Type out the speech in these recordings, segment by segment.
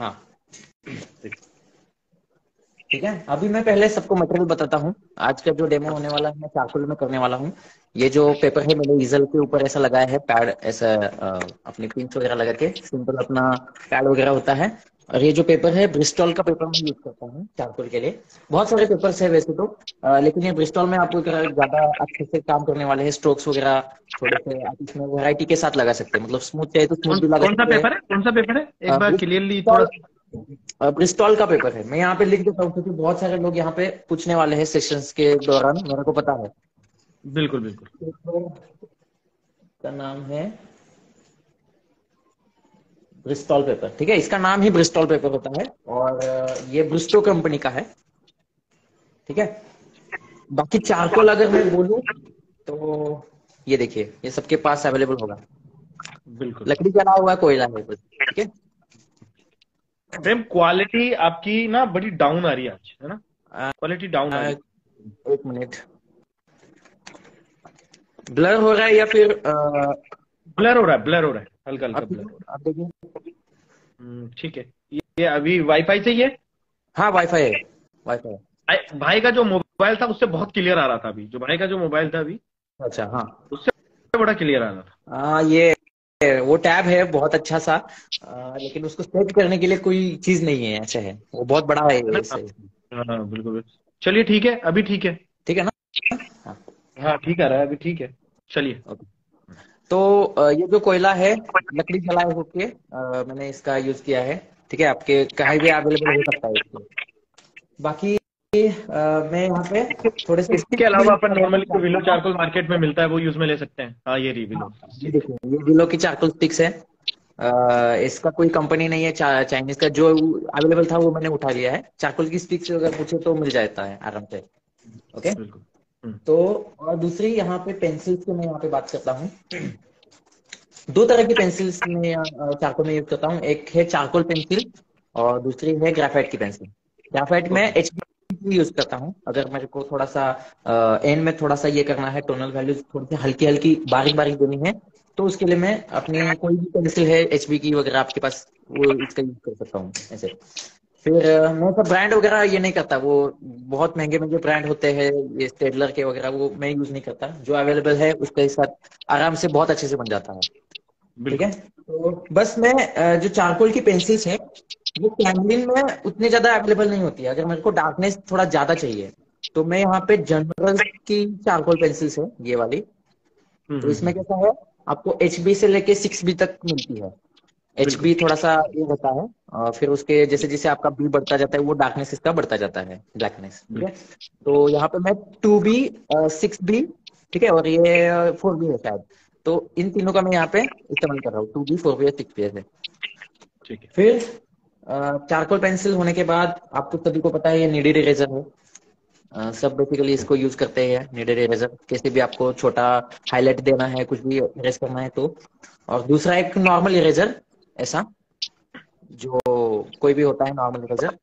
हाँ ठीक है? अभी मैं पहले सबको मटेरियल बताता हूँ। आज का जो डेमो होने वाला है मैं चारकोल में करने वाला हूँ। ये जो पेपर है मैंने ईजल के ऊपर ऐसा लगाया है पैड ऐसा अपनी पिंच वगैरह लगा के सिंपल अपना पैड वगैरह होता है। और ये जो पेपर है ब्रिस्टॉल का पेपर मैं यूज़ करता हूँ चारकोल के लिए। बहुत सारे पेपर्स है वैसे तो आ, लेकिन ये ब्रिस्टॉल में आपको ज़्यादा अच्छे से काम करने वाले हैं स्ट्रोक्स वगैरह थोड़े से आप इसमें वैरायटी के साथ लगा सकते हैं। मतलब स्मूथ चाहिए तो स्मूथ भी लगा कौन सा पेपर है। कौन सा पेपर है? एक बार क्लियरली थोड़ा ब्रिस्टॉल का पेपर है। मैं यहाँ पे लिख देता हूँ क्योंकि बहुत सारे लोग यहाँ पे पूछने वाले हैं सेशंस के दौरान मेरे को पता है। बिल्कुल बिल्कुल। का नाम है ब्रिस्टॉल पेपर ठीक है? इसका नाम ही ब्रिस्टॉल पेपर होता है और ये ब्रिस्टो कंपनी का है ठीक है? बाकी चारकोल अगर मैं बोलूँ तो ये देखिए ये सबके पास अवेलेबल होगा। बिल्कुल। लकड़ी जला हुआ कोयला है ठीक है? मैम क्वालिटी आपकी ना बड़ी डाउन आ रही है आज है ना? क्वालिटी डाउन आ रही है। एक मिनट ब्लर हो रहा है या फिर ब्लर हो रहा है ब्लर हो रहा है हल्का हल्का ब्लर हो रहा है। ठीक है। ये अभी वाईफाई से ही है हाँ वाईफाई है। वाईफाई भाई का जो मोबाइल था उससे बहुत क्लियर आ रहा था अभी। जो भाई का जो मोबाइल था अभी अच्छा हाँ। उससे बड़ा क्लियर आ रहा था। हाँ ये वो टैब है बहुत अच्छा सा आ, लेकिन उसको सेट करने के लिए कोई चीज़ नहीं है ऐसा है। वो बहुत बड़ा है हाँ बिल्कुल चलिए ठीक है अभी ठीक है। ठीक है ना? हाँ। हाँ ठीक आ रहा है अभी ठीक है। चलिए। तो ये जो कोयला है लकड़ी जलाए होके मैंने इसका यूज़ किया है। ठीक है आपके कहीं भी अवेलेबल हो सकता है बाकी मैं यहाँ पे थोड़े से इसके अलावा अपन नॉर्मली जो विलो चारकोल मार्केट में मिलता है वो यूज़ में ले सकते हैं। हाँ ये रही विलो ये देखिए ये विलो की चारकोल स्टिक्स है। आ, इसका कोई कंपनी नहीं है चा, चाइनीज़ का। जो अवेलेबल था वो मैंने उठा लिया है। चारकोल की स्टिक्स अगर पूछे तो मिल जाता है आराम से। ओके तो और दूसरी यहाँ पे पेंसिल्स की मैं यहाँ पे बात करता हूँ। दो तरह की पेंसिल्स में चारकोल में यूज़ करता हूँ। एक है चारकोल पेंसिल और दूसरी है ग्राफाइट की पेंसिल ग्राफाइट में एच यूज़ करता हूँ। अगर मेरे को थोड़ा सा एंड में थोड़ा सा ये करना है टोनल वैल्यूज़ थोड़ी सी हल्की हल्की बारीक बारीक देनी है तो उसके लिए मैं अपनी कोई भी पेंसिल है एचबी की वगैरह आपके पास, वो इसका यूज़ कर सकता हूँ, ऐसे। फिर, मैं तो ब्रांड वगैरह ये नहीं करता, वो बहुत महँगे महँगे ब्रांड होते हैं, ये स्टेडलर के वगैरह, वो मैं यूज़ नहीं करता। जो अवेलेबल है, उसके साथ आराम से बहुत अच्छे से बन जाता है। ठीक है? तो बस मैं जो चारकोल की पेंसिल्स है वो कैमलिन में उतनी ज़्यादा अवेलेबल नहीं होती है। अगर मेरे को डार्कनेस थोड़ा ज़्यादा चाहिए तो मैं यहाँ पे जनरल की चारकोल पेंसिल्स है ये वाली। तो इसमें कैसा है आपको एच बी से लेके सिक्स बी तक मिलती है। एच बी थोड़ा सा ये होता है और फिर उसके जैसे जैसे आपका बी बढ़ता जाता है वो डार्कनेस इसका बढ़ता जाता है ब्लैकनेस ठीक है? तो यहाँ पे मैं टू बी सिक्स बी ठीक है? और ये फोर बी है शायद। तो इन तीनों का मैं यहाँ पे इस्तेमाल कर रहा हूँ। टू बी फोर बी और सिक्स बी ठीक है। फिर? चारकोल पेंसिल होने के बाद आपको सभी को पता है ये नीडेड इरेजर है। Uh, सब बेसिकली इसको यूज़ करते हैं नीडेड इरेजर। कैसे भी आपको छोटा हाईलाइट देना है कुछ भी इरेज करना है तो। और दूसरा एक नॉर्मल इरेजर ऐसा जो कोई भी होता है नॉर्मल इरेजर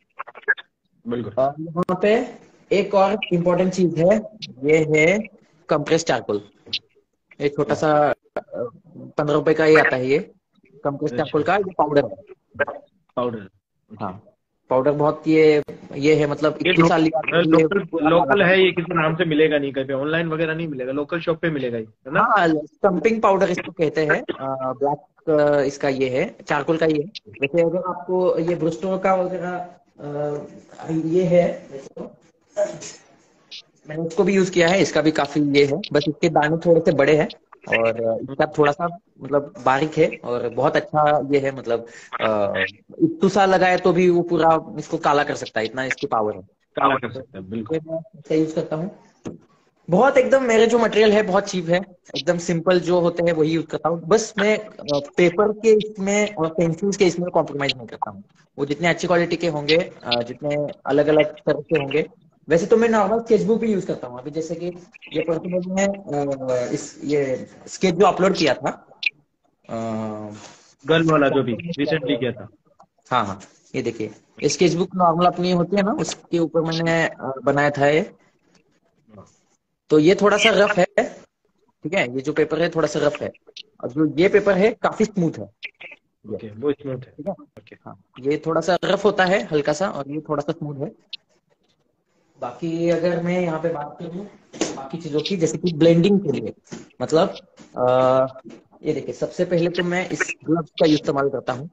बिल्कुल। यहाँ पे एक और इम्पोर्टेंट चीज़ है ये है कंप्रेस चारकोल एक छोटा सा पंद्रह रुपए का ही आता है ये। कंप्रेस चारकोल का ये पाउडर है पाउडर हाँ पाउडर बहुत ये ये है मतलब इतनी साल लोकल, लोकल है ये किसी नाम से मिलेगा नहीं कहीं पे ऑनलाइन वगैरह नहीं मिलेगा लोकल शॉप पे मिलेगा ये ना? हाँ स्टम्पिंग पाउडर इसको कहते हैं। ब्लैक इसका ये है चारकोल का ये है। वैसे अगर आपको ये ब्रुस्टो का वगैरह ये है मैंने उसको भी यूज़ किया है इसका भी काफ़ी ये है। बस इसके दाने थोड़े से बड़े हैं और इसका थोड़ा सा मतलब बारीक है और बहुत अच्छा ये है मतलब इतू सा लगाए तो भी वो पूरा इसको काला कर सकता है इतना इसकी पावर है। काला कर सकता है बिल्कुल। मैं यूज़ करता हूँ। बहुत एकदम मेरे जो मटेरियल है बहुत चीप है। एकदम सिंपल जो होते हैं वही यूज़ करता हूँ। बस मैं पेपर के इसमें और पेंसिल्स के इसमें कॉम्प्रोमाइज नहीं करता हूँ। वो जितने अच्छी क्वालिटी के होंगे जितने अलग अलग तरह के होंगे वैसे तो मैं नॉर्मल स्केचबुक भी यूज़ करता हूँ। अभी जैसे कि ये पर्टिकुलर में इस ये स्केच जो अपलोड किया था गर्ल वाला जो भी रिसेंटली किया था। हाँ हाँ ये देखिए। स्केचबुक नॉर्मल अपनी होती है ना उसके ऊपर मैंने बनाया था ये। तो ये थोड़ा सा रफ है ठीक है? ये जो पेपर है थोड़ा सा रफ है। और जो ये पेपर है काफ़ी स्मूथ है। ओके वो स्मूथ है। ठीक है? ओके हाँ ये थोड़ा सा रफ होता है हल्का सा और ये थोड़ा सा स्मूथ है। बाकी अगर मैं यहाँ पे बात करूँ बाकी चीज़ों की जैसे कि ब्लेंडिंग के लिए मतलब आ, ये देखिए सबसे पहले तो मैं इस ग्लव्स का इस्तेमाल करता हूँ।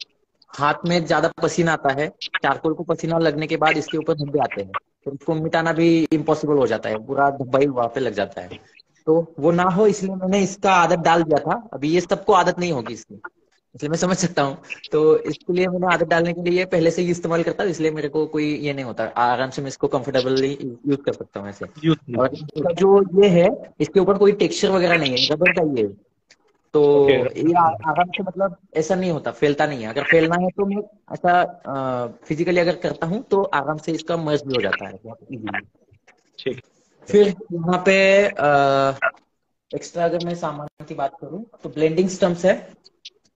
हाथ में ज़्यादा पसीना आता है चारकोल को पसीना लगने के बाद इसके ऊपर धब्बे आते हैं तो उसको मिटाना भी इम्पॉसिबल हो जाता है पूरा धब्बा ही वहाँ पे लग जाता है। तो वो ना हो इसलिए मैंने इसका आदत डाल दिया था अभी ये सबको आदत नहीं होगी इसकी। इसलिए मैं समझ सकता हूँ। तो इसके लिए मैंने आदत डालने के लिए पहले से ही इस्तेमाल करता हूँ इसलिए मेरे को कोई ये नहीं होता। आराम से मैं इसको कंफर्टेबली यूज़ कर सकता हूँ ऐसे। और इसका जो ये है इसके ऊपर कोई टेक्सचर वगैरह नहीं है रबर का ये तो ये आराम से मतलब ऐसा नहीं होता फैलता नहीं है। अगर फैलना है तो मैं ऐसा फिजिकली अगर करता हूँ तो आराम से इसका मर्ज भी हो जाता है ठीक। फिर यहाँ पे एक्स्ट्रा अगर मैं सामान की बात करूँ तो ब्लेंडिंग स्टम्प्स है।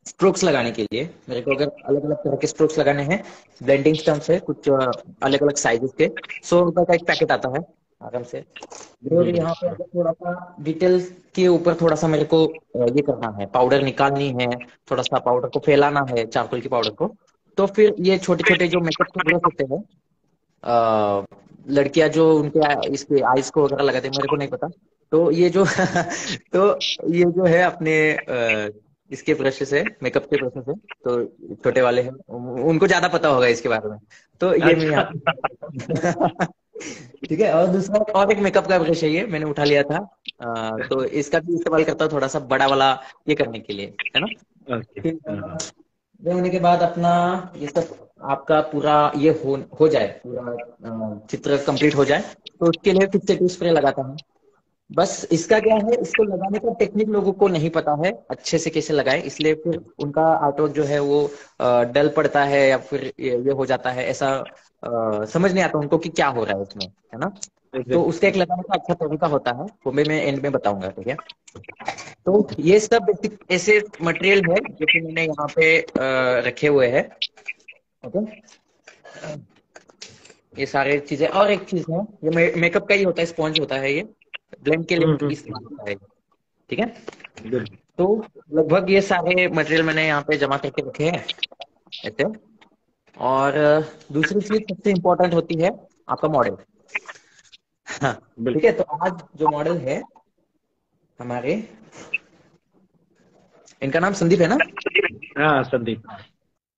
स्ट्रोक्स लगाने के लिए। मेरे को अगर अलग अलग तरह के स्ट्रोक्स लगाने हैं ब्लेंडिंग स्टम्प्स है कुछ अलग अलग साइजेस के सौ रुपए का एक पैकेट आता है आराम से। और यहाँ पे थोड़ा सा डिटेल के ऊपर थोड़ा सा मेरे को ये करना है पाउडर निकालनी है थोड़ा सा पाउडर को फैलाना है चारकोल की पाउडर को तो फिर ये छोटे छोटे जो मेकअप के ब्रश होते हैं लड़कियाँ जो उनके इसके आईज को वगैरह लगाते हैं मेरे को नहीं पता। तो ये जो तो ये जो है अपने इसके ब्रश से मेकअप के ब्रश से तो छोटे वाले हैं उनको ज़्यादा पता होगा इसके बारे में। तो ये यहाँ ठीक है और दूसरा और एक मेकअप का ब्रश है ये मैंने उठा लिया था। आ, तो इसका भी इस्तेमाल करता हूँ थोड़ा सा बड़ा वाला ये करने के लिए है ना? ये होने के बाद अपना ये सब आपका पूरा ये हो हो जाए पूरा चित्र कंप्लीट हो जाए। तो उसके लिए फिक्सेटिव स्प्रे लगाता हूँ। बस इसका क्या है इसको लगाने का टेक्निक लोगों को नहीं पता है अच्छे से कैसे लगाए इसलिए फिर उनका आर्टवर्क जो है वो डल पड़ता है या फिर ये हो जाता है ऐसा आ, समझ नहीं आता उनको कि क्या हो रहा है उसमें है ना? तो उसका एक लगाने का अच्छा तरीका होता है वो भी मैं एंड में बताऊँगा ठीक है? तो ये सब बेसिक ऐसे मटेरियल है जो कि मैंने यहाँ पे रखे हुए है ओके? ये सारे चीज़ें और एक चीज़ है ये मेकअप का ही होता है स्पॉन्ज होता है ये। ब्लेंड के लिए हम्म, हम्म। इस्तेमाल होता है। ठीक है? तो लगभग ये सारे मटेरियल मैंने यहाँ पे जमा करके रखे हैं ऐसे। और दूसरी चीज़ सबसे इम्पोर्टेंट होती है आपका मॉडल हाँ ठीक है? तो आज जो मॉडल है हमारे इनका नाम संदीप है ना? हाँ संदीप।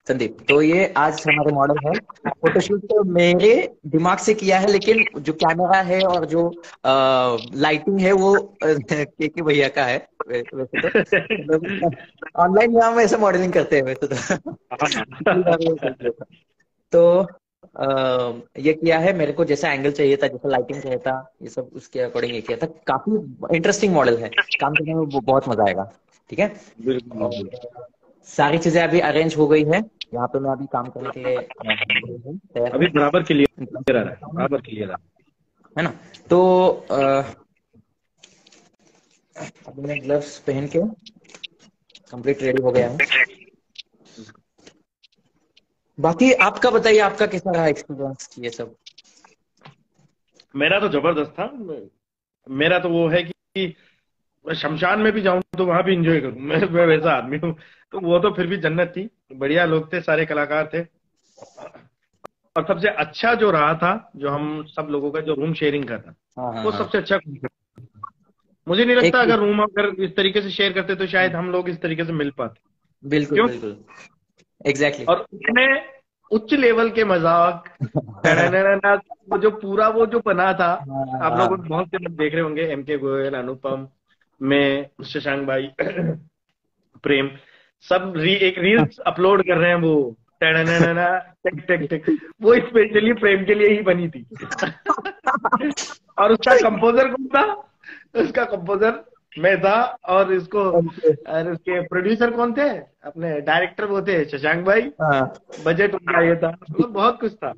संदीप तो ये आज हमारे मॉडल है। फोटोशूट तो मेरे दिमाग से किया है लेकिन जो कैमरा है और जो आ, लाइटिंग है वो के के भैया का है वैसे तो। ऑनलाइन यहाँ में ऐसे मॉडलिंग करते हैं वैसे तो। तो आ, ये किया है मेरे को जैसा एंगल चाहिए था जैसा लाइटिंग चाहिए था ये सब उसके अकॉर्डिंग ये किया था। काफ़ी इंटरेस्टिंग मॉडल है काम करने में बहुत मज़ा आएगा ठीक है? सारी चीज़ें अभी अरेंज हो गई है। यहाँ पे मैं अभी काम करने के लिए अभी बराबर के लिए बराबर के लिए है। ना? तो अभी मैं ग्लव्स पहन के कंप्लीट रेडी हो गया हूँ। बाकी आपका बताइए आपका कैसा रहा एक्सपीरियंस ये सब? मेरा तो ज़बरदस्त था। मेरा तो वो है कि शमशान में भी जाऊँ तो वहाँ भी इंजॉय करूँ। मैं, मैं वैसा आदमी हूँ। तो वो तो फिर भी जन्नत थी। बढ़िया लोग थे सारे कलाकार थे। और सबसे अच्छा जो रहा था जो हम सब लोगों का जो रूम शेयरिंग का था हाँ, हाँ, वो हाँ। सबसे अच्छा मुझे नहीं लगता अगर रूम अगर इस तरीके से शेयर करते तो शायद हम लोग इस तरीके से मिल पाते। बिल्कुल क्यों? बिल्कुल। एग्जैक्टली और उसने उच्च लेवल के मज़ाक वो जो पूरा वो जो बना था आप लोग बहुत से लोग देख रहे होंगे एम के गोयल अनुपम मैं शशांक भाई प्रेम सब री, एक रील्स अपलोड कर रहे हैं वो। Take take take. वो स्पेशली प्रेम के लिए ही बनी थी। और उसका कंपोजर कौन था? उसका कंपोजर मैं था और इसको और उसके प्रोड्यूसर कौन थे? अपने डायरेक्टर वो थे शशांक भाई। बजट हाँ। उनका ये था। मतलब बहुत कुछ था।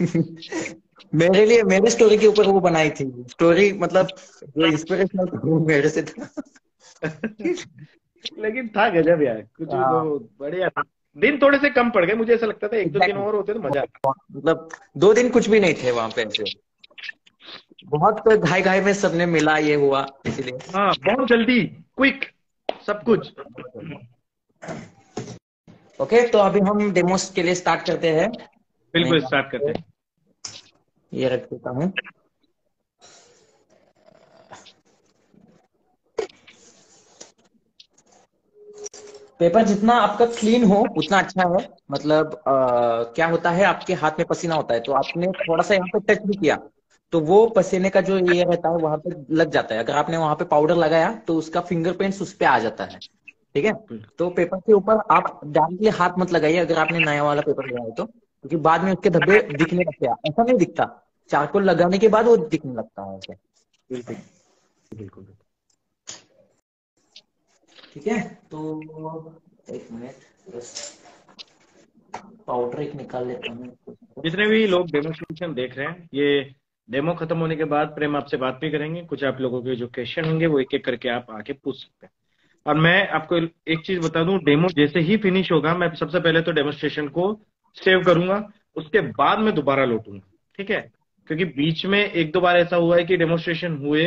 मेरे लिए मेरे स्टोरी के ऊपर वो बनाई थी। स्टोरी मतलब जो इंस्पिरेशनल मेरे से था। लेकिन था गजब यार। कुछ तो बढ़िया था। दिन थोड़े से कम पड़ गए मुझे ऐसा लगता था एक दो दिन और होते तो मज़ा मतलब दो दिन कुछ भी नहीं थे वहाँ पे ऐसे। बहुत घाई घाई में सबने मिला ये हुआ इसलिए। हाँ बहुत जल्दी क्विक सब कुछ। ओके तो अभी हम डेमोस के लिए स्टार्ट करते हैं। बिल्कुल स्टार्ट करते हैं। ये रख देता हूँ। पेपर जितना आपका क्लीन हो उतना अच्छा है। मतलब आ, क्या होता है आपके हाथ में पसीना होता है। तो आपने थोड़ा सा यहाँ पे टच भी किया तो वो पसीने का जो ये रहता है वहाँ पे लग जाता है। अगर आपने वहाँ पे पाउडर लगाया तो उसका फिंगरप्रिंट्स उस पर आ जाता है। ठीक है? तो पेपर के ऊपर आप डायरेक्टली हाथ मत लगाइए अगर आपने नया वाला पेपर लगाया तो। क्योंकि बाद में उसके धब्बे दिखने लगते हैं ऐसा नहीं दिखता। चारकोल लगाने के बाद वो दिखने लगता है ऐसे बिल्कुल। बिल्कुल। ठीक है तो एक मिनट पाउडर एक निकाल लेता हूँ। जितने भी लोग डेमोस्ट्रेशन देख रहे हैं ये डेमो खत्म होने के बाद प्रेम आपसे बात भी करेंगे। कुछ आप लोगों के जो क्वेश्चन होंगे वो एक एक करके आप आके पूछ सकते हैं। और मैं आपको एक चीज़ बता दूँ डेमो जैसे ही फिनिश होगा मैं सबसे पहले तो डेमोस्ट्रेशन को सेव करूँगा उसके बाद में दोबारा लौटूँगा। ठीक है? क्योंकि बीच में एक दो बार ऐसा हुआ है कि डेमोस्ट्रेशन हुए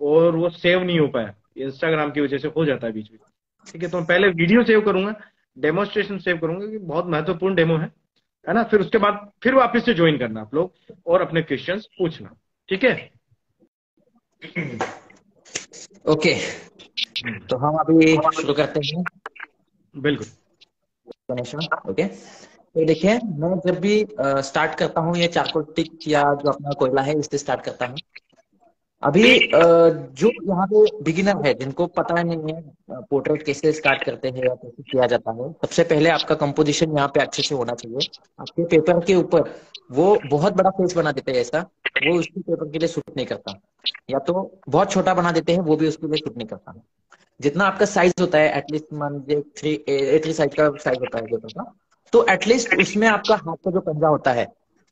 और वो सेव नहीं हो पाया। इंस्टाग्राम की वजह से हो जाता है बीच में। ठीक है तो मैं पहले वीडियो सेव करूँगा डेमोस्ट्रेशन सेव करूँगा क्योंकि बहुत महत्वपूर्ण डेमो है। है ना? फिर उसके बाद फिर वापस से ज्वाइन करना आप लोग और अपने क्वेश्चंस पूछना। ठीक है? ओके तो हम अभी शुरू करते हैं। बिल्कुल। ओके तो देखिए मैं जब भी स्टार्ट करता हूँ ये चारकोल टिक या जो अपना कोयला है इससे स्टार्ट करता हूँ। अभी जो। यहाँ पे बिगिनर है जिनको पता नहीं है पोर्ट्रेट कैसे स्टार्ट करते हैं या कैसे किया जाता है सबसे पहले आपका कंपोजिशन यहाँ पे अच्छे से होना चाहिए। आपके पेपर के ऊपर वो बहुत बड़ा फेस बना देते हैं ऐसा वो उसके पेपर के लिए सूट नहीं करता। या तो बहुत छोटा बना देते हैं वो भी उसके लिए सूट नहीं करता। जितना आपका साइज़ होता है एटलीस्ट मान लीजिए थ्री ए थ्री साइज़ का साइज़ होता है पेपर का तो एटलीस्ट उसमें आपका हाथ का जो पंजा होता है,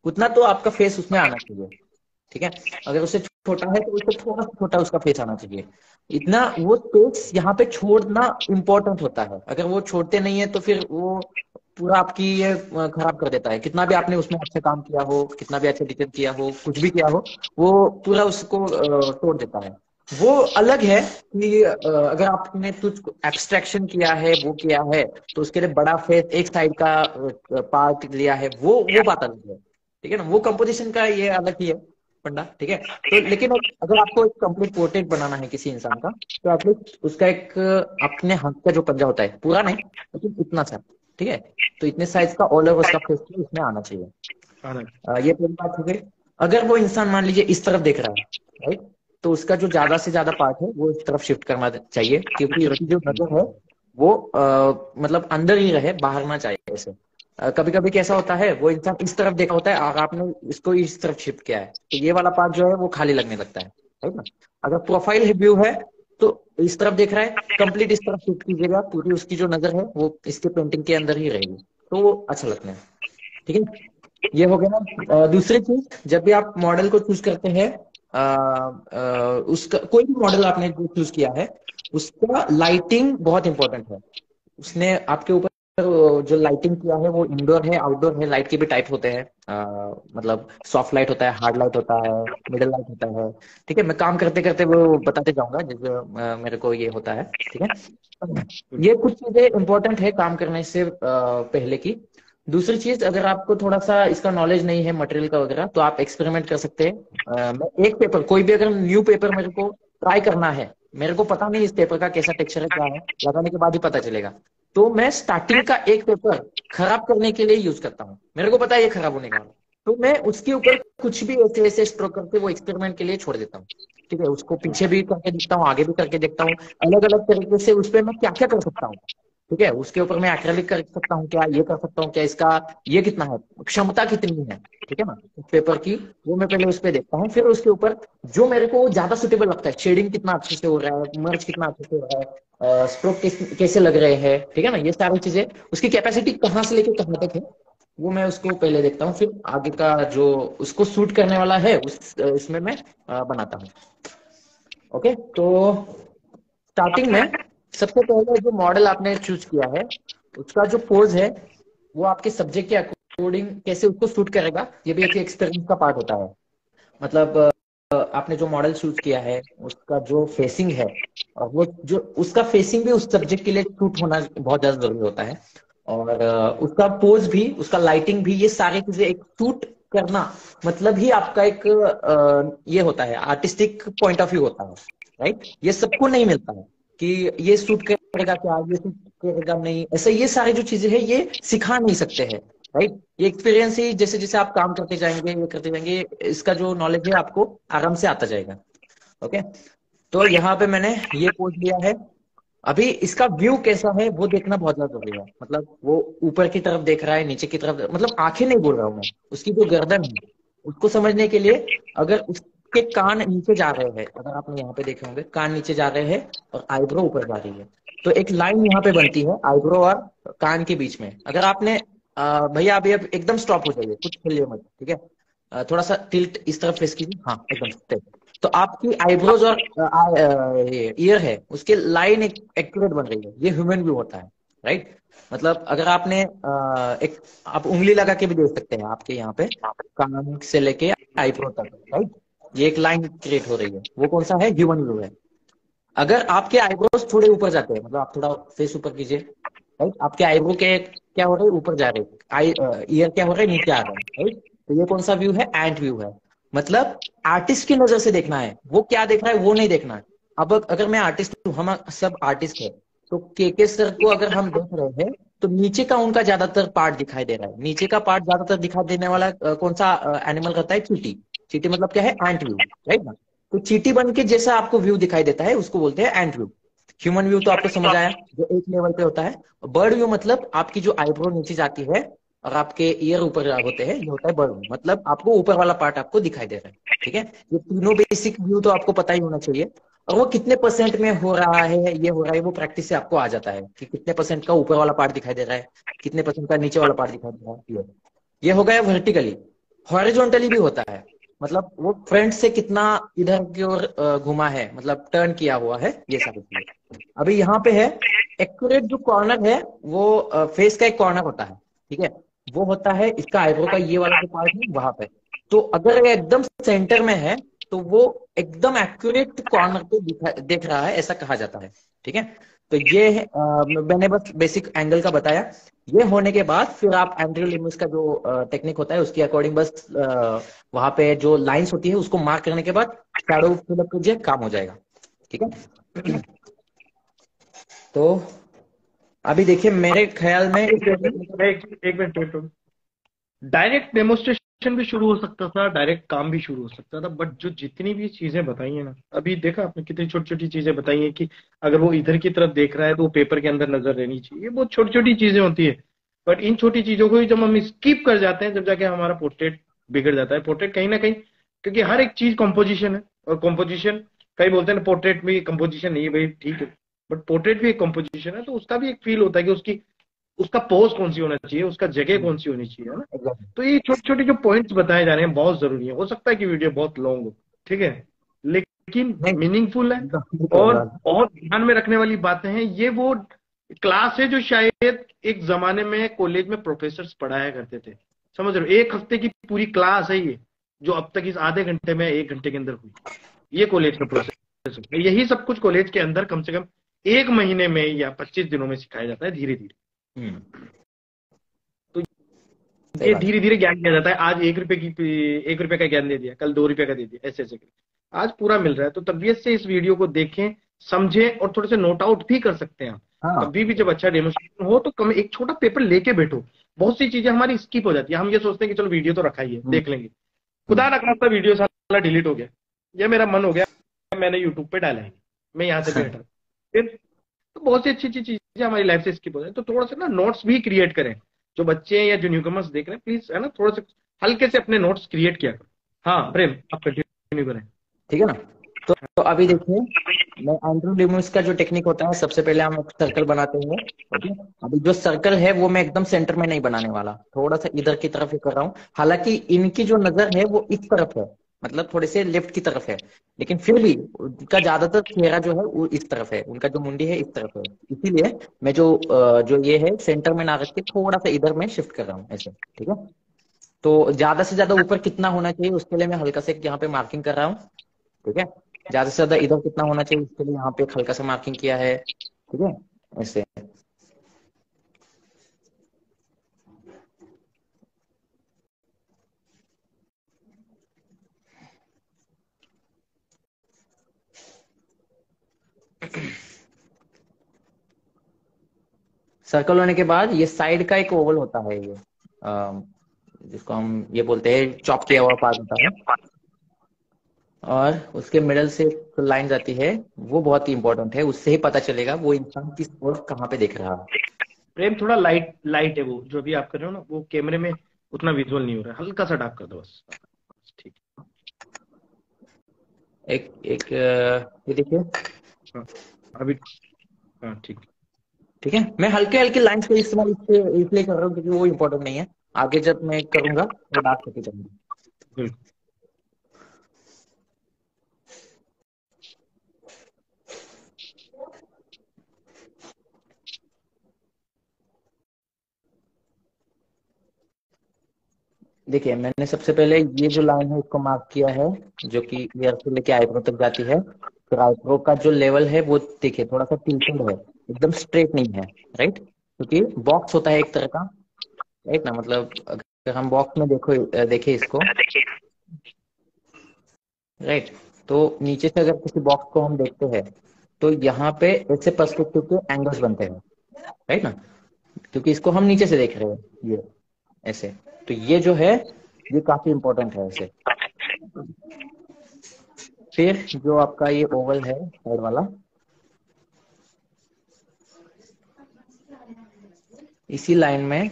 उतना तो आपका फेस उसमें आना चाहिए, ठीक है? अगर उसे छोटा है तो उसको थोड़ा सा छोटा उसका फेस आना चाहिए। इतना वो स्पेस यहाँ पे छोड़ना इम्पोर्टेंट होता है। अगर वो छोड़ते नहीं है तो फिर वो पूरा आपकी ये खराब कर देता है। कितना भी आपने उसमें अच्छा काम किया हो, कितना भी अच्छा डिटेल किया हो, कुछ भी किया हो, वो पूरा उसको तोड़ देता है। वो अलग है कि अगर आपने कुछ एब्स्ट्रैक्शन किया है वो किया है तो उसके लिए बड़ा फेस एक साइड का पार्ट लिया है वो वो बात अलग है। ठीक है ना? वो कंपोजिशन का ये अलग ही है पंडा। ठीक है? तो लेकिन अगर आपको एक कंप्लीट पोर्ट्रेट बनाना है किसी इंसान का तो एटलीस्ट उसका एक अपने हाथ का जो पंजा होता है पूरा नहीं लेकिन तो इतना सा। ठीक है? तो इतने साइज़ का ऑल ओवर उसका फेस उसमें आना चाहिए। ये पहली बात हो गई। अगर वो इंसान मान लीजिए इस तरफ़ देख रहा है राइट तो उसका जो ज़्यादा से ज़्यादा पार्ट है वो इस तरफ़ शिफ्ट करना चाहिए क्योंकि जो नज़र है वो आ, मतलब अंदर ही रहे बाहर ना चाहिए ऐसे। कभी कभी कैसा होता है वो इंसान इस तरफ़ देखा होता है और आपने इसको इस तरफ़ शिफ्ट किया है। तो ये वाला पार्ट जो है वो खाली लगने लगता है ना? अगर प्रोफ़ाइल व्यू है तो इस तरफ़ देख रहा है कंप्लीट इस तरफ़ शिफ्ट कीजिएगा पूरी उसकी जो नज़र है वो इसके पेंटिंग के अंदर ही रहेगी। तो वो अच्छा लगता है ठीक है? ये हो गया ना दूसरी चीज़ जब भी आप मॉडल को चूज़ करते हैं उसका, कोई भी मॉडल आपने जो चूज़ किया है, उसका लाइटिंग बहुत इंपॉर्टेंट है। उसने आपके ऊपर, जो लाइटिंग किया है, वो इंडोर है आउटडोर है लाइट के भी टाइप होते हैं। मतलब सॉफ्ट लाइट होता है हार्ड लाइट होता है मिडल लाइट होता है। ठीक है, मैं काम करते करते वो बताते जाऊँगा, जैसे मेरे को ये होता है। ठीक है? ये कुछ चीज़ें इंपॉर्टेंट है काम करने से पहले की। दूसरी चीज़, अगर आपको थोड़ा सा इसका नॉलेज नहीं है मटेरियल का वगैरह तो आप एक्सपेरिमेंट कर सकते हैं। मैं एक पेपर कोई भी अगर न्यू पेपर मेरे को ट्राई करना है, मेरे को पता नहीं इस पेपर का कैसा टेक्सचर है, क्या है, लगाने के बाद ही पता चलेगा। तो मैं स्टार्टिंग का एक पेपर खराब करने के लिए यूज़ करता हूँ। मेरे को पता है ये खराब होने का तो मैं उसके ऊपर कुछ भी ऐसे ऐसे स्ट्रोक करके वो एक्सपेरिमेंट के लिए छोड़ देता हूँ। ठीक है? उसको पीछे भी करके देखता हूँ, आगे भी करके देखता हूँ। अलग अलग तरीके से उस पर मैं क्या क्या कर सकता हूँ? ठीक है? उसके ऊपर मैं एक्रेलिक कर सकता हूँ क्या? ये कर सकता हूँ क्या? इसका ये कितना है? क्षमता कितनी है? ठीक है ना? पेपर की, वो मैं पहले उस पर देखता हूँ। फिर उसके ऊपर जो मेरे को ज़्यादा सुटेबल लगता है शेडिंग कितना अच्छे से हो रहा है मर्ज कितना अच्छे से हो रहा है स्ट्रोक कैसे लग रहे हैं, ठीक है ना? ये सारी चीज़ें। उसकी कैपेसिटी कहाँ से लेके कहाँ तक है, वो मैं उसको पहले देखता हूँ। फिर आगे का जो उसको सूट करने वाला है, उस इसमें मैं बनाता हूँ। ओके? तो स्टार्टिंग में सबसे पहले जो मॉडल आपने चूज़ किया है, उसका जो पोज है, वो आपके सब्जेक्ट के अकॉर्डिंग कैसे उसको सूट करेगा, ये भी एक एक्सपीरियंस का पार्ट होता है। मतलब आपने जो मॉडल चूज़ किया है, उसका जो फेसिंग है, और वो जो, उसका फेसिंग भी उस सब्जेक्ट के लिए सूट होना बहुत ज़्यादा ज़रूरी होता है। और उसका पोज भी, उसका लाइटिंग भी, ये सारी चीज़ें एक सूट करना मतलब ही आपका एक ये होता है आर्टिस्टिक पॉइंट ऑफ़ व्यू होता है राइट ये सबको नहीं मिलता है। कि ये शूट करेगा क्या, ये शूट करेगा नहीं, ऐसा ये सारी जो चीज़ें हैं, ये सिखा नहीं सकते हैं राइट ये एक्सपीरियंस ही जैसे जैसे आप काम करते जाएँगे, ये करते जाएँगे, इसका जो नॉलेज है आपको आराम से आता जाएगा ओके तो यहाँ पे मैंने ये पोज लिया है। अभी इसका व्यू कैसा है, वो देखना बहुत ज़्यादा ज़रूरी है। मतलब वो ऊपर की तरफ़ देख रहा है, नीचे की तरफ़ मतलब आँखें नहीं बोल रहा हूँ मैं, उसकी जो गर्दन है उसको समझने के लिए अगर उसके कान नीचे जा रहे हैं। अगर आपने यहाँ पे देखे होंगे, कान नीचे जा रहे हैं और आईब्रो ऊपर जा रही है। तो एक लाइन यहाँ पे बनती है आईब्रो और कान के बीच में। अगर आपने भैया अभी अब एकदम स्टॉप हो जाइए, कुछ खेलिए मत, ठीक है? थोड़ा सा टिल्ट इस तरफ़ फेस कीजिए। हाँ एकदम तो आपकी आईब्रोज और ईयर है, उसके लाइन एक एक्यूरेट बन रही है। ये ह्यूमन भी होता है राइट मतलब अगर आपने एक, आप उंगली लगा के भी देख सकते हैं आपके यहाँ पे कान से लेके आईब्रो तक राइट ये एक लाइन क्रिएट हो रही है। वो कौन सा है? ह्यूमन व्यू है। अगर आपके आईब्रोज थोड़े ऊपर जाते हैं मतलब आप थोड़ा फेस ऊपर कीजिए राइट आपके आईब्रो के क्या हो रहे हैं? ऊपर जा रहे आई ईयर क्या हो रहा है? नीचे आ रहा है राइट तो ये कौन सा व्यू है? एंट व्यू है। मतलब आर्टिस्ट की नज़र से देखना है। वो क्या देख रहा है? वो नहीं देखना है। अब अगर मैं आर्टिस्ट हूँ, हम सब आर्टिस्ट है। तो के के सर को अगर हम देख रहे हैं तो नीचे का उनका ज़्यादातर पार्ट दिखाई दे रहा है। नीचे का पार्ट ज़्यादातर दिखाई देने वाला कौन सा एनिमल रहता है? चीटी। चीटी मतलब क्या है? एंट व्यू राइट ना तो चीटी बन के जैसा आपको व्यू दिखाई देता है, उसको बोलते हैं एंट व्यू ह्यूमन व्यू तो आपको समझ आया, जो एक लेवल पे होता है। बर्ड व्यू मतलब आपकी जो आईब्रो नीचे जाती है और आपके ईयर ऊपर होते हैं, ये होता है बर्ड व्यू मतलब आपको ऊपर वाला पार्ट आपको दिखाई दे रहा है, ठीक है? ये तीनों बेसिक व्यू तो आपको पता ही होना चाहिए। और वो कितने परसेंट में हो रहा है, ये हो रहा है, वो प्रैक्टिस से आपको आ जाता है कि कितने परसेंट का ऊपर वाला पार्ट दिखाई दे रहा है, कितने परसेंट का नीचे वाला पार्ट दिखाई दे रहा है, ये। हो गया वर्टिकली हॉरिजोंटली भी होता है। मतलब वो फ्रंट से कितना इधर की ओर घुमा है मतलब टर्न किया हुआ है, ये सब अभी यहाँ पे है एक्यूरेट जो कॉर्नर है, वो फेस का एक कॉर्नर होता है, ठीक है? वो होता है इसका आईब्रो का ये वाला जो पार्ट है, वहाँ पे। तो अगर एकदम सेंटर में है तो वो एकदम एक्यूरेट कॉर्नर पे देख रहा है ऐसा कहा जाता है ठीक है? तो ये है आ, मैंने बस बेसिक एंगल का बताया। ये होने के बाद फिर आप एंड्रियो का जो टेक्निक होता है उसके अकॉर्डिंग बस वहाँ पे जो लाइंस होती है उसको मार्क करने के बाद शैडो फिलअप कीजिए काम हो जाएगा ठीक है? तो अभी देखिए मेरे ख्याल में एक मिनट डायरेक्ट डेमोस्ट्रेशन भी शुरू हो सकता था डायरेक्ट काम भी शुरू हो सकता था बट जो जितनी भी चीज़ें बताई है ना, अभी देखा आपने कितनी छोटी छोटी चीज़ें बताई है कि अगर वो इधर की तरफ़ देख रहा है तो वो पेपर के अंदर नज़र रहनी चाहिए। ये बहुत छोटी छोटी चीज़ें होती है बट इन छोटी चीज़ों को जब हम स्कीप कर जाते हैं, जब जाके हमारा पोर्ट्रेट बिगड़ जाता है। पोर्ट्रेट कहीं ना कहीं, क्योंकि हर एक चीज़ कॉम्पोजिशन है, और कॉम्पोजिशन कई बोलते हैं ना पोर्ट्रेट में कम्पोजिशन नहीं है भाई, ठीक है बट पोर्ट्रेट भी एक कंपोजिशन है तो उसका भी एक फील होता है कि उसकी उसका पोज कौन सी होना चाहिए? उसका जगह कौन सी होनी चाहिए ना? तो ये छोटे छोटे जो पॉइंट्स बताए जा रहे हैं बहुत ज़रूरी है। हो सकता है कि वीडियो बहुत लॉन्ग हो ठीक है? लेकिन मीनिंगफुल है। और बहुत ध्यान में रखने वाली बातें हैं ये वो क्लास है जो शायद एक जमाने में कॉलेज में प्रोफेसर पढ़ाया करते थे। समझ रहे हो? एक हफ़्ते की पूरी क्लास है ये जो अब तक इस आधे घंटे में एक घंटे के अंदर हुई। ये कॉलेज का प्रोसेस यही सब कुछ कॉलेज के अंदर कम से कम एक महीने में या पच्चीस दिनों में सिखाया जाता है धीरे धीरे। तो ये धीरे धीरे ज्ञान दिया जाता है। आज एक रुपए की एक रुपए का ज्ञान दे दिया कल दो रुपए का दे दिया ऐसे ऐसे आज पूरा मिल रहा है। तो तबियत से इस वीडियो को देखें समझें और थोड़े से नोट आउट भी कर सकते हैं हाँ। कभी भी जब अच्छा डेमोस्ट्रेशन हो तो कम एक छोटा पेपर लेके बैठो। बहुत सी चीज़ें हमारी स्किप हो जाती है। हम ये सोचते हैं कि चलो वीडियो तो रखा ही है हम्म। देख लेंगे। खुदा ना खास्ता वीडियो सारा डिलीट हो गया। या मेरा मन हो गया मैंने यूट्यूब पे डाला है। मैं यहाँ से बैठा। फिर तो बहुत सी अच्छी अच्छी चीज़ें हमारी लाइफ से स्किप हो जाए। तो थोड़ा सा ना नोट्स भी क्रिएट करें। जो बच्चे या जो न्यूकमर्स देख रहे हैं प्लीज़ है ना थोड़ा सा हल्के से अपने नोट्स क्रिएट किया करो। हाँ प्रेम आप कंटिन्यू करें। ठीक है ना? तो, तो अभी देखिए मैं एंड्रू का जो टेक्निक होता है सबसे पहले हम एक सर्कल बनाते हैं ओके? अभी जो सर्कल है वो मैं एकदम सेंटर में नहीं बनाने वाला। थोड़ा सा इधर की तरफ़ ही कर रहा हूँ। हालाँकि इनकी जो नज़र है वो इस तरफ़ है। मतलब थोड़े से लेफ़्ट की तरफ़ है। लेकिन फिर भी उनका ज़्यादातर चेहरा जो है वो इस तरफ़ है। उनका जो मुंडी है इस तरफ़ है। इसीलिए मैं जो जो ये है सेंटर में ना रख के थोड़ा सा इधर में शिफ्ट कर रहा हूँ ऐसे, ठीक है? तो ज़्यादा से ज़्यादा ऊपर कितना होना चाहिए उसके लिए मैं हल्का से यहाँ पे मार्किंग कर रहा हूँ, ठीक है? ज़्यादा से ज़्यादा इधर कितना होना चाहिए उसके लिए यहाँ पे हल्का सा मार्किंग किया है, ठीक है? ऐसे। सर्कल होने के बाद ये साइड का एक ओवल होता है ये जिसको हम ये बोलते हैं चौक किया हुआ पार्ट होता है। और उसके मिडल से लाइन जाती है वो बहुत ही इंपॉर्टेंट है उससे ही पता चलेगा वो इंसान किस ओर कहाँ पे देख रहा है। प्रेम थोड़ा लाइट लाइट है वो जो भी आप कर रहे हो ना वो कैमरे में उतना विजुअल नहीं हो रहा है। हल्का सा डार्क कर दो बस। ठीक। एक एक ये देखिए। अभी हाँ ठीक। ठीक है? मैं हल्के हल्के लाइंस का इस्तेमाल इसलिए कर रहा हूँ क्योंकि वो इम्पोर्टेंट नहीं है। आगे जब मैं करूँगा तो डार्क करके बिल्कुल। देखिए, मैंने सबसे पहले ये जो लाइन है, इसको मार्क किया है, जो कि ईयर से लेके आईब्रो तक जाती है। फिर का जो लेवल है वो देखिए, थोड़ा सा टिल्टेड है, एकदम स्ट्रेट नहीं है राइट क्योंकि बॉक्स होता है एक तरह का राइट ना? मतलब अगर हम बॉक्स में देखो, देखे इसको राइट तो नीचे से अगर किसी बॉक्स को हम देखते हैं तो यहाँ पे ऐसे पर्सपेक्टिव के एंगल्स बनते हैं राइट ना? क्योंकि इसको हम नीचे से देख रहे हैं, ये, ऐसे। तो ये जो है, ये काफ़ी इंपॉर्टेंट है ऐसे। फिर जो आपका ये ओवल है साइड वाला इसी लाइन में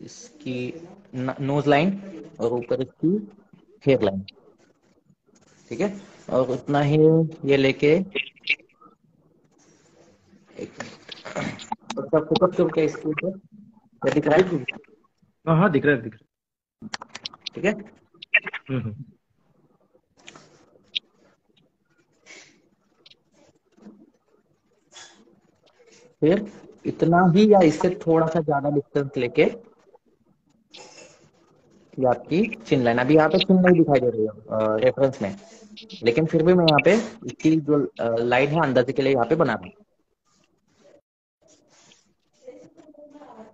इसकी नोज़ लाइन और ऊपर इसकी हेयर लाइन ठीक है? और उतना ही ये लेके एक फोकस करके इसके ऊपर? दिख रहा है? हाँ हाँ दिख रहा है दिख रहा है। ठीक है? फिर इतना ही या इससे थोड़ा सा ज़्यादा डिस्टेंस लेके ये आपकी चिन लाइन अभी यहाँ पे चिन नहीं दिखाई दे रही है रेफरेंस में। लेकिन फिर भी मैं यहाँ पे इसकी जो लाइन है अंदाजे के लिए यहाँ पे बना रहा हूँ।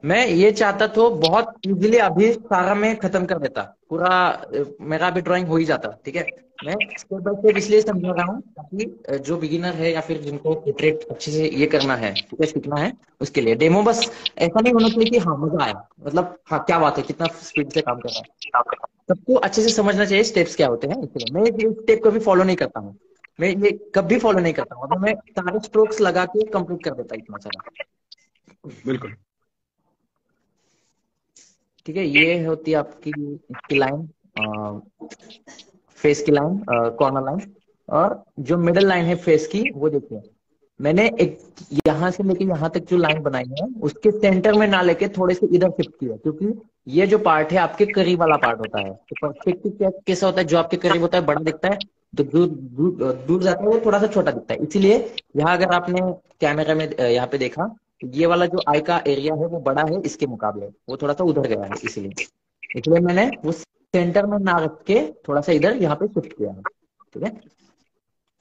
मैं ये चाहता तो बहुत इजीली अभी सारा में खत्म कर देता। पूरा मेरा अभी ड्राइंग हो ही जाता, ठीक है? मैं स्टेप बाय स्टेप इसलिए समझा रहा हूँ ताकि जो बिगिनर है या फिर जिनको पोर्ट्रेट अच्छे से ये करना है ठीक है सीखना है उसके लिए। डेमो बस ऐसा नहीं होना चाहिए कि हाँ मज़ा आया। मतलब हाँ क्या बात है कितना स्पीड से काम कर रहा है। सबको अच्छे से समझना चाहिए स्टेप्स क्या होते हैं इसलिए। मैं ये स्टेप कभी फॉलो नहीं करता हूँ। मैं ये कभी फॉलो नहीं करता हूँ। मैं सारे स्ट्रोक्स लगा के कंप्लीट कर देता इतना सारा। बिल्कुल। ठीक है ये होती है आपकी लाइन फेस की लाइन कॉर्नर लाइन और जो मिडल लाइन है फेस की, वो देखिए। मैंने एक यहाँ से लेके यहाँ तक जो लाइन बनाई है, उसके सेंटर में ना लेके थोड़े से इधर शिफ्ट किया, क्योंकि ये जो पार्ट है, आपके करीब वाला पार्ट होता है। तो परस्पेक्टिव कैसा होता है? जो आपके करीब होता है, बड़ा दिखता है तो दूर दूर दूर जाता है, वो थोड़ा सा छोटा दिखता है। इसीलिए यहाँ अगर आपने कैमरा में यहाँ पे देखा तो ये वाला जो आई का एरिया है, वो बड़ा है, इसके मुकाबले। वो थोड़ा सा उधर गया है, इसलिए। इसलिए मैंने वो सेंटर में ना रख के थोड़ा सा इधर यहाँ पे शिफ्ट किया ठीक है?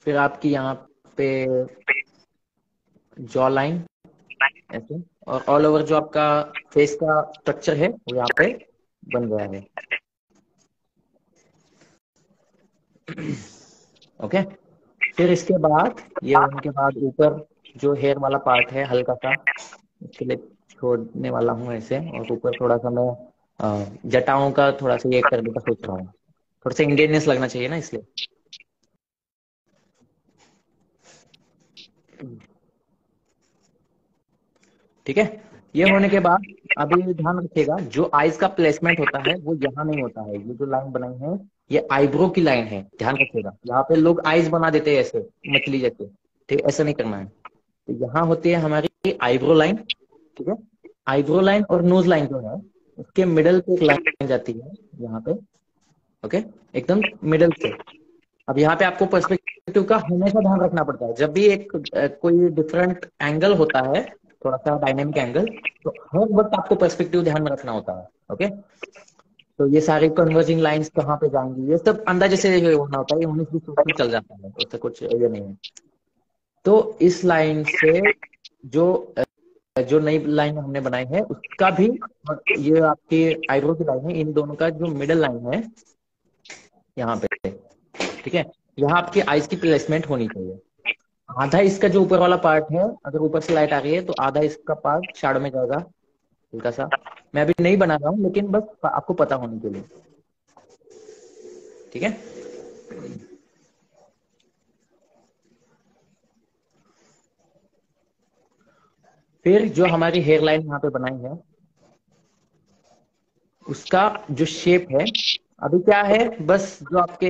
फिर आपकी यहाँ पे जॉ लाइन ऐसे। और ऑल ओवर जो आपका फेस का स्ट्रक्चर है, वो यहाँ पे बन गया है। ओके फिर इसके बाद, ये होने के बाद ऊपर जो हेयर वाला पार्ट है, हल्का सा, उसके लिए छोड़ने वाला हूँ ऐसे। और ऊपर थोड़ा सा मैं जटाओं का थोड़ा सा ये करने का सोच रहा हूँ। थोड़ा सा इंडियननेस लगना चाहिए ना इसलिए। ठीक है? ये होने के बाद अभी ध्यान रखिएगा, जो आईज का प्लेसमेंट होता है, वो यहाँ नहीं होता है। ये जो लाइन बनाई है, ये आईब्रो की लाइन है। ध्यान रखिएगा। यहाँ पे लोग आईज बना देते हैं ऐसे, मछली जैसे। ठीक, ऐसा नहीं करना है। तो यहाँ होती है हमारी आईब्रो लाइन ठीक है? आईब्रो लाइन और नोज़ लाइन जो है उसके मिडल पे एक लाइन जाती है, यहाँ पे। ओके एकदम मिडल से अब यहाँ पे आपको पर्सपेक्टिव का हमेशा ध्यान रखना पड़ता है। जब भी एक कोई डिफरेंट एंगल होता है थोड़ा सा डायनेमिक एंगल तो हर वक्त आपको पर्सपेक्टिव ध्यान में रखना होता है। ओके तो ये सारी कन्वर्जिंग लाइंस कहाँ पे जाएँगी? ये सब अंदाजे से होना होता है। उन्नीस बीस चल जाता है। उससे कुछ ये नहीं है। तो इस लाइन से जो जो नई लाइन हमने बनाई है, उसका भी ये आपके आईब्रो की लाइन है, इन दोनों का जो मिडल लाइन है, यहाँ पे, ठीक है? यहाँ आपकी आईज की प्लेसमेंट होनी चाहिए। आधा इसका जो ऊपर वाला पार्ट है, अगर ऊपर से लाइट आ गई है तो आधा इसका पार्ट शाडो में जाएगा, हल्का सा। मैं अभी नहीं बना रहा हूँ, लेकिन बस आपको पता होने के लिए। ठीक है? फिर जो हमारी हेयर लाइन यहाँ पे बनाई है, उसका जो शेप है, अभी क्या है, बस जो आपके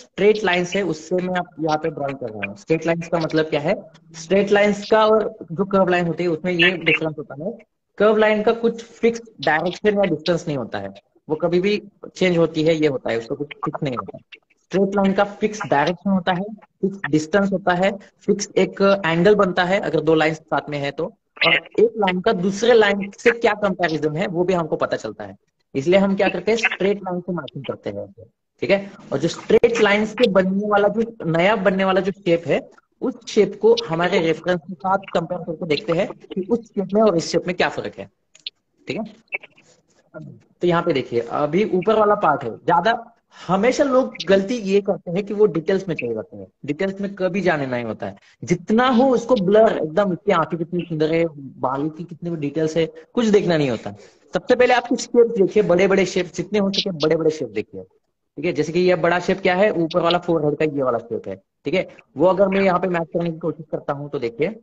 स्ट्रेट लाइंस है, उससे मैं आप यहाँ पे ड्रॉइंग कर रहा हूँ। स्ट्रेट लाइंस का मतलब क्या है? स्ट्रेट लाइंस का और जो कर्व लाइन होती है, उसमें ये डिफरेंस होता है। कर्व लाइन का कुछ फिक्स डायरेक्शन या डिस्टेंस नहीं होता है। वो कभी भी चेंज होती है, ये होता है, उसका कुछ फिक्स नहीं होता स्ट्रेट लाइन का फिक्स डायरेक्शन होता है, फिक्स डिस्टेंस होता है, फिक्स एक एंगल बनता है, अगर दो लाइन साथ में है तो। और एक लाइन का दूसरे लाइन से क्या कंपैरिजन है, वो भी हमको पता चलता है। इसलिए हम क्या करते हैं स्ट्रेट लाइन से मार्किंग करते हैं। ठीक है? और जो स्ट्रेट लाइन से बनने वाला जो, नया बनने वाला जो शेप है, उस शेप को हमारे रेफरेंस के साथ कंपेयर करके देखते हैं कि उस शेप में और इस शेप में क्या फ़र्क है। ठीक है? तो यहाँ पे देखिए, अभी ऊपर वाला पार्ट है, ज़्यादा हमेशा लोग गलती ये करते हैं कि वो डिटेल्स में चले जाते हैं। डिटेल्स में कभी जाने नहीं होता है। जितना हो उसको ब्लर एकदम इसकी आँखें कितनी सुंदर है, बाल की कितनी डिटेल्स है, कुछ देखना नहीं होता। सबसे पहले आप कुछ शेप देखिए बड़े बड़े शेप जितने हो सके बड़े बड़े शेप देखिए। ठीक है, जैसे कि ये बड़ा शेप क्या है, ऊपर वाला फोर हेड का, ये वाला शेप है। ठीक है, वो अगर मैं यहाँ पे मैच करने की कोशिश करता हूँ तो देखिए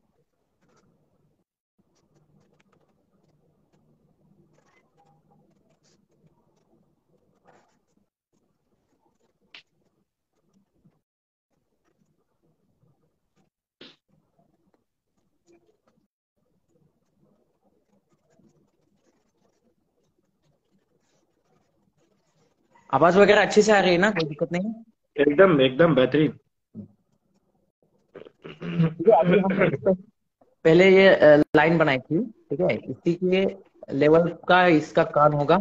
आवाज़ वगैरह अच्छे से आ रही है ना? कोई दिक्कत नहीं एकदम एकदम बेहतरीन। पहले ये लाइन बनाई थी ठीक है? इसी के लेवल का इसका कान होगा।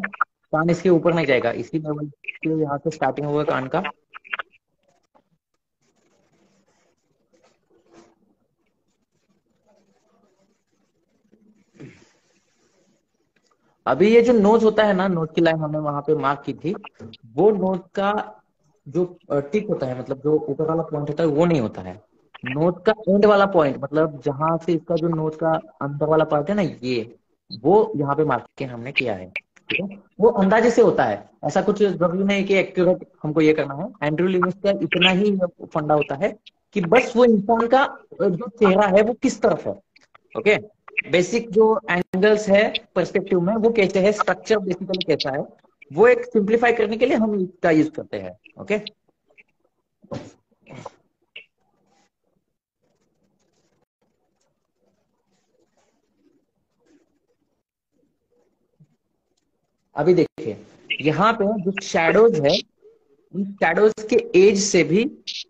कान इसके ऊपर नहीं जाएगा। इसी लेवल के यहाँ से स्टार्टिंग होगा कान का। अभी ये जो नोज़ होता है ना, नोज़ की लाइन हमने वहाँ पे मार्क की थी, वो नोज़ का जो टिप होता है मतलब जो ऊपर वाला पॉइंट होता है, वो नहीं होता है। नोज़ का एंड वाला पॉइंट मतलब जहाँ से इसका जो नोज़ का अंदर वाला पार्ट है ना, ये, वो यहाँ पे मार्क के हमने किया है, ठीक है? वो अंदाजे से होता है। ऐसा कुछ ज़रूरी नहीं कि एक्यूरेट हमको ये करना है। एंड्रू लिविस का इतना ही फंडा होता है कि बस वो इंसान का जो चेहरा है, वो किस तरफ़ है, ओके? बेसिक जो एंगल्स है परस्पेक्टिव में, वो कैसे है स्ट्रक्चर बेसिकली कैसा है। वो एक सिंप्लीफाई करने के लिए हम इसका यूज़ करते हैं ओके अभी देखिए, यहाँ पे जो शेडोज है उन शेडोज के एज से भी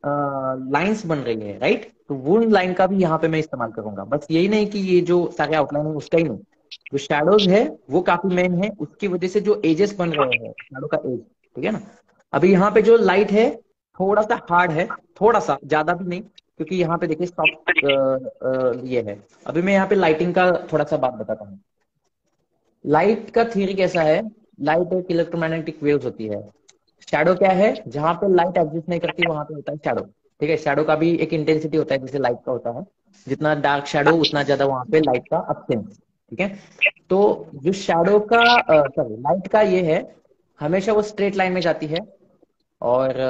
लाइंस बन रही है राइट तो वो लाइन का भी यहाँ पे मैं इस्तेमाल करूँगा। बस यही नहीं कि ये जो सारे आउटलाइन है, उसका ही नहीं। जो शेडोज है, वो काफ़ी मेन है। उसकी वजह से जो एजेस बन रहे हैं शेडो का एज ठीक है ना? अभी यहाँ पे जो लाइट है थोड़ा सा हार्ड है थोड़ा सा ज़्यादा भी नहीं, क्योंकि यहाँ पे देखिए सॉफ्ट ये है। अभी मैं यहाँ पे लाइटिंग का थोड़ा सा बात बताता हूँ। लाइट का थ्योरी कैसा है? लाइट एक इलेक्ट्रोमैग्नेटिक वेव्स होती है। शैडो क्या है? जहाँ पे लाइट एग्जिस्ट नहीं करती, वहाँ पे होता है शैडो ठीक है? शैडो का भी एक इंटेंसिटी होता है, जैसे लाइट का होता है। जितना डार्क शैडो उतना ज़्यादा वहाँ पे लाइट का अपसेंस ठीक है? तो जो शैडो का सॉरी लाइट का ये है, हमेशा वो स्ट्रेट लाइन में जाती है और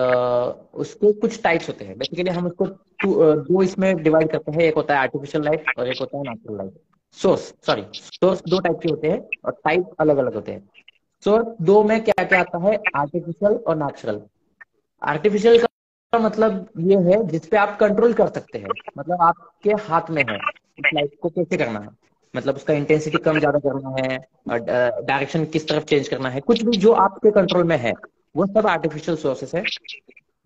उसके कुछ टाइप्स होते हैं। बेसिकली हम उसको दो इसमें डिवाइड करते हैं। एक होता है आर्टिफिशियल लाइट और एक होता है natural light source sorry source दो टाइप के होते हैं और टाइप अलग अलग होते हैं। सोर्स दो में क्या क्या आता है? आर्टिफिशियल और नेचुरल आर्टिफिशियल का मतलब ये है जिसपे आप कंट्रोल कर सकते हैं। मतलब आपके हाथ में है। लाइट को कैसे करना है? मतलब उसका इंटेंसिटी कम ज़्यादा करना है डायरेक्शन किस तरफ़ चेंज करना है? कुछ भी जो आपके कंट्रोल में है वो सब आर्टिफिशियल सोर्सेस है।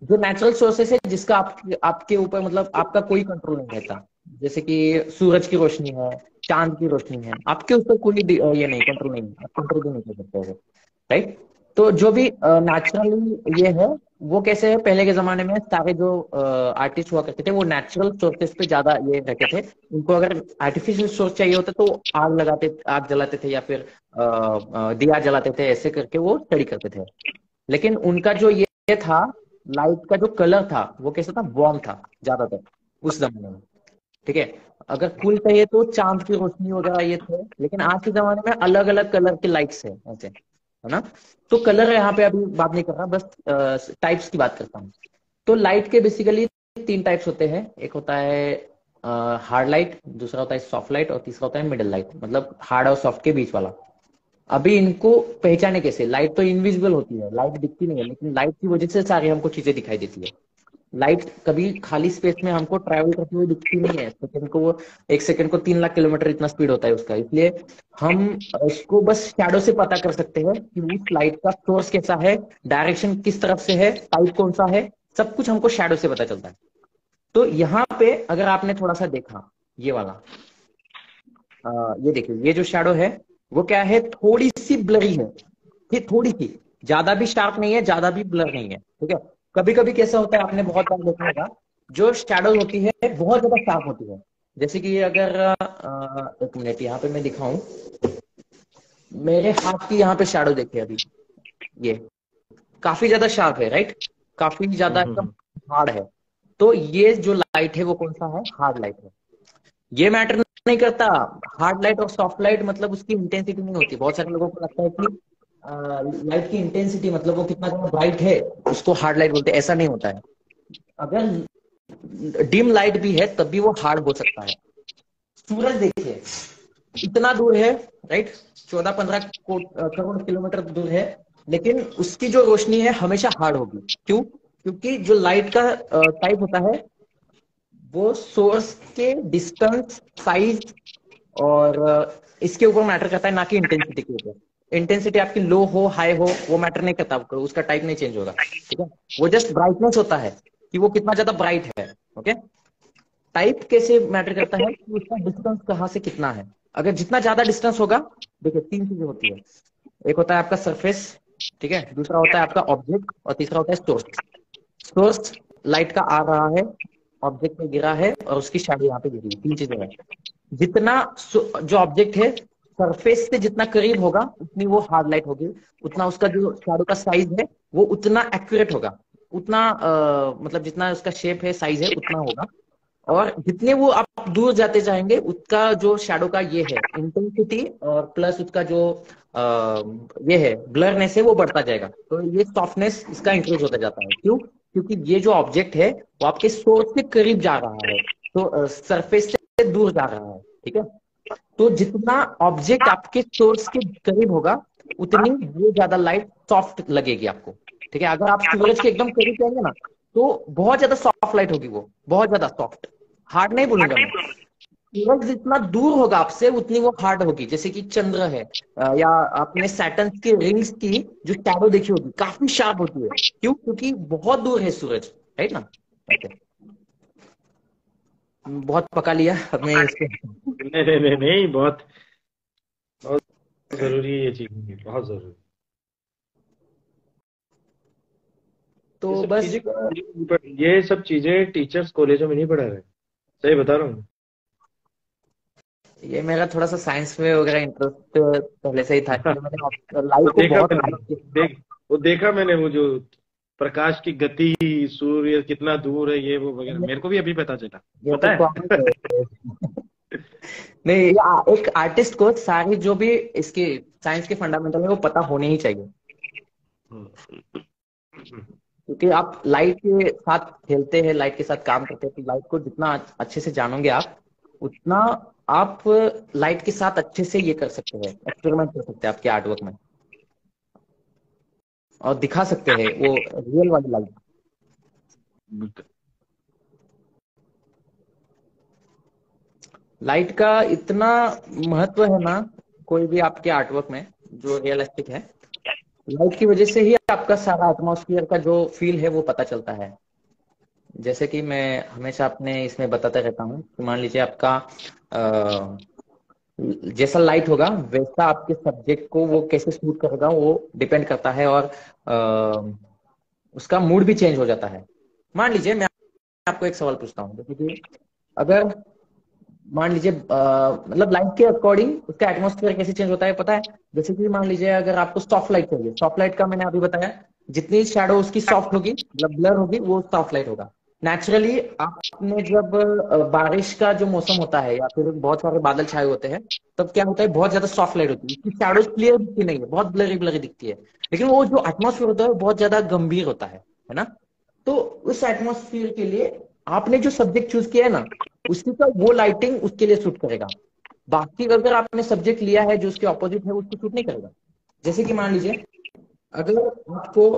जो नेचुरल सोर्सेस है जिसका आप, आपके ऊपर मतलब आपका कोई कंट्रोल नहीं रहता। जैसे कि सूरज की रोशनी है चाँद की रोशनी है। आपके ऊपर कोई ये नहीं कंट्रोल नहीं आप कंट्रोल भी नहीं कर सकते हो राइट तो जो भी नेचुरली ये है, वो कैसे है? पहले के जमाने में सारे जो आर्टिस्ट हुआ करते थे, वो नेचुरल सोर्सेस पे ज़्यादा ये रखते थे। उनको अगर आर्टिफिशियल सोर्स चाहिए होता तो आग लगाते, आग जलाते थे या फिर दिया जलाते थे, ऐसे करके वो स्टडी करते थे। लेकिन उनका जो ये था लाइट का जो कलर था, वो कैसा था? वॉर्म था, ज़्यादातर, उस जमाने में। ठीक है? अगर फुल चाहिए तो चाँद की रोशनी वगैरह ये थे लेकिन आज के जमाने में अलग अलग कलर के लाइट्स है, ऐसे, है ना? तो कलर यहाँ पे अभी बात नहीं कर रहा, बस टाइप्स की बात करता हूँ। तो लाइट के बेसिकली तीन टाइप्स होते हैं। एक होता है हार्ड लाइट दूसरा होता है सॉफ्ट लाइट और तीसरा होता है मिडल लाइट मतलब हार्ड और सॉफ्ट के बीच वाला। अभी इनको पहचाने कैसे? लाइट तो इनविजिबल होती है लाइट दिखती नहीं है, लेकिन लाइट की वजह से सारी हमको चीज़ें दिखाई देती है। लाइट कभी खाली स्पेस में हमको ट्रैवल करती हुई दिखती नहीं है सेकंड को वो एक सेकंड को तीन लाख किलोमीटर इतना स्पीड होता है उसका। इसलिए हम उसको बस शैडो से पता कर सकते हैं कि उस लाइट का सोर्स कैसा है डायरेक्शन किस तरफ़ से है टाइप कौन सा है सब कुछ हमको शैडो से पता चलता है। तो यहाँ पे अगर आपने थोड़ा सा देखा ये वाला आ, ये देखिए ये जो शेडो है वो क्या है थोड़ी सी ब्लरी है। ये थोड़ी सी ज़्यादा भी शार्प नहीं है ज़्यादा भी ब्लर नहीं है ठीक है? कभी कभी कैसा होता है आपने बहुत बार देखा होगा जो शेडो होती है बहुत ज़्यादा शार्प होती है। जैसे कि अगर आ, एक मिनट यहाँ पे मैं दिखाऊँ। मेरे हाथ की यहाँ पे शेडो देखे अभी। ये काफ़ी ज़्यादा शार्प है राइट काफ़ी ज़्यादा हम्म, एकदम हार्ड है। तो ये जो लाइट है वो कौन सा है? हार्ड लाइट है। ये मैटर नहीं करता। हार्ड लाइट और सॉफ्ट लाइट मतलब उसकी इंटेंसिटी नहीं होती। बहुत सारे लोगों को लगता है कि लाइट की इंटेंसिटी मतलब वो कितना ज़्यादा ब्राइट है, उसको हार्ड लाइट बोलते ऐसा नहीं होता है। अगर डिम लाइट भी है, तब भी वो हार्ड हो सकता है। सूरज देखिए, इतना दूर है राइट चौदह पंद्रह करोड़ किलोमीटर दूर है, लेकिन उसकी जो रोशनी है, हमेशा हार्ड होगी। क्यों? क्योंकि जो लाइट का टाइप होता है, वो सोर्स के डिस्टेंस साइज़ और इसके ऊपर मैटर करता है, ना कि इंटेंसिटी के ऊपर। इंटेंसिटी आपकी लो हो हाई हो, वो मैटर नहीं करता आपको उसका टाइप नहीं चेंज होगा, ठीक है? वो जस्ट ब्राइटनेस होता है कि वो कितना ज़्यादा ब्राइट है ओके टाइप कैसे मैटर करता है कि उसका डिस्टेंस कहाँ से कितना है? अगर जितना ज़्यादा डिस्टेंस होगा, देखिए, तीन चीज़ें होती है। एक होता है आपका सरफेस ठीक है? दूसरा होता है आपका ऑब्जेक्ट और तीसरा होता है सोर्स सोर्स लाइट का आ रहा है ऑब्जेक्ट में गिरा है और उसकी शादी यहाँ पे गिरी तीन चीज़ें हैं। जितना जो ऑब्जेक्ट है सरफेस से जितना करीब होगा उतनी वो हार्ड लाइट होगी। उतना उसका जो शैडो का साइज़ है वो उतना एक्यूरेट होगा। उतना आ, मतलब जितना उसका शेप है साइज़ है उतना होगा। और जितने वो आप दूर जाते जाएँगे उसका जो शेडो का ये है इंटेंसिटी और प्लस उसका जो आ, ये है ब्लरनेस है वो बढ़ता जाएगा। तो ये सॉफ्टनेस इसका इंक्रीज होता जाता है। क्यों? क्योंकि ये जो ऑब्जेक्ट है वो आपके सोर्स के करीब जा रहा है। तो सरफेस से दूर जा रहा है। ठीक है? तो जितना ऑब्जेक्ट आपके सोर्स के करीब होगा उतनी वो ज़्यादा लाइट सॉफ्ट लगेगी आपको ठीक है? अगर आप सूरज के एकदम करीब जाएँगे ना तो बहुत ज़्यादा सॉफ्ट लाइट होगी वो बहुत ज़्यादा सॉफ्ट हार्ड नहीं बोलूँगा मैं। सूरज जितना दूर होगा आपसे उतनी वो हार्ड होगी। जैसे कि चंद्र है या आपने सैटन की रिंग्स की जो टैरो देखी होगी काफ़ी शार्प होती है। क्यों? क्योंकि बहुत दूर है सूरज राइट ना? बहुत पका लिया हमें इसके। नहीं नहीं नहीं नहीं बहुत बहुत ज़रूरी है ये चीज़ बहुत ज़रूरी। तो ये बस ये सब चीज़ें टीचर्स कॉलेजों में नहीं पढ़ा रहे। सही बता रहा हूँ ये मेरा थोड़ा सा साइंस में वगैरह इंटरेस्ट पहले से ही था मैंने लाइफ को बहुत देख वो देखा मैंने वो जो प्रकाश की गति सूर्य कितना दूर है ये वो वगैरह। मेरे को भी अभी पता चला। पता तो है? नहीं एक आर्टिस्ट को सारी जो भी इसके साइंस के फंडामेंटल है वो पता होने ही चाहिए। क्योंकि आप लाइट के साथ खेलते हैं लाइट के साथ काम करते हैं तो लाइट को जितना अच्छे से जानोगे आप उतना आप लाइट के साथ अच्छे से ये कर सकते हैं एक्सपेरिमेंट कर सकते हैं आपके आर्टवर्क में। और दिखा सकते हैं वो रियल वाली लाइट लाइट का इतना महत्व है ना, कोई भी आपके आर्टवर्क में, जो रियलिस्टिक है लाइट की वजह से ही आपका सारा एटमोस्फियर का जो फील है वो पता चलता है। जैसे कि मैं हमेशा अपने इसमें बताता रहता हूँ मान लीजिए आपका जैसा लाइट होगा वैसा आपके सब्जेक्ट को वो कैसे सूट करेगा वो डिपेंड करता है और आ, उसका मूड भी चेंज हो जाता है। मान लीजिए मैं आपको एक सवाल पूछता हूँ। जैसे कि अगर मान लीजिए मतलब लाइट के अकॉर्डिंग उसका एटमोस्फेयर कैसे चेंज होता है पता है? जैसे कि मान लीजिए अगर आपको सॉफ्ट लाइट चाहिए सॉफ्ट लाइट का मैंने अभी बताया जितनी शेडो उसकी सॉफ्ट होगी मतलब ब्लर होगी वो सॉफ्ट लाइट होगा। नेचुरली आपने जब बारिश का जो मौसम होता है या फिर बहुत सारे बादल छाए होते हैं, तब क्या होता है, बहुत ज़्यादा सॉफ्ट लाइट होती है। इसकी शैडोज क्लियर दिखती नहीं है, बहुत ब्लरी ब्लरी दिखती है। लेकिन वो जो एटमोसफियर होता है बहुत ज़्यादा गंभीर होता है है ना? तो उस एटमोसफियर के लिए आपने जो सब्जेक्ट चूज़ किया है ना, उसकी का वो लाइटिंग उसके लिए सूट करेगा। बाकी अगर आपने सब्जेक्ट लिया है जो उसके ऑपोजिट है उसको सूट नहीं करेगा। जैसे कि मान लीजिए, अगर आपको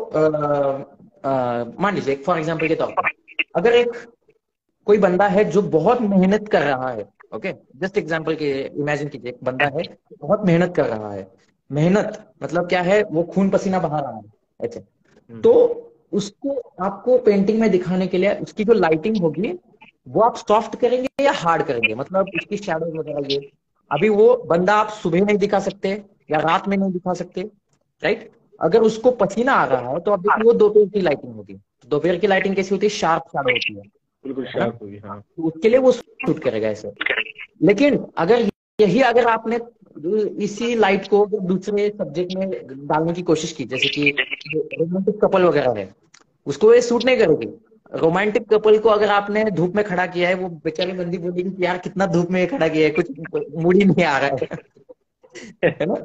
मान लीजिए फॉर एग्ज़ाम्पल के तौर पर अगर एक कोई बंदा है जो बहुत मेहनत कर रहा है ओके जस्ट एग्ज़ाम्पल के इमेजिन कीजिए एक बंदा है बहुत मेहनत कर रहा है। मेहनत मतलब क्या है? वो खून पसीना बहा रहा है ऐसे हम्म। तो उसको आपको पेंटिंग में दिखाने के लिए उसकी जो लाइटिंग होगी वो आप सॉफ्ट करेंगे या हार्ड करेंगे? मतलब उसकी शेडो वगैरह ये। अभी वो बंदा आप सुबह नहीं दिखा सकते या रात में नहीं दिखा सकते राइट अगर उसको पसीना आ रहा है तो अब वो दोपहर की लाइटिंग होगी। दोपहर की लाइटिंग कैसी होती है? शार्प शार्प होती है। बिल्कुल शार्प होगी हाँ। तो उसके लिए वो शूट करेगा ऐसे। लेकिन अगर यही अगर आपने इसी लाइट को दूसरे सब्जेक्ट में डालने की कोशिश की जैसे कि रोमांटिक कपल वगैरह है उसको ये सूट नहीं करेगी? रोमांटिक कपल को अगर आपने धूप में खड़ा किया है वो बेचारी बंदी बोलेगी कि यार कितना धूप में खड़ा किया है कुछ मूड ही नहीं आ रहा है। है ना?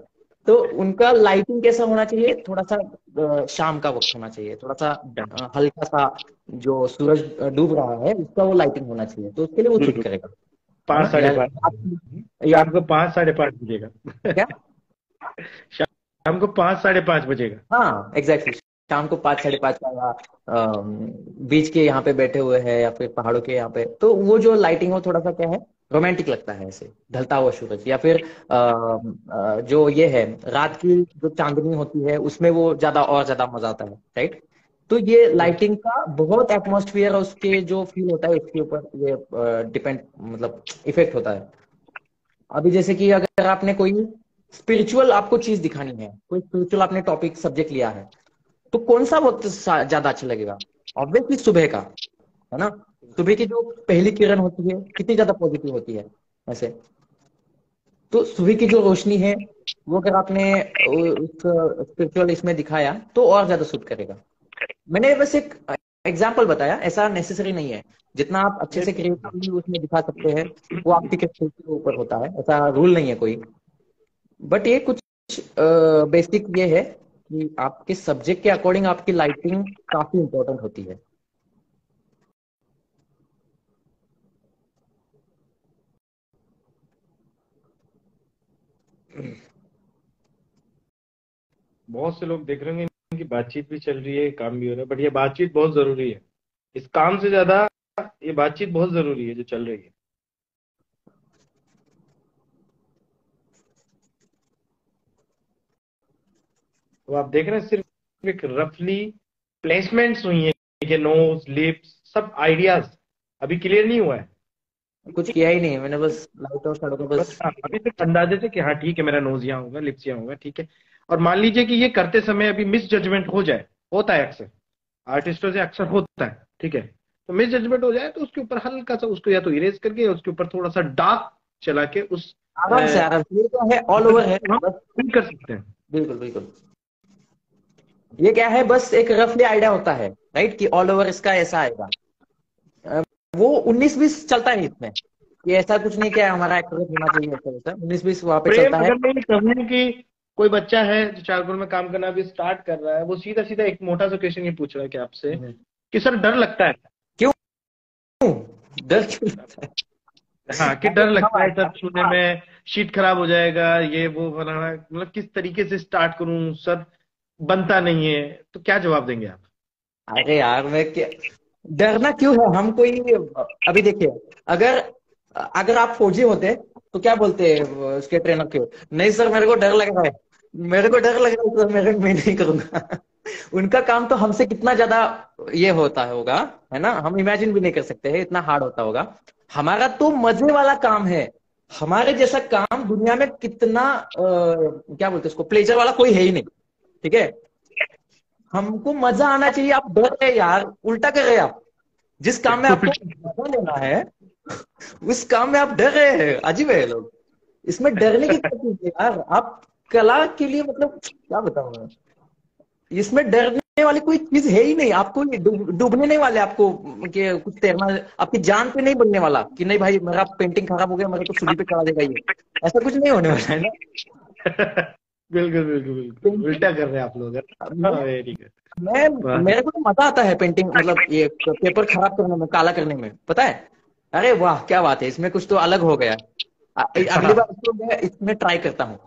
तो उनका लाइटिंग कैसा होना चाहिए? थोड़ा सा शाम का वक्त होना चाहिए। थोड़ा सा हल्का सा जो सूरज डूब रहा है उसका वो लाइटिंग होना चाहिए। तो उसके लिए वो शूट करेगा। पाँच साढ़े पाँच। आपको पाँच साढ़े पाँच बजेगा। क्या? शाम को पाँच साढ़े पाँच बजेगा। हाँ एग्जैक्टली शाम को पाँच साढ़े पाँच का बीच के यहाँ पे बैठे हुए हैं या फिर पहाड़ों के यहाँ पे। तो वो जो लाइटिंग हो थोड़ा सा क्या है? रोमांटिक लगता है ऐसे ढलता हुआ सूरज या फिर आ, आ, जो ये है रात की जो चांदनी होती है उसमें वो ज़्यादा और ज़्यादा मज़ा आता है राइट तो ये लाइटिंग का बहुत एटमोस्फियर उसके जो फील होता है उसके ऊपर ये डिपेंड मतलब इफ़ेक्ट होता है। अभी जैसे कि अगर आपने कोई स्पिरिचुअल आपको चीज़ दिखानी है कोई स्पिरिचुअल आपने टॉपिक सब्जेक्ट लिया है तो कौन सा वक्त ज़्यादा अच्छा लगेगा? ऑब्वियसली सुबह का है ना? सुबह की जो पहली किरण होती है कितनी ज़्यादा पॉजिटिव होती है वैसे। तो सुबह की जो रोशनी है वो अगर आपने उस स्पिरिचुअल इसमें दिखाया तो और ज़्यादा सूट करेगा। मैंने बस एक एग्ज़ाम्पल बताया ऐसा नेसेसरी नहीं है। जितना आप अच्छे से क्रिएटिवली उसमें दिखा सकते हैं वो आपकी के ऊपर होता है ऐसा रूल नहीं है कोई। बट ये कुछ बेसिक ये है कि आपके सब्जेक्ट के अकॉर्डिंग आपकी लाइटिंग काफ़ी इंपॉर्टेंट होती है। बहुत से लोग देख रहे हैं इनकी बातचीत भी चल रही है काम भी हो रहा है बट ये बातचीत बहुत ज़रूरी है। इस काम से ज़्यादा ये बातचीत बहुत ज़रूरी है जो चल रही है। तो आप देख रहे हैं सिर्फ़ एक रफली प्लेसमेंट्स हुई है कि नोज़ लिप्स सब आइडियाज़ अभी क्लियर नहीं हुआ है। कुछ किया ही नहीं है मैंने बस लाइट और सड़कों बस, बस हाँ, अभी तक अंदाजे से कि हाँ ठीक है मेरा नोज़ यहाँ होगा लिप्स यहाँ होगा ठीक है। और मान लीजिए कि ये करते समय अभी मिस जजमेंट हो जाए होता है अक्सर। आर्टिस्टों से अक्सर होता है ठीक है? तो मिस जजमेंट हो जाए तो उसके ऊपर हल्का सा उसको या तो इरेज करके या उसके ऊपर थोड़ा सा डार्क चला के उस आराम से आराम से। तो है ऑल ओवर है कर सकते हैं। बिल्कुल बिल्कुल। ये क्या है बस एक रफली आइडिया होता है राइट कि ऑल ओवर इसका ऐसा आएगा। वो उन्नीस बीस चलता है इसमें ये ऐसा कुछ नहीं क्या हमारा एक्यूरेट होना चाहिए उन्नीस बीस वहाँ पे चलता है। करने की कोई बच्चा है जो चारकोल में काम करना अभी स्टार्ट कर रहा है वो सीधा सीधा एक मोटा सा क्वेश्चन ये पूछ रहा है कि आपसे हम्म। कि सर डर लगता है? क्यों? डर क्यों हाँ? कि डर लगता है सर छूने में शीट खराब हो जाएगा ये वो बनाना मतलब किस तरीके से स्टार्ट करूँ? सर बनता नहीं है तो क्या जवाब देंगे आप? अरे यार मैं क्या डरना क्यों है? हम कोई अभी देखिए अगर अगर आप फौजी होते तो क्या बोलते हैं उसके ट्रेनर के? नहीं सर मेरे को डर लग रहा है। मेरे को डर लग रहा है सर मेरे मैं नहीं करूँगा। उनका काम तो हमसे कितना ज़्यादा ये होता होगा है ना? हम इमेजिन भी नहीं कर सकते हैं इतना हार्ड होता होगा। हमारा तो मज़े वाला काम है। हमारे जैसा काम दुनिया में कितना आ, क्या बोलते उसको? प्लेजर वाला कोई है ही नहीं ठीक है? हमको मज़ा आना चाहिए। आप डर रहे यार उल्टा कर रहे आप। जिस काम में आपको मज़ा लेना है उस काम में आप डर रहे हैं। अजीब है लोग। इसमें डरने की क्या चीज़ है यार? आप कला के लिए मतलब क्या बताऊ मैं? इसमें डरने वाली कोई चीज़ है ही नहीं। आपको डूबने नहीं वाले आपको कि कुछ तैरना आपकी जान पे नहीं बनने वाला कि नहीं भाई मेरा पेंटिंग खराब हो गया मेरे को सूली पे चढ़ा देगा ये। ऐसा कुछ नहीं होने वाला है ना? बिल्कुल बिल्कुल बिल्कुल। उल्टा कर रहे हैं आप लोग मैं मेरे को तो मज़ा आता है पेंटिंग मतलब ये पेपर खराब करने में काला करने में पता है? अरे वाह क्या बात है इसमें कुछ तो अलग हो गया। अगली बार इसको मैं इसमें ट्राई करता हूँ।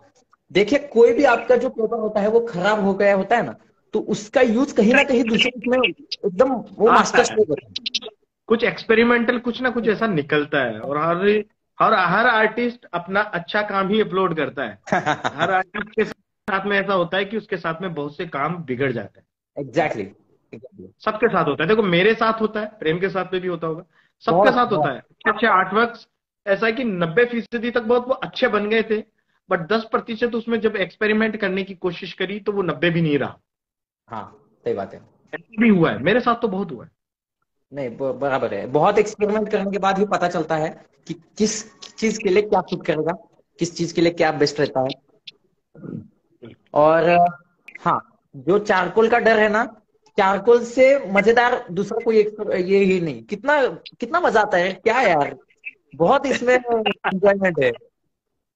देखिए कोई भी आपका जो पेपर होता है वो खराब हो गया होता है ना तो उसका यूज़ कहीं ना कहीं दूसरे उसमें एकदम वो मास्टर स्ट्रोक होता है। कुछ एक्सपेरिमेंटल कुछ ना कुछ ऐसा निकलता है और हर हर हर आर्टिस्ट अपना अच्छा काम ही अपलोड करता है। हर आर्टिस्ट के साथ में ऐसा होता है कि उसके साथ में बहुत से काम बिगड़ जाते हैं। Exactly exactly. सबके साथ होता है। देखो मेरे साथ होता है प्रेम के साथ में भी होता होगा। सबके साथ होता है। अच्छे आर्ट वर्क ऐसा है कि नब्बे फ़ीसदी तक बहुत वो अच्छे बन गए थे। बट दस प्रतिशत उसमें जब एक्सपेरिमेंट करने की कोशिश करी तो वो नब्बे भी नहीं रहा। हाँ सही बात है। भी हुआ है। मेरे साथ तो बहुत हुआ है। नहीं बराबर है। बहुत एक्सपेरिमेंट करने के बाद ही पता चलता है कि किस चीज़ के लिए क्या सूट करेगा किस चीज़ के लिए क्या बेस्ट रहता है। और हाँ जो चारकोल का डर है ना चारकोल से मज़ेदार दूसरा कोई ये ही नहीं। कितना कितना मज़ा आता है। क्या यार? बहुत इसमें एंजॉयमेंट है।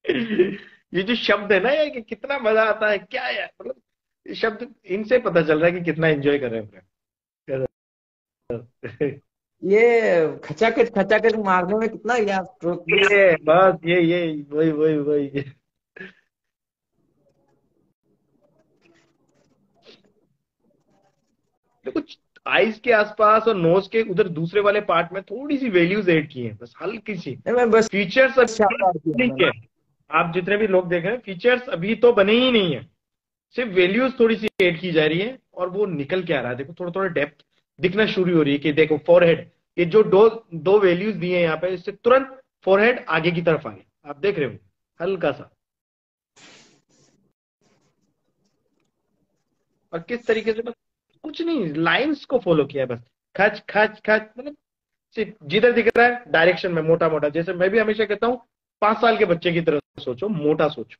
ये जो शब्द है ना ये कि कितना मज़ा आता है क्या यार मतलब शब्द इनसे पता चल रहा है कि कितना एंजॉय कर रहे हैं ये खचाखच खचाखच मारने में कितना यार स्ट्रोक ये बस ये ये वही वही वही। देखो आईज के आसपास और नोज़ के उधर दूसरे वाले पार्ट में थोड़ी सी वैल्यूज़ ऐड की है बस हल्की सी। मैं बस फीचर्स अच्छा ठीक है। आप जितने भी लोग देख रहे हैं फीचर्स अभी तो बने ही नहीं है। सिर्फ़ वैल्यूज़ थोड़ी सी एड की जा रही है और वो निकल के आ रहा है। देखो थोड़ा थोड़ा डेप्थ दिखना शुरू हो रही है कि देखो फोरहेड ये जो दो दो वैल्यूज़ दिए हैं यहाँ पे, इससे तुरंत फोरहेड आगे की तरफ़ आ गए आप देख रहे हो हल्का सा और किस तरीके से, बस कुछ नहीं लाइंस को फॉलो किया बस। खच खच खच मतलब जिधर दिख रहा है डायरेक्शन में मोटा मोटा जैसे मैं भी हमेशा कहता हूँ पाँच साल के बच्चे की तरह सोचो मोटा सोचो।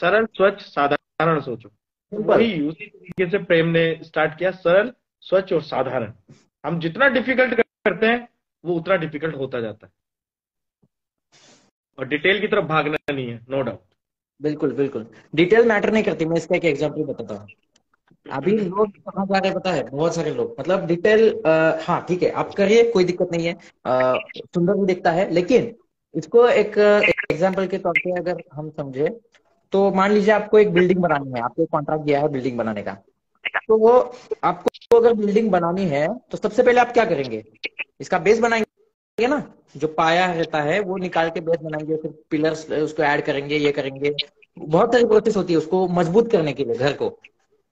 सरल स्वच्छ साधारण सोचो। वही उसी तरीके से प्रेम ने स्टार्ट किया सरल स्वच्छ और साधारण। हम जितना डिफ़िकल्ट करते हैं वो उतना डिफ़िकल्ट होता जाता है। और डिटेल की तरफ़ भागना नहीं है नो डाउट बिल्कुल बिल्कुल। डिटेल मैटर नहीं करती मैं इसका एक एग्ज़ाम्पल बताता हूँ। अभी लोग कहाँ जा रहे पता है? बहुत सारे लोग। मतलब डिटेल हाँ ठीक है आप करिए कोई दिक्कत नहीं है। आ, सुंदर भी दिखता है लेकिन इसको एक एग्ज़ाम्पल के तौर पे अगर हम समझे तो मान लीजिए आपको एक बिल्डिंग बनानी है आपको कॉन्ट्रैक्ट दिया है बिल्डिंग बनाने का। तो वो आपको अगर बिल्डिंग बनानी है तो सबसे पहले आप क्या करेंगे? इसका बेस बनाएँगे ना? जो पाया रहता है वो निकाल के बेस बनाएँगे फिर पिलर्स उसको ऐड करेंगे ये करेंगे। बहुत सारी प्रोसेस होती है उसको मज़बूत करने के लिए घर को।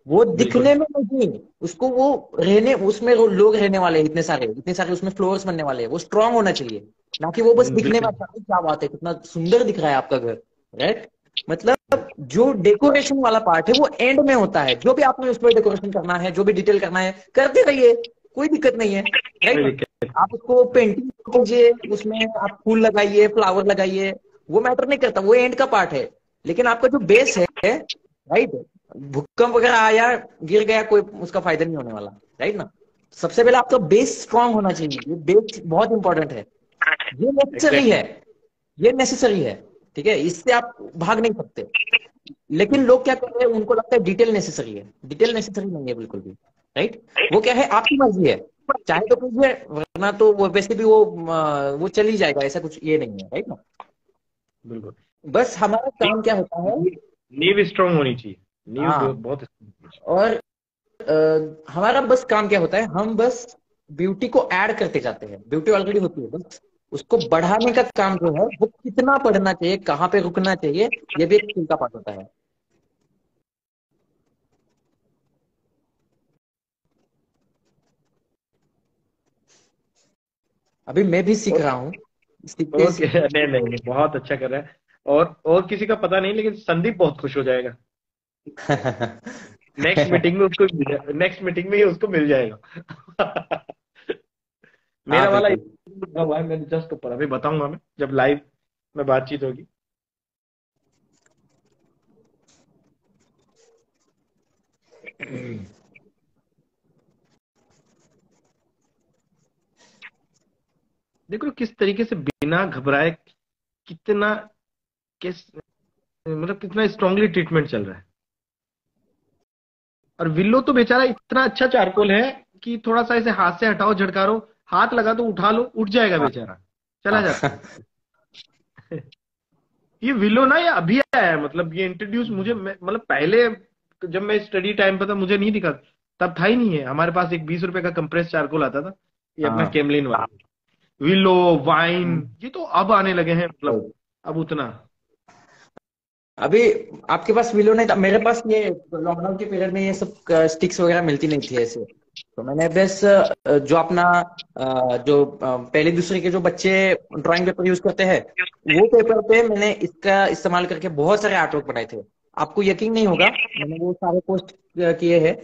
वो दिखने में नहीं उसको वो रहने उसमें लोग रहने वाले हैं इतने सारे इतने सारे उसमें फ्लोर्स बनने वाले हैं वो स्ट्रांग होना चाहिए। ना कि वो बस दिखने में अच्छा क्या बात है कितना सुंदर दिख रहा है आपका घर राइट मतलब जो डेकोरेशन वाला पार्ट है वो एंड में होता है। जो भी आपने उस पर डेकोरेशन करना है जो भी डिटेल करना है करते रहिए कोई दिक्कत नहीं है राइट आप उसको पेंटिंग कीजिए उसमें आप फूल लगाइए फ्लावर लगाइए वो मैटर नहीं करता वो एंड का पार्ट है। लेकिन आपका जो बेस है राइट भूकंप वगैरह आया गिर गया कोई उसका फ़ायदा नहीं होने वाला राइट ना? सबसे पहले आपका बेस स्ट्रांग होना चाहिए। ये बेस बहुत इंपॉर्टेंट है। ये नेसेसरी है। ये नेसेसरी है ठीक है? इससे आप भाग नहीं सकते। लेकिन लोग क्या कर रहे हैं उनको लगता है डिटेल नेसेसरी है। डिटेल नेसेसरी नहीं है बिल्कुल भी राइट वो क्या है आपकी मर्ज़ी है। चाहे तो कुछ है वरना तो वो वैसे भी वो वो चल ही जाएगा ऐसा कुछ ये नहीं है राइट ना बिल्कुल। बस हमारा काम क्या होता है? नींव स्ट्रांग होनी चाहिए। नींव हाँ, बहुत और आ, हमारा बस काम क्या होता है? हम बस ब्यूटी को ऐड करते जाते हैं। ब्यूटी ऑलरेडी होती है बस। उसको बढ़ाने का काम जो है वो कितना पढ़ना चाहिए कहाँ पे रुकना चाहिए ये भी एक स्किल का पार्ट होता है। अभी मैं भी सीख रहा हूँ। नहीं नहीं बहुत अच्छा कर रहा है। और और किसी का पता नहीं लेकिन संदीप बहुत खुश हो जाएगा। नेक्स्ट मीटिंग में उसको नेक्स्ट मीटिंग में ही उसको मिल जाएगा। मेरा हाँ, मैंने जस्ट ऊपर, अभी बताऊँगा मैं, जब लाइव में बातचीत होगी। देखो किस तरीके से बिना घबराए कितना किस मतलब कितना स्ट्रांगली ट्रीटमेंट चल रहा है। और विल्लो तो बेचारा इतना अच्छा चारकोल है कि थोड़ा सा इसे हाथ से हटाओ, झटकारो हाथ लगा तो उठा लो उठ जाएगा हाँ। बेचारा चला जाता है। ये विलो ना ये अभी आया है मतलब ये इंट्रोड्यूस मुझे मतलब पहले जब मैं स्टडी टाइम पर था मुझे नहीं दिखा तब था ही नहीं है। हमारे पास एक बीस रुपए का कंप्रेस चारकोल आता था ये अपना केमलिन हाँ। वाला। विलो वाइन ये तो अब आने लगे हैं मतलब अब उतना। अभी आपके पास विलो नहीं था मेरे पास ये लॉकडाउन के पीरियड में ये सब स्टिक्स वगैरह मिलती नहीं थी ऐसे। तो मैंने बस जो अपना जो पहले दूसरे के जो बच्चे ड्राइंग पेपर यूज़ करते हैं, वो पेपर पे मैंने इसका इस्तेमाल करके बहुत सारे आर्टवर्क बनाए थे। आपको यकीन नहीं होगा, मैंने वो सारे पोस्ट किए हैं।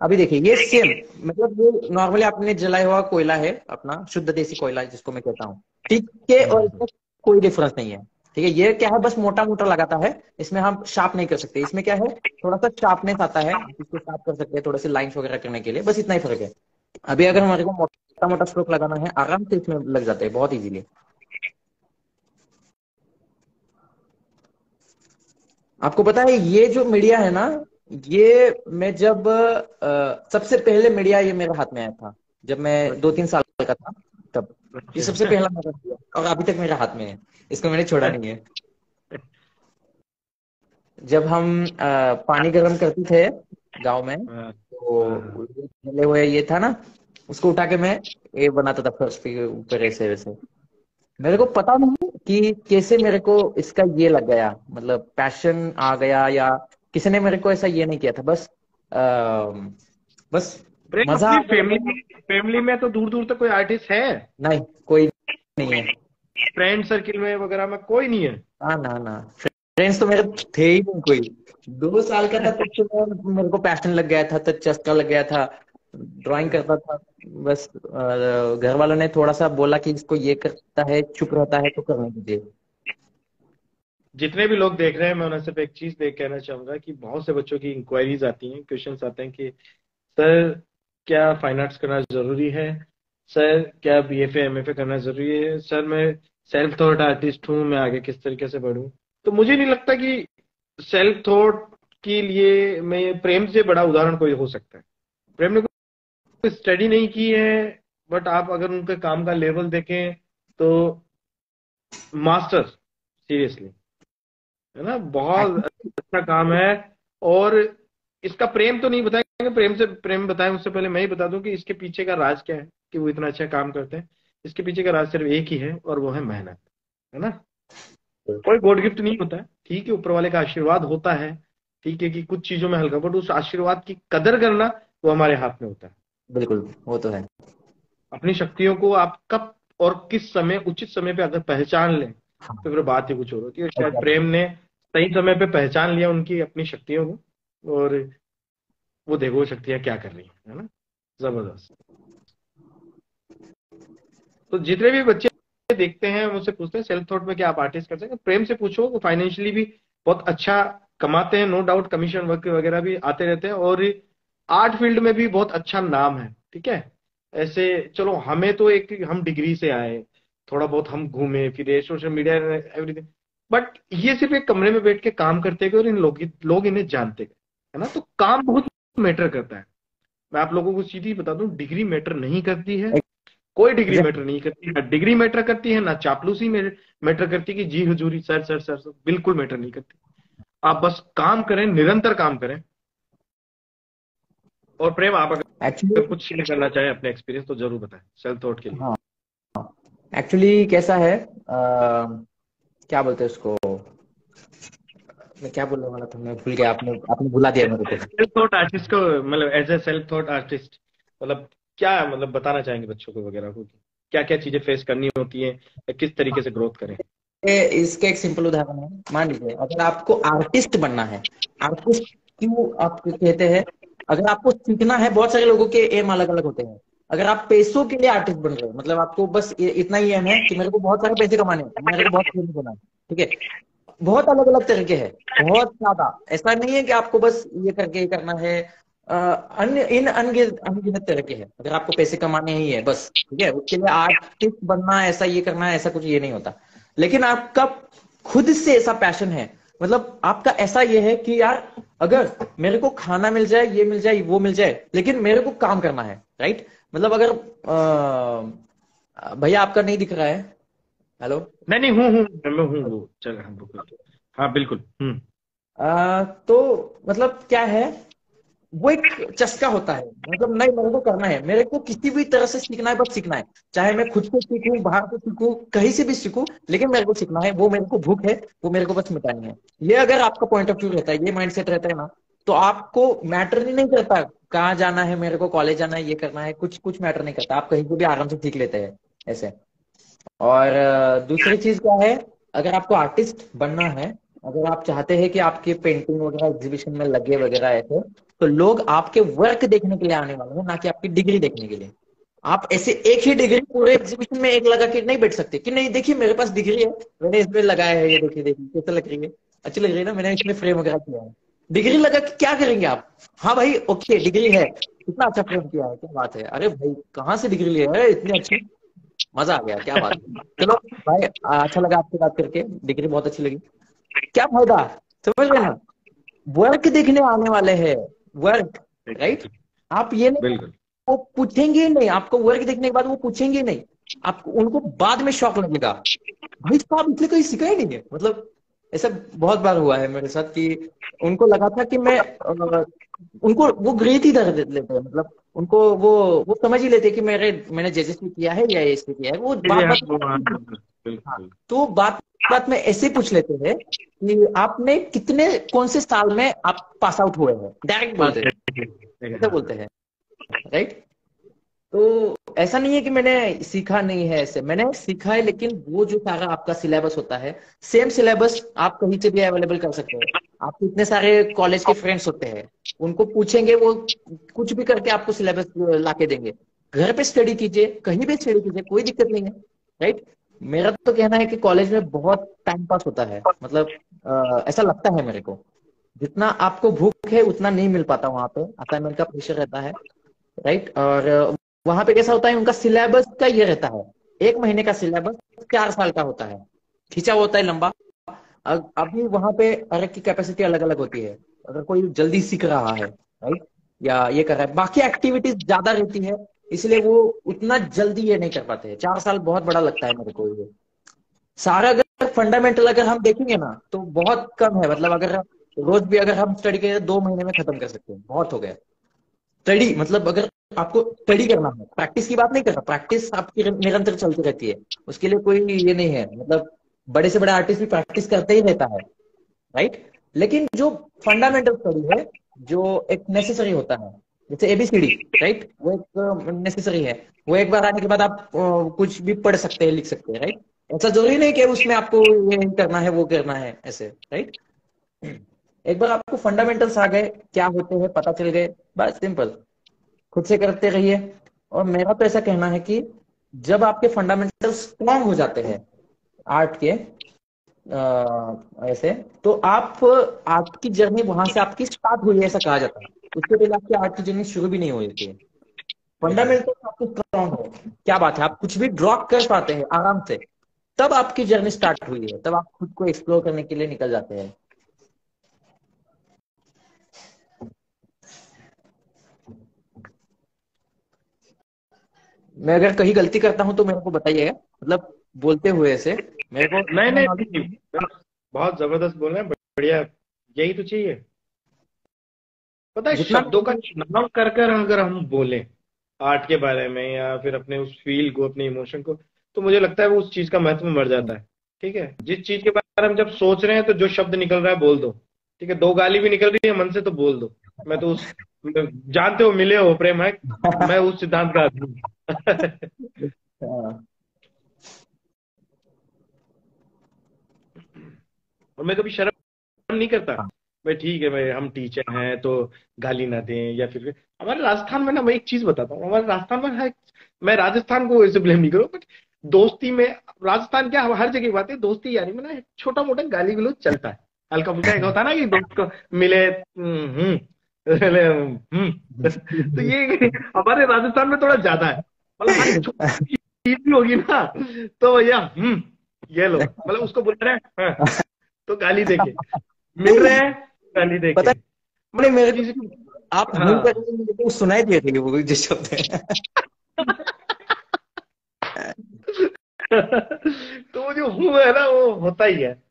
अभी देखिए, ये सेम मतलब ये नॉर्मली आपने जलाया हुआ कोयला है, अपना शुद्ध देसी कोयला जिसको मैं कहता हूँ। ठीक है और कोई डिफरेंस नहीं है। ठीक है ये क्या है? बस मोटा मोटा लगाता है। इसमें हम शार्प नहीं कर सकते। इसमें क्या है? थोड़ा सा शार्पनेस आता है इसको शार्प कर सकते हैं थोड़े से लाइन्स वगैरह करने के लिए। बस इतना ही फ़र्क है। अभी अगर हमारे को मोटा मोटा स्ट्रोक लगाना है आराम से इसमें लग जाते हैं बहुत इजीली आपको पता है ये जो मीडिया है ना ये मैं जब आ, सबसे पहले मीडिया ये मेरे हाथ में आया था जब मैं दो तीन साल का था। ये सबसे पहला मेरा और अभी तक मेरे हाथ में है। इसको मैंने छोड़ा नहीं है। जब हम आ, पानी गर्म करते थे गाँव में हाँ। तो मिले हुए ये था ना उसको उठा के मैं ये बनाता था फ़र्स्ट पे ऊपर ऐसे वैसे। मेरे को पता नहीं कि कैसे मेरे को इसका ये लग गया। मतलब पैशन आ गया या किसी ने मेरे को ऐसा ये नहीं किया था। बस आ, बस मज़ा फैमिली फैमिली में तो दूर दूर तक कोई आर्टिस्ट है? नहीं कोई नहीं है। फ्रेंड सर्किल में वगैरह में कोई नहीं है? ना ना ना। फ्रेंड्स तो मेरे थे ही नहीं कोई। दो साल का था तो मेरे को पैशन लग गया था तो चस्का लग गया था। ड्राइंग करता था बस घर वालों ने थोड़ा सा बोला कि इसको ये करता है चुप रहता है तो करने दीजिए। जितने भी लोग देख रहे हैं मैं उन्हें सिर्फ़ एक चीज़ देख कहना चाहूँगा कि बहुत से बच्चों की इंक्वायरीज आती हैं क्वेश्चन आते हैं कि सर क्या फाइन आर्ट्स करना ज़रूरी है? सर क्या B F M F A करना ज़रूरी है? सर मैं सेल्फ थॉट आर्टिस्ट हूँ मैं आगे किस तरीके से बढ़ू? तो मुझे नहीं लगता कि सेल्फ थॉट के लिए मैं प्रेम से बड़ा उदाहरण कोई हो सकता है। प्रेम ने कोई स्टडी नहीं की है बट आप अगर उनके काम का लेवल देखें तो मास्टर सीरियसली है ना? बहुत अच्छा काम है और इसका प्रेम तो नहीं बताएँगे प्रेम से प्रेम बताएँ उससे पहले मैं ही बता दूँ कि इसके पीछे का राज क्या है कि वो इतना अच्छा काम करते हैं। इसके पीछे का राज सिर्फ़ एक ही है और वो है मेहनत है ना? कोई गॉड गिफ्ट नहीं होता। है ठीक है ऊपर वाले का आशीर्वाद होता है। ठीक है कि कुछ चीज़ों में हल्का बट उस आशीर्वाद की कदर करना वो हमारे हाथ में होता है। बिल्कुल वो तो है। अपनी शक्तियों को आप कब और किस समय उचित समय पे अगर पहचान लें हाँ। तो फिर बात ही कुछ और होती है। शायद प्रेम ने सही समय पे पहचान लिया उनकी अपनी शक्तियों को और वो देखो शक्तियाँ क्या कर रही है ना? ज़बरदस्त। तो जितने भी बच्चे देखते हैं मुझसे पूछते हैं सेल्फ थॉट में क्या आप आर्टिस्ट कर सकते हैं? प्रेम से पूछो, वो फाइनेंशियली भी बहुत अच्छा कमाते हैं नो डाउट कमीशन वर्क वगैरह भी आते रहते हैं, और आर्ट फ़ील्ड में भी बहुत अच्छा नाम है, ठीक है? ऐसे, चलो, हमें तो एक, हम डिग्री से आए, थोड़ा बहुत हम घूमे, फिर सोशल मीडिया एवरीथिंग बट ये सिर्फ़ एक कमरे में बैठ के काम करते गए और इन लोग लोग इन्हें जानते गए, है ना? तो काम बहुत मैटर करता है। मैं आप लोगों को सीधी बता दूँ डिग्री मैटर नहीं करती है। कोई डिग्री मैटर नहीं करती ना डिग्री मैटर करती है ना चापलूसी मैटर करती कि जी हजूरी सर सर सर सर बिल्कुल मैटर नहीं करती। आप बस काम करें निरंतर काम करें। और प्रेम आप अगर Actually, कुछ शेयर करना चाहें अपने एक्सपीरियंस तो ज़रूर बताएँ सेल्फ थॉट के लिए। एक्चुअली हाँ। कैसा है? आ, क्या बोलते हैं उसको? मैं क्या बोलने वाला था? मैं भूल गया। आपने आपने भुला दिया मेरे को। सेल्फ थॉट आर्टिस्ट को मतलब as a self taught artist मतलब क्या मतलब बताना चाहेंगे बच्चों को वगैरह को क्या क्या चीज़ें फेस करनी होती है किस तरीके से ग्रोथ करें? इसका एक सिंपल उदाहरण है। मान लीजिए अगर आपको आर्टिस्ट बनना है आर्टिस्ट क्यों आप कहते हैं? अगर आपको सीखना है बहुत सारे लोगों के एम अलग अलग होते हैं। अगर आप पैसों के लिए आर्टिस्ट बन रहे हो मतलब आपको बस इतना ही एम है कि मेरे को बहुत सारे पैसे कमाने हैं मेरे को बहुत फ़ेमस होना है ठीक है? बहुत अलग अलग तरीके हैं, बहुत ज़्यादा। ऐसा नहीं है कि आपको बस ये करके ही करना है। अन्य, इन अनगिनत तरह के हैं। अगर आपको पैसे कमाने ही है, बस, ठीक है? उसके लिए आर्टिस्ट बनना, ऐसा ये करना, ऐसा कुछ ये नहीं होता। लेकिन आपका खुद से ऐसा पैशन है मतलब आपका ऐसा ये है कि यार, अगर मेरे को खाना मिल जाए, ये मिल जाए, वो मिल जाए, लेकिन मेरे को काम करना है, राइट? मतलब अगर भैया आपका नहीं दिख रहा है हेलो? नहीं नहीं हूँ हूँ मैं हूँ चल हाँ। बिल्कुल हम्म। तो मतलब क्या है? वो एक चस्का होता है। मतलब नहीं मेरे को करना है। मेरे को किसी भी तरह से सीखना है बस सीखना है। चाहे मैं खुद से सीखूं बाहर से सीखूं कहीं से भी सीखूं लेकिन मेरे को सीखना है। वो मेरे को भूख है वो मेरे को बस मिटानी है। ये अगर आपका पॉइंट ऑफ़ व्यू रहता है ये माइंडसेट रहता है ना तो आपको मैटर नहीं करता कहाँ जाना है मेरे को कॉलेज जाना है ये करना है कुछ कुछ मैटर नहीं करता। आप कहीं को भी आराम से सीख लेते हैं ऐसे। और दूसरी चीज़ क्या है? अगर आपको आर्टिस्ट बनना है, अगर आप चाहते हैं कि आपकी पेंटिंग वगैरह एग्जीबिशन में लगे वगैरह ऐसे तो लोग आपके वर्क देखने के लिए आने वाले हैं, ना कि आपकी डिग्री देखने के लिए। आप ऐसे एक ही डिग्री पूरे एग्जीबिशन में एक लगा के नहीं बैठ सकते कि नहीं, देखिए मेरे पास डिग्री है, मैंने इसमें लगाया है, ये देखिए देखिए, कैसे लग रही है? अच्छी लग रही है ना, मैंने इसमें फ्रेम वगैरह किया है। डिग्री लगा के क्या करेंगे आप? हाँ भाई ओके डिग्री है। कितना अच्छा फ्रेम किया है, क्या बात है? अरे भाई, कहाँ से डिग्री लिया है? इतनी अच्छी मज़ा आ गया क्या बात चलो भाई अच्छा लगा आपसे बात करके डिग्री बहुत अच्छी लगी। क्या फ़ायदा? समझ रहे ना? वर्क देखने आने वाले हैं वर्क राइट आप ये नहीं वो पूछेंगे नहीं आपको वर्क देखने के बाद वो पूछेंगे नहीं। आपको उनको बाद में शौक लगेगा। भाई तो आप इसलिए कहीं सीखा ही नहीं है। मतलब ऐसा बहुत बार हुआ है मेरे साथ कि उनको लगा था कि मैं उनको वो ग्रेट ही दर्द लेते हैं मतलब उनको वो वो समझ ही लेते कि मेरे मैंने जैसे किया है या ऐसे किया है वो बात बात हाँ, तो बात बात में ऐसे पूछ लेते हैं कि आपने कितने कौन से साल में आप पास आउट हुए हैं? डायरेक्ट बोलते हैं। ऐसे बोलते हैं राइट? तो ऐसा नहीं है कि मैंने सीखा नहीं है ऐसे। मैंने सीखा है लेकिन वो जो सारा आपका सिलेबस होता है सेम सिलेबस आप कहीं से भी अवेलेबल कर सकते हैं। आपके इतने सारे कॉलेज के फ्रेंड्स होते हैं उनको पूछेंगे वो कुछ भी करके आपको सिलेबस ला के देंगे। घर पे स्टडी कीजिए कहीं भी स्टडी कीजिए कोई दिक्कत नहीं है राइट मेरा तो कहना है कि कॉलेज में बहुत टाइम पास होता है। मतलब आ, ऐसा लगता है मेरे को। जितना आपको भूख है उतना नहीं मिल पाता वहाँ पे। असाइनमेंट का प्रेशर रहता है राइट और वहाँ पे कैसा होता है, उनका सिलेबस का ये रहता है। एक महीने का सिलेबस चार साल का होता है। खींचा होता है लंबा। अभी वहाँ पे हर की कैपेसिटी अलग अलग होती है। अगर कोई जल्दी सीख रहा है राइट या ये कर रहा है। बाकी एक्टिविटीज़ ज़्यादा रहती है, इसलिए वो उतना जल्दी ये नहीं कर पाते चार साल बहुत बड़ा लगता है मेरे को ये। सारा अगर फंडामेंटल अगर हम देखेंगे ना तो बहुत कम है। मतलब अगर रोज भी अगर हम स्टडी करें दो महीने में खत्म कर सकते हैं। बहुत हो गया। स्टडी मतलब अगर आपको स्टडी करना है प्रैक्टिस की बात नहीं कर रहा प्रैक्टिस आपकी निरंतर चलती रहती है। उसके लिए कोई ये नहीं है मतलब बड़े से बड़े आर्टिस्ट भी प्रैक्टिस करते ही रहता है राइट लेकिन जो फंडामेंटल स्टडी है, जो एक नेसेसरी होता है, जैसे एबीसीडी राइट वो एक नेसेसरी है। वो एक बार आने के बाद आप कुछ भी पढ़ सकते हैं, लिख सकते हैं राइट ऐसा ज़रूरी नहीं कि उसमें आपको ये करना है, वो करना है, ऐसे राइट एक बार आपको फंडामेंटल्स आ गए क्या होते हैं पता चल गए बस सिंपल खुद से करते रहिए। और मेरा तो ऐसा कहना है कि जब आपके फंडामेंटल स्ट्रॉन्ग हो जाते हैं आर्ट के आ, ऐसे तो आप आर्ट की जर्नी वहाँ से आपकी स्टार्ट हुई ऐसा कहा जाता है। उसके पहले आपकी आर्ट की जर्नी शुरू भी नहीं हुई थी। फंडामेंटल आपको स्ट्रॉन्ग हो। क्या बात है? आप कुछ भी ड्रॉ कर पाते हैं आराम से तब आपकी जर्नी स्टार्ट हुई है। तब आप खुद को एक्सप्लोर करने के लिए निकल जाते हैं। मैं अगर कहीं गलती करता हूँ तो मेरे को बताइएगा। मतलब बोलते हुए ऐसे। मेरे को नहीं नहीं बहुत ज़बरदस्त बोल रहे हैं बढ़िया। यही तो चाहिए। पता है शब्दों का चुनाव कर कर अगर हम बोले आर्ट के बारे में या फिर अपने उस फील को अपने इमोशन को तो मुझे लगता है वो उस चीज़ का महत्व मर जाता है। ठीक है? जिस चीज़ के बारे में जब सोच रहे हैं तो जो शब्द निकल रहा है बोल दो। ठीक है? दो गाली भी निकल रही है मन से तो बोल दो। मैं तो उस जानते हो मिले हो प्रेम है। मैं उस सिद्धांत का आदमी हाँ। और मैं कभी शर्म नहीं करता। हाँ। भाई ठीक है भाई हम टीचर हैं तो गाली ना दें या फिर हमारे राजस्थान में ना मैं एक चीज़ बताता हूँ। हमारे राजस्थान में है मैं राजस्थान को ऐसे ब्लेम नहीं करूँ बट दोस्ती में राजस्थान क्या हर जगह की बात है दोस्ती यारी में ना छोटा मोटा गाली गलोच चलता है। हल्का फुल्का एक होता है ना कि दोस्त को मिले हम्म हम्म। तो ये हमारे राजस्थान में थोड़ा ज़्यादा है। मतलब होगी ना तो भैया हम्म ये लो। मतलब उसको बुला रहे हैं हाँ, तो गाली देके। मिल रहे हैं? गाली देके। पता नहीं मेरे आप हाँ। तो सुनाई दिए थे वो जिस शब्द तो जो हूँ है ना वो होता ही है।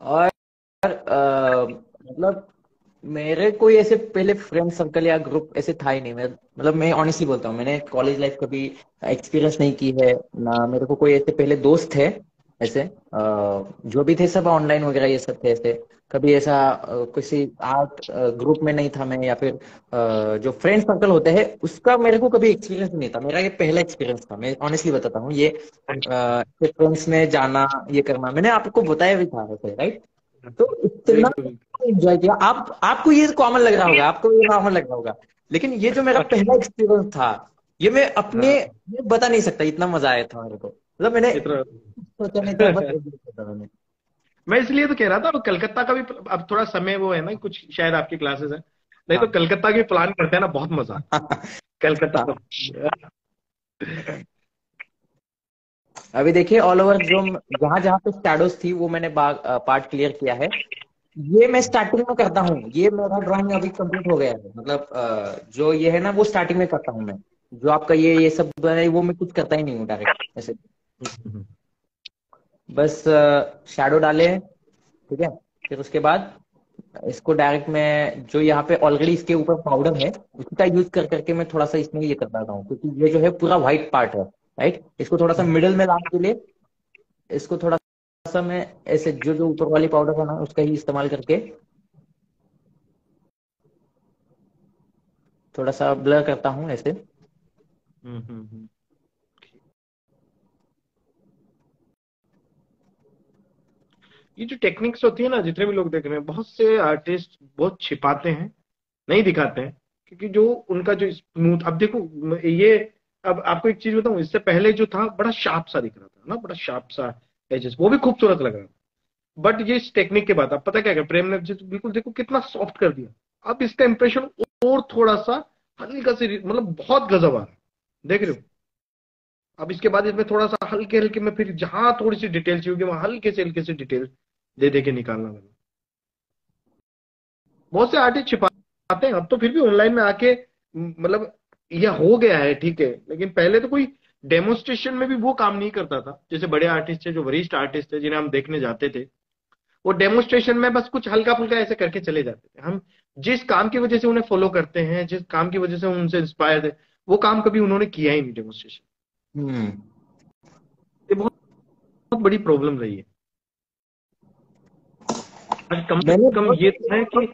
और मतलब मेरे कोई ऐसे पहले फ्रेंड सर्कल या ग्रुप ऐसे था ही नहीं। मैं मतलब मैं ऑनेस्टली बोलता हूँ मैंने कॉलेज लाइफ कभी एक्सपीरियंस नहीं की है ना मेरे को कोई ऐसे पहले दोस्त थे ऐसे जो भी थे सब ऑनलाइन वगैरह ये सब थे ऐसे। कभी ऐसा किसी आर्ट ग्रुप में नहीं था मैं या फिर जो फ्रेंड सर्कल होते हैं उसका मेरे को कभी एक्सपीरियंस नहीं था। मेरा ये पहला एक्सपीरियंस था। मैं ऑनेस्टली बताता हूँ ये फ्रेंड्स में जाना ये करना मैंने आपको बताया भी था राइट तो इतना एंजॉय किया। आप आपको ये कॉमन लग रहा होगा आपको ये कॉमन लग रहा होगा। लेकिन ये जो मेरा पहला एक्सपीरियंस था ये मैं अपने हाँ। बता नहीं सकता इतना मज़ा आया था मेरे को। मतलब मैंने सोचा नहीं था मैंने। मैं इसलिए तो कह रहा था कलकत्ता का भी अब थोड़ा समय वो है ना कुछ शायद आपकी क्लासेस है। नहीं तो हाँ। कलकत्ता की प्लान करते हैं ना बहुत मज़ा। कलकत्ता। अभी देखिए ऑल ओवर जो जहाँ जहाँ पे स्टैडोस थी, वो मैंने पार्ट क्लियर किया है। ये मैं स्टार्टिंग में करता हूँ। ये मेरा ड्राइंग अभी कंप्लीट हो गया है। मतलब जो ये है ना, वो स्टार्टिंग में करता हूँ मैं। जो आपका ये ये सब वो मैं कुछ करता ही नहीं हूँ डायरेक्ट ऐसे। बस शेडो डाले ठीक है? फिर उसके बाद इसको डायरेक्ट मैं, जो यहाँ पे ऑलरेडी इसके ऊपर पाउडर है उसका यूज़ कर, करके मैं थोड़ा सा इसमें ये कर देता हूँ। क्योंकि ये जो है, पूरा व्हाइट पार्ट है। राइट इसको थोड़ा सा मिडल में लाने के लिए इसको थोड़ा सा मैं ऐसे जो जो ऊपर वाली पाउडर है ना उसका ही इस्तेमाल करके थोड़ा सा ब्लर करता हूँ ऐसे हम्म हम्म, हम्म। ये जो टेक्निक्स होती है ना जितने भी लोग देख रहे हैं बहुत से आर्टिस्ट बहुत छिपाते हैं नहीं दिखाते हैं क्योंकि जो उनका जो स्मूथ अब देखो ये अब आपको एक चीज़ बताऊँ, इससे पहले जो था, बड़ा शार्प सा दिख रहा था, ना? बड़ा शार्प सा एजेस वो भी खूबसूरत लग रहा था। बट ये इस टेक्निक के बाद अब पता क्या, प्रेम ने बिल्कुल देखो कितना सॉफ्ट कर दिया। अब इसका इंप्रेशन और थोड़ा सा हल्का से मतलब बहुत गजब आ रहा है। देख रहे हो? अब इसके बाद इसमें थोड़ा सा हल्के हल्के में फिर जहाँ थोड़ी सी डिटेल चाहिए होगी, वहाँ हल्के से हल्के से डिटेल दे दे के निकालना मैंने बहुत से आर्टिस्ट छिपाते हैं, अब तो फिर भी ऑनलाइन में आके मतलब यह हो गया है ठीक है लेकिन पहले तो कोई डेमोन्स्ट्रेशन में भी वो काम नहीं करता था। जैसे बड़े आर्टिस्ट थे जो वरिष्ठ आर्टिस्ट थे जिन्हें हम देखने जाते थे वो डेमोन्स्ट्रेशन में बस कुछ हल्का फुल्का ऐसे करके चले जाते थे। हम जिस काम की वजह से उन्हें फॉलो करते हैं जिस काम की वजह से उनसे इंस्पायर थे वो काम कभी उन्होंने किया ही नहीं डेमोन्स्ट्रेशन हम्म। ये बहुत बहुत बड़ी प्रॉब्लम रही है। कम से कम ये तो है कि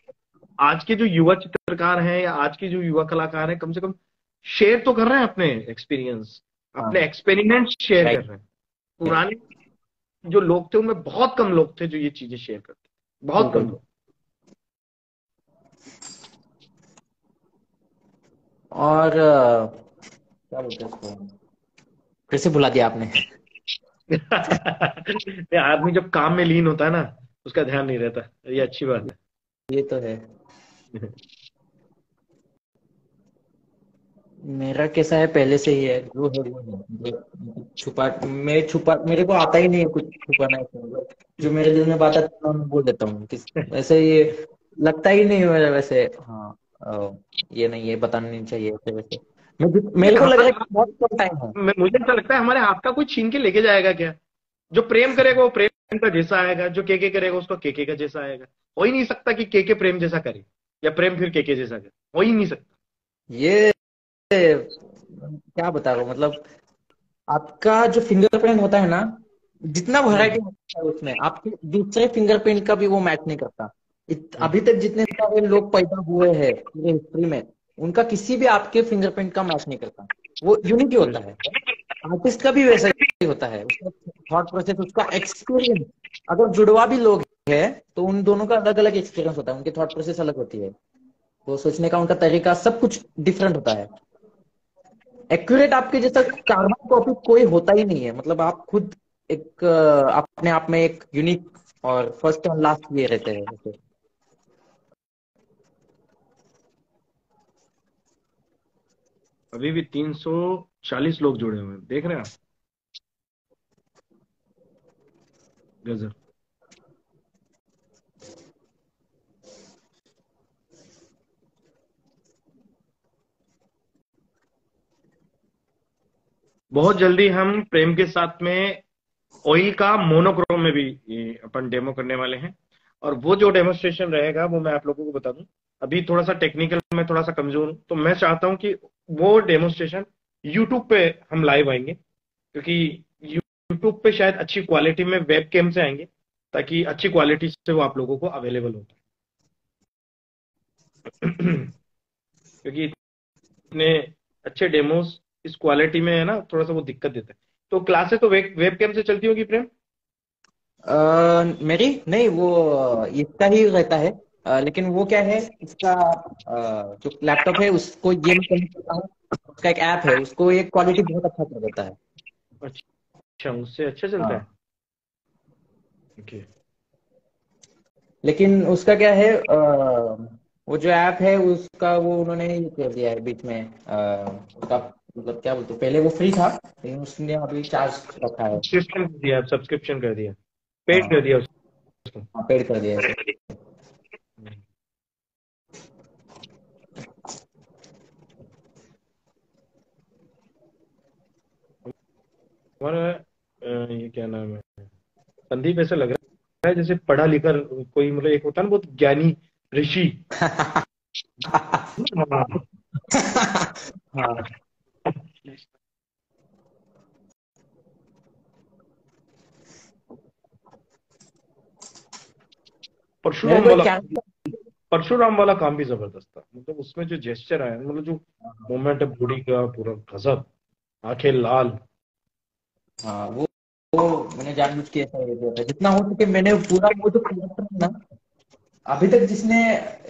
आज के जो युवा चित्रकार हैं या आज के जो युवा कलाकार हैं कम से कम शेयर तो कर रहे हैं अपने एक्सपीरियंस अपने एक्सपेरिमेंट हाँ। शेयर कर रहे हैं। पुराने जो लोग थे उनमें बहुत कम लोग थे जो ये चीज़ें शेयर करते बहुत कम लोग और क्या बोलते हैं फिर से बुला दिया आपने। आदमी जब काम में लीन होता है ना उसका ध्यान नहीं रहता। ये अच्छी बात है। ये तो है। मेरा कैसा है पहले से ही है जो है वो है छुपा मैं छुपा मेरे को आता ही नहीं है कुछ छुपाना है जो मेरे दिल में बात आती है मैं बोल देता हूँ वैसे ये लगता ही नहीं है वैसे हाँ ये नहीं ये बताना नहीं चाहिए ऐसे वैसे। मेरे को लग रहा है बहुत कम टाइम है। मुझे ऐसा लगता है हमारे हाथ का कोई छीन के लेके जाएगा क्या? जो प्रेम करेगा वो प्रेम का जैसा आएगा जो के के करेगा उसको के के जैसा आएगा। हो ही नहीं सकता कि के के प्रेम जैसा करे या प्रेम फिर के के जैसा करे हो ही नहीं सकता। ये क्या बता रहा हूँ मतलब आपका जो फिंगरप्रिंट होता है ना जितना वैरायटी होता है उसमें आपके दूसरे फिंगरप्रिंट का भी वो मैच नहीं करता। अभी तक जितने सारे लोग पैदा हुए हैं पूरे हिस्ट्री में उनका किसी भी आपके फिंगरप्रिंट का मैच नहीं करता। वो यूनिक ही होता है। आर्टिस्ट का भी वैसा ही होता है। उसका थॉट प्रोसेस उसका एक्सपीरियंस अगर जुड़वा भी लोग है तो उन दोनों का अलग अलग एक्सपीरियंस होता है। उनके थॉट प्रोसेस अलग होती है। वो सोचने का उनका तरीका सब कुछ डिफरेंट होता है। एक्यूरेट आपके जैसा कार्बन कॉपी कोई होता ही नहीं है। मतलब आप खुद एक, अपने आप में एक यूनिक और फ़र्स्ट एंड लास्ट ये रहते हैं अभी भी 340 लोग जुड़े हुए हैं। देख रहे हैं आप? गजब। बहुत जल्दी हम प्रेम के साथ में ऑयल का मोनोक्रोम में भी अपन डेमो करने वाले हैं। और वो जो डेमोस्ट्रेशन रहेगा, वो मैं आप लोगों को बता दूँ। अभी थोड़ा सा टेक्निकल में थोड़ा सा कमज़ोर हूँ तो मैं चाहता हूँ कि वो डेमोस्ट्रेशन यूट्यूब पे हम लाइव आएँगे, क्योंकि यूट्यूब पे शायद अच्छी क्वालिटी में वेब कैम से आएँगे, ताकि अच्छी क्वालिटी से वो आप लोगों को अवेलेबल है क्योंकि इतने अच्छे डेमोस इस क्वालिटी में है ना थोड़ा सा वो दिक्कत देता है। तो क्लासेस तो वेब वेब कैम से चलती होगी प्रेम? uh, मेरी? नहीं वो इसका ही रहता है। uh, लेकिन वो क्या है इसका uh, जो लैपटॉप है उसको ये उसका एक ऐप है उसको एक क्वालिटी बहुत अच्छा कर देता है। अच्छा उससे अच्छा चलता है? ओके। हाँ। लेकिन उसका क्या है आ, वो जो ऐप है उसका वो उन्होंने कर दिया है बीच में आ, उसका मतलब क्या बोलते पहले वो फ्री था लेकिन उसने अभी चार्ज रखा है। सब्सक्रिप्शन कर दिया सब्सक्रिप्शन कर दिया। पेड हाँ। कर दिया उसको हाँ, पेड कर दिया। हमारा ये क्या नाम है? संदीप ऐसा लग रहा है जैसे पढ़ा लिखा कोई मतलब एक होता है ना बहुत ज्ञानी ऋषि। हाँ। परशुराम वाला परशुराम वाला काम भी ज़बरदस्त था। मतलब उसमें जो जेस्चर आया मतलब जो मोमेंट है बॉडी का पूरा गजब आँखें लाल। हाँ वो वो मैंने जानबूझ के ऐसा किया था। जितना हो सके मैंने पूरा वो जो कैरेक्टर ना अभी तक जिसने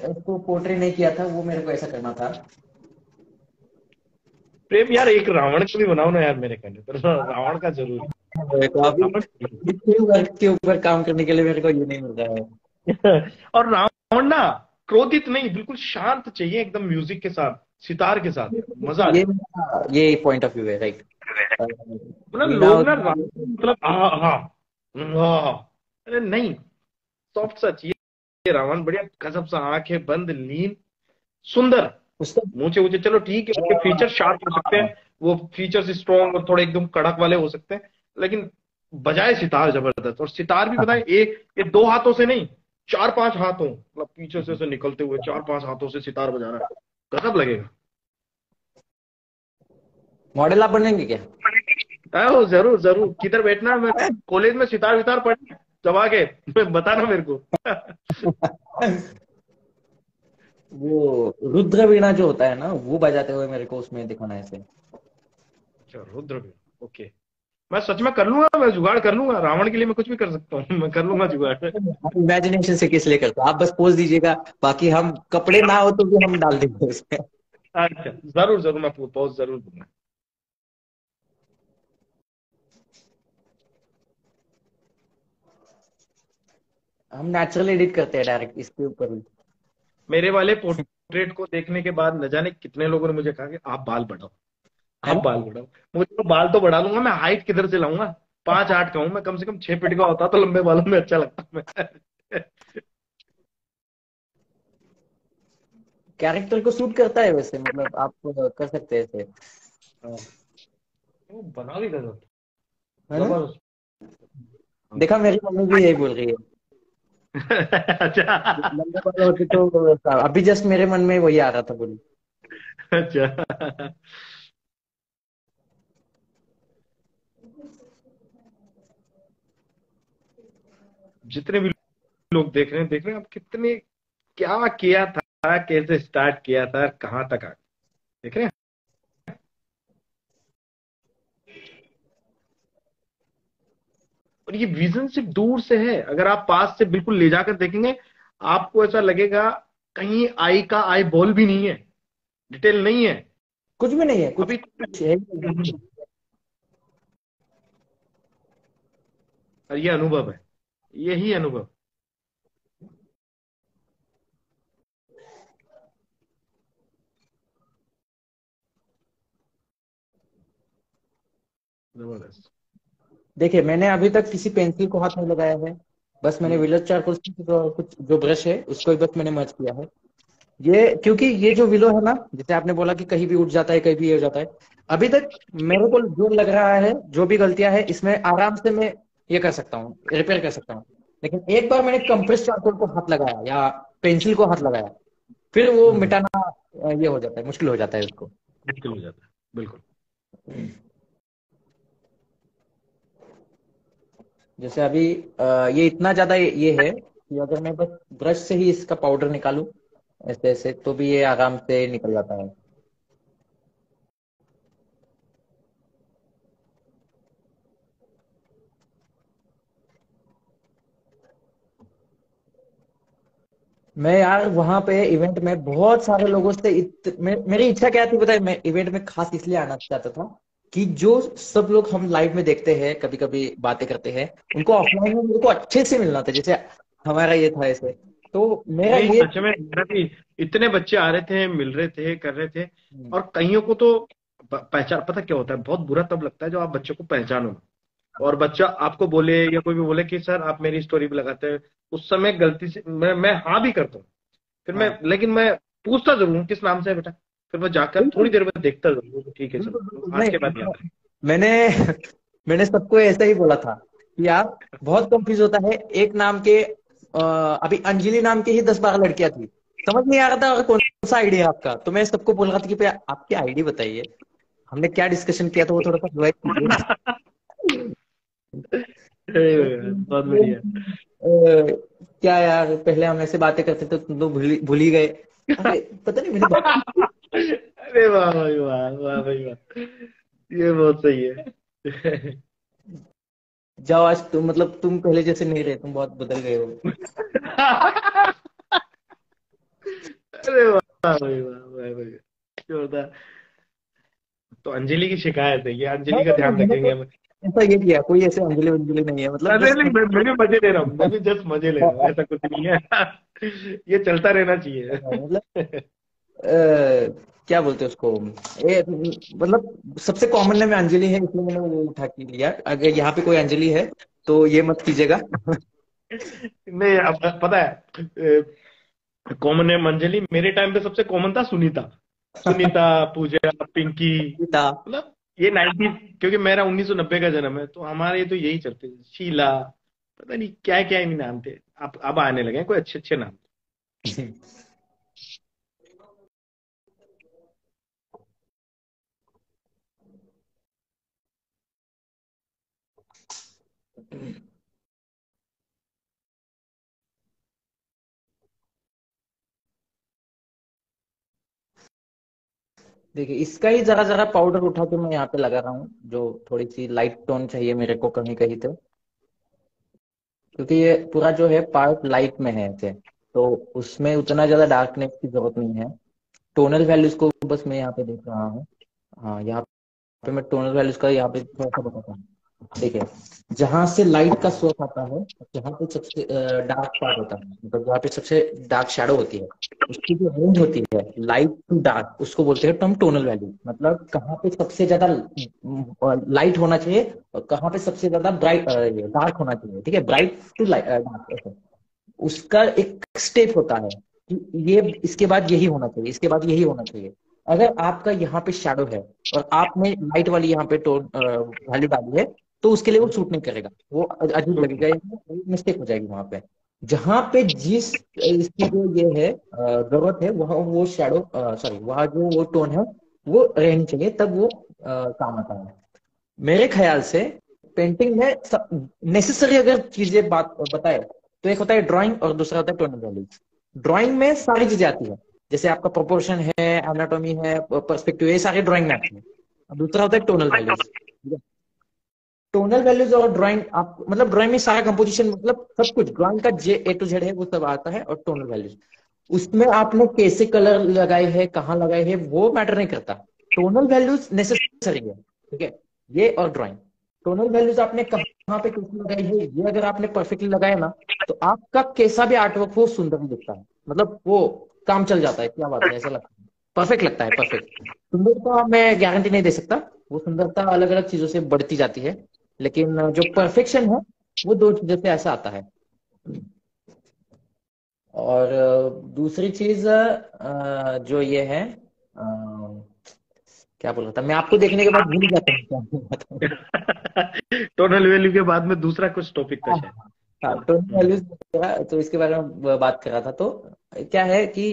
उसको पोर्ट्रे नहीं किया था वो मेरे को ऐसा करना था। प्रेम यार एक रावण को भी बनाओ ना यार मेरे कहने पर। रावण का ज़रूर। तो अभी वर्क के ऊपर काम करने के लिए मेरे को ये नहीं मिल रहा है। और रावण ना क्रोधित नहीं बिल्कुल शांत चाहिए एकदम म्यूज़िक के साथ सितार के साथ। मज़ा ये ये पॉइंट ऑफ़ व्यू है राइट मतलब लोग ना मतलब हाँ हाँ अरे नहीं सॉफ्ट सा चाहिए रावण बढ़िया गजब सा आँखें बंद लीन सुंदर। ऊँचे ऊँचे चलो ठीक है उसके फीचर शार्प हो सकते हैं वो फीचर्स स्ट्रॉन्ग और थोड़े एकदम कड़क वाले हो सकते हैं लेकिन बजाय सितार ज़बरदस्त। और सितार भी बताए एक ये दो हाथों से नहीं चार पाँच हाथों मतलब पीछे से, से निकलते हुए चार पाँच हाथों से सितार बजा रहा गजब लगेगा। मॉडल आप बनेंगे क्या? ओ ज़रूर ज़रूर। किधर बैठना मैं कॉलेज में सितार वितार पढ़ जब आके बताना मेरे को। वो रुद्र वीणा जो होता है ना वो बजाते हुए मेरे को उसमें दिखाना है ऐसे अच्छा रुद्र वीणा ओके। मैं सच में कर लूँगा मैं जुगाड़ कर लूँगा रावण के लिए मैं कुछ भी कर सकता हूँ मैं कर लूँगा जुगाड़। इमेजिनेशन से किस लिए करते आप बस पोज दीजिएगा बाकी हम कपड़े ना हो तो भी हम डाल देंगे उसमें। अच्छा ज़रूर ज़रूर मैं पोज ज़रूर दूँगा। हम नेचुरल एडिट करते हैं डायरेक्ट इसके ऊपर मेरे वाले पोर्ट्रेट को देखने के बाद न जाने कितने लोगों ने मुझे कहा कि आप बाल बढ़ाओ। आप बाल बढ़ाओ। मुझे तो बाल तो बढ़ा लूँगा मैं हाइट किधर से लाऊँगा? पाँच आठ का हूँ मैं कम से कम छह फीट का होता तो लंबे बालों में अच्छा लगता मैं। कैरेक्टर को सूट करता है वैसे मतलब आप कर सकते हैं ऐसे। वो बना भी कर देखा मेरी मम्मी भी यही बोल रही है। अच्छा। लंबे बाल होते तो अभी जस्ट मेरे मन में वही आ रहा था बोली। अच्छा। जितने भी लोग देख रहे हैं देख रहे हैं आप कितने क्या किया था कैसे स्टार्ट किया था कहाँ तक आ देख रहे हैं? और ये विजन सिर्फ़ दूर से है। अगर आप पास से बिल्कुल ले जाकर देखेंगे आपको ऐसा लगेगा कहीं आई का आई बॉल भी नहीं है। डिटेल नहीं है। कुछ भी नहीं है कुछ अभी है और ये अनुभव है। यही अनुभव। ज़बरदस्त। देखिए मैंने अभी तक किसी पेंसिल को हाथ नहीं लगाया है। बस मैंने विलर चारकोल जो कुछ जो ब्रश है उसको बस मैंने मर्ज किया है। ये क्योंकि ये जो विलो है ना जैसे आपने बोला कि कहीं भी उठ जाता है कहीं भी ये हो जाता है अभी तक मेरे को जो लग रहा है जो भी गलतियाँ है इसमें आराम से मैं ये कर सकता हूँ रिपेयर कर सकता हूँ। लेकिन एक बार मैंने कंप्रेस चारकोल को हाथ लगाया या पेंसिल को हाथ लगाया फिर वो हम्म। मिटाना ये हो जाता है मुश्किल हो जाता है उसको। मुश्किल हो जाता है बिल्कुल। जैसे अभी ये इतना ज़्यादा ये है कि अगर मैं बस ब्रश से ही इसका पाउडर निकालू ऐसे ऐसे तो भी ये आराम से निकल जाता है। मैं यार वहाँ पे इवेंट में बहुत सारे लोगों से इत, मे, मेरी इच्छा क्या थी बताए? मैं इवेंट में खास इसलिए आना चाहता था कि जो सब लोग हम लाइव में देखते हैं कभी कभी बातें करते हैं उनको ऑफलाइन में मेरे को अच्छे से मिलना था जैसे हमारा ये था ऐसे। तो मेरा ये सच में भी इतने बच्चे आ रहे थे मिल रहे थे कर रहे थे हम्म। और कईयों को तो पहचान पता क्या होता है? बहुत बुरा तब लगता है जो आप बच्चों को पहचानो। और बच्चा आपको बोले या कोई भी बोले कि सर आप मेरी स्टोरी भी लगाते हैं। उस समय गलती से मैं मैं हाँ भी करता हूँ। फिर मैं हाँ। लेकिन मैं पूछता ज़रूर किस नाम से है बेटा? फिर मैं जाकर थोड़ी देर में देखता ज़रूर ठीक है सर। आज के बाद मैंने मैंने सबको ऐसा ही बोला था कि यार बहुत कंफ्यूज होता है। एक नाम के अभी अंजलि नाम की ही दस बारह लड़कियाँ थी। समझ नहीं आ रहा था कौन सा आईडी है आपका। तो मैं सबको बोल रहा था कि आपकी आईडी बताइए। हमने क्या डिस्कशन किया था वो थोड़ा सा बहुत बढ़िया। क्या यार पहले हम ऐसे बातें करते थे तुम तो भूल ही गए। पता नहीं मैंने अरे वाह भाई वाह वाह भाई वाह। ये बहुत सही है। जाओ आज तुम मतलब तुम पहले जैसे नहीं रहे तुम बहुत बदल गए हो। अरे वाह भाई वाह भाई जोरदार। तो अंजलि की शिकायत है ये अंजलि का ध्यान रखेंगे हम। ऐसा ये किया कोई ऐसे अंजलि अंजलि नहीं है मतलब नहीं नहीं मैं भी मज़े ले रहा हूँ मैं भी जस्ट मज़े ले रहा हूँ ऐसा कुछ नहीं है। ये चलता रहना चाहिए। हाँ, मतलब क्या बोलते हैं उसको ए, मतलब सबसे कॉमन नेम अंजलि है इसलिए मैंने वो उठा के लिया। अगर यहाँ पे कोई अंजलि है तो ये मत कीजिएगा। नहीं अब पता है कॉमन नेम अंजलि मेरे टाइम पे सबसे कॉमन था सुनीता। सुनीता पूजा पिंकी। मतलब ये नाइन्टीज, क्योंकि मेरा उन्नीस सौ नब्बे का जन्म है तो हमारे तो यही चलते शीला, पता नहीं क्या क्या इन नाम थे। अब अब आने लगे कोई अच्छे अच्छे नाम। देखिए, इसका ही जरा जरा पाउडर उठा के मैं यहाँ पे लगा रहा हूँ, जो थोड़ी सी लाइट टोन चाहिए मेरे को कहीं कहीं तो। क्योंकि ये पूरा जो है पार्ट लाइट में है ऐसे। तो उसमें उतना ज़्यादा डार्कनेस की ज़रूरत नहीं है। टोनल वैल्यूज़ को बस मैं यहाँ पे देख रहा हूँ। हाँ यहाँ पे मैं टोनल वैल्यूज़ का यहाँ पे थोड़ा सा बताता हूँ। ठीक है। जहाँ से लाइट का सोर्स आता है, जहाँ पे सबसे डार्क पार्ट होता है मतलब जहाँ पे सबसे डार्क शेडो होती है, उसकी जो रेंज होती है लाइट टू डार्क उसको बोलते हैं टर्म टोनल वैल्यू मतलब कहाँ पे सबसे ज़्यादा लाइट होना चाहिए और कहाँ पे सबसे ज़्यादा ब्राइट डार्क होना चाहिए, ठीक है? ब्राइट टू डार्क उसका एक स्टेप होता है कि ये, इसके बाद यही होना चाहिए, इसके बाद यही होना चाहिए। अगर आपका यहाँ पे शेडो है और आपने लाइट वाली यहाँ पे टोन वैल्यू डाली है तो उसके लिए वो सूट नहीं करेगा। वो अजीब लगेगा मिस्टेक हो जाएगी वहाँ पे। जहाँ पे जिस इसकी जो ये है ज़रूरत है वहाँ वो शेडो सॉरी वहाँ जो वो टोन है वो रहनी चाहिए तब वो आ, काम आता है। मेरे ख्याल से पेंटिंग में नेसेसरी अगर चीज़ें बात बताए तो एक होता है ड्राइंग और दूसरा होता है टोनल वैल्यूज़ ड्राइंग में सारी चीज़ें आती है। जैसे आपका प्रोपोर्शन है एनाटोमी है परस्पेक्टिव ये सारे ड्राइंग में आती है। दूसरा होता है टोनल वैल्यूज़ टोनल वैल्यूज़ और ड्राइंग आप मतलब ड्राइंग में सारा कंपोजिशन मतलब सब कुछ ड्राइंग का जे ए टू जेड है, वो सब आता है और टोनल वैल्यूज़ उसमें आपने कैसे कलर लगाए है, कहाँ लगाए है, वो मैटर नहीं करता। टोनल वैल्यूज़ नेसेसरी है, ठीक है? ये और ड्राइंग टोनल वैल्यूज़ आपने कहाँ पे कैसे लगाई है, ये अगर आपने परफेक्टली लगाया ना तो आपका कैसा भी आर्टवर्क वो सुंदर दिखता। है मतलब वो काम चल जाता है, क्या बात है, ऐसा लगता है। परफेक्ट लगता है परफेक्ट सुंदरता मैं गारंटी नहीं दे सकता, वो सुंदरता अलग अलग चीज़ों से बढ़ती जाती है। लेकिन जो परफेक्शन है वो दो चीज़ों से ऐसा आता है। और दूसरी चीज़ जो ये है क्या बोल रहा था? मैं आपको देखने के बाद भूल जाता हूँ टोनल वैल्यू के बाद में दूसरा कुछ टॉपिक टोनल वैल्यू तो इसके बारे में बात कर रहा था। तो क्या है कि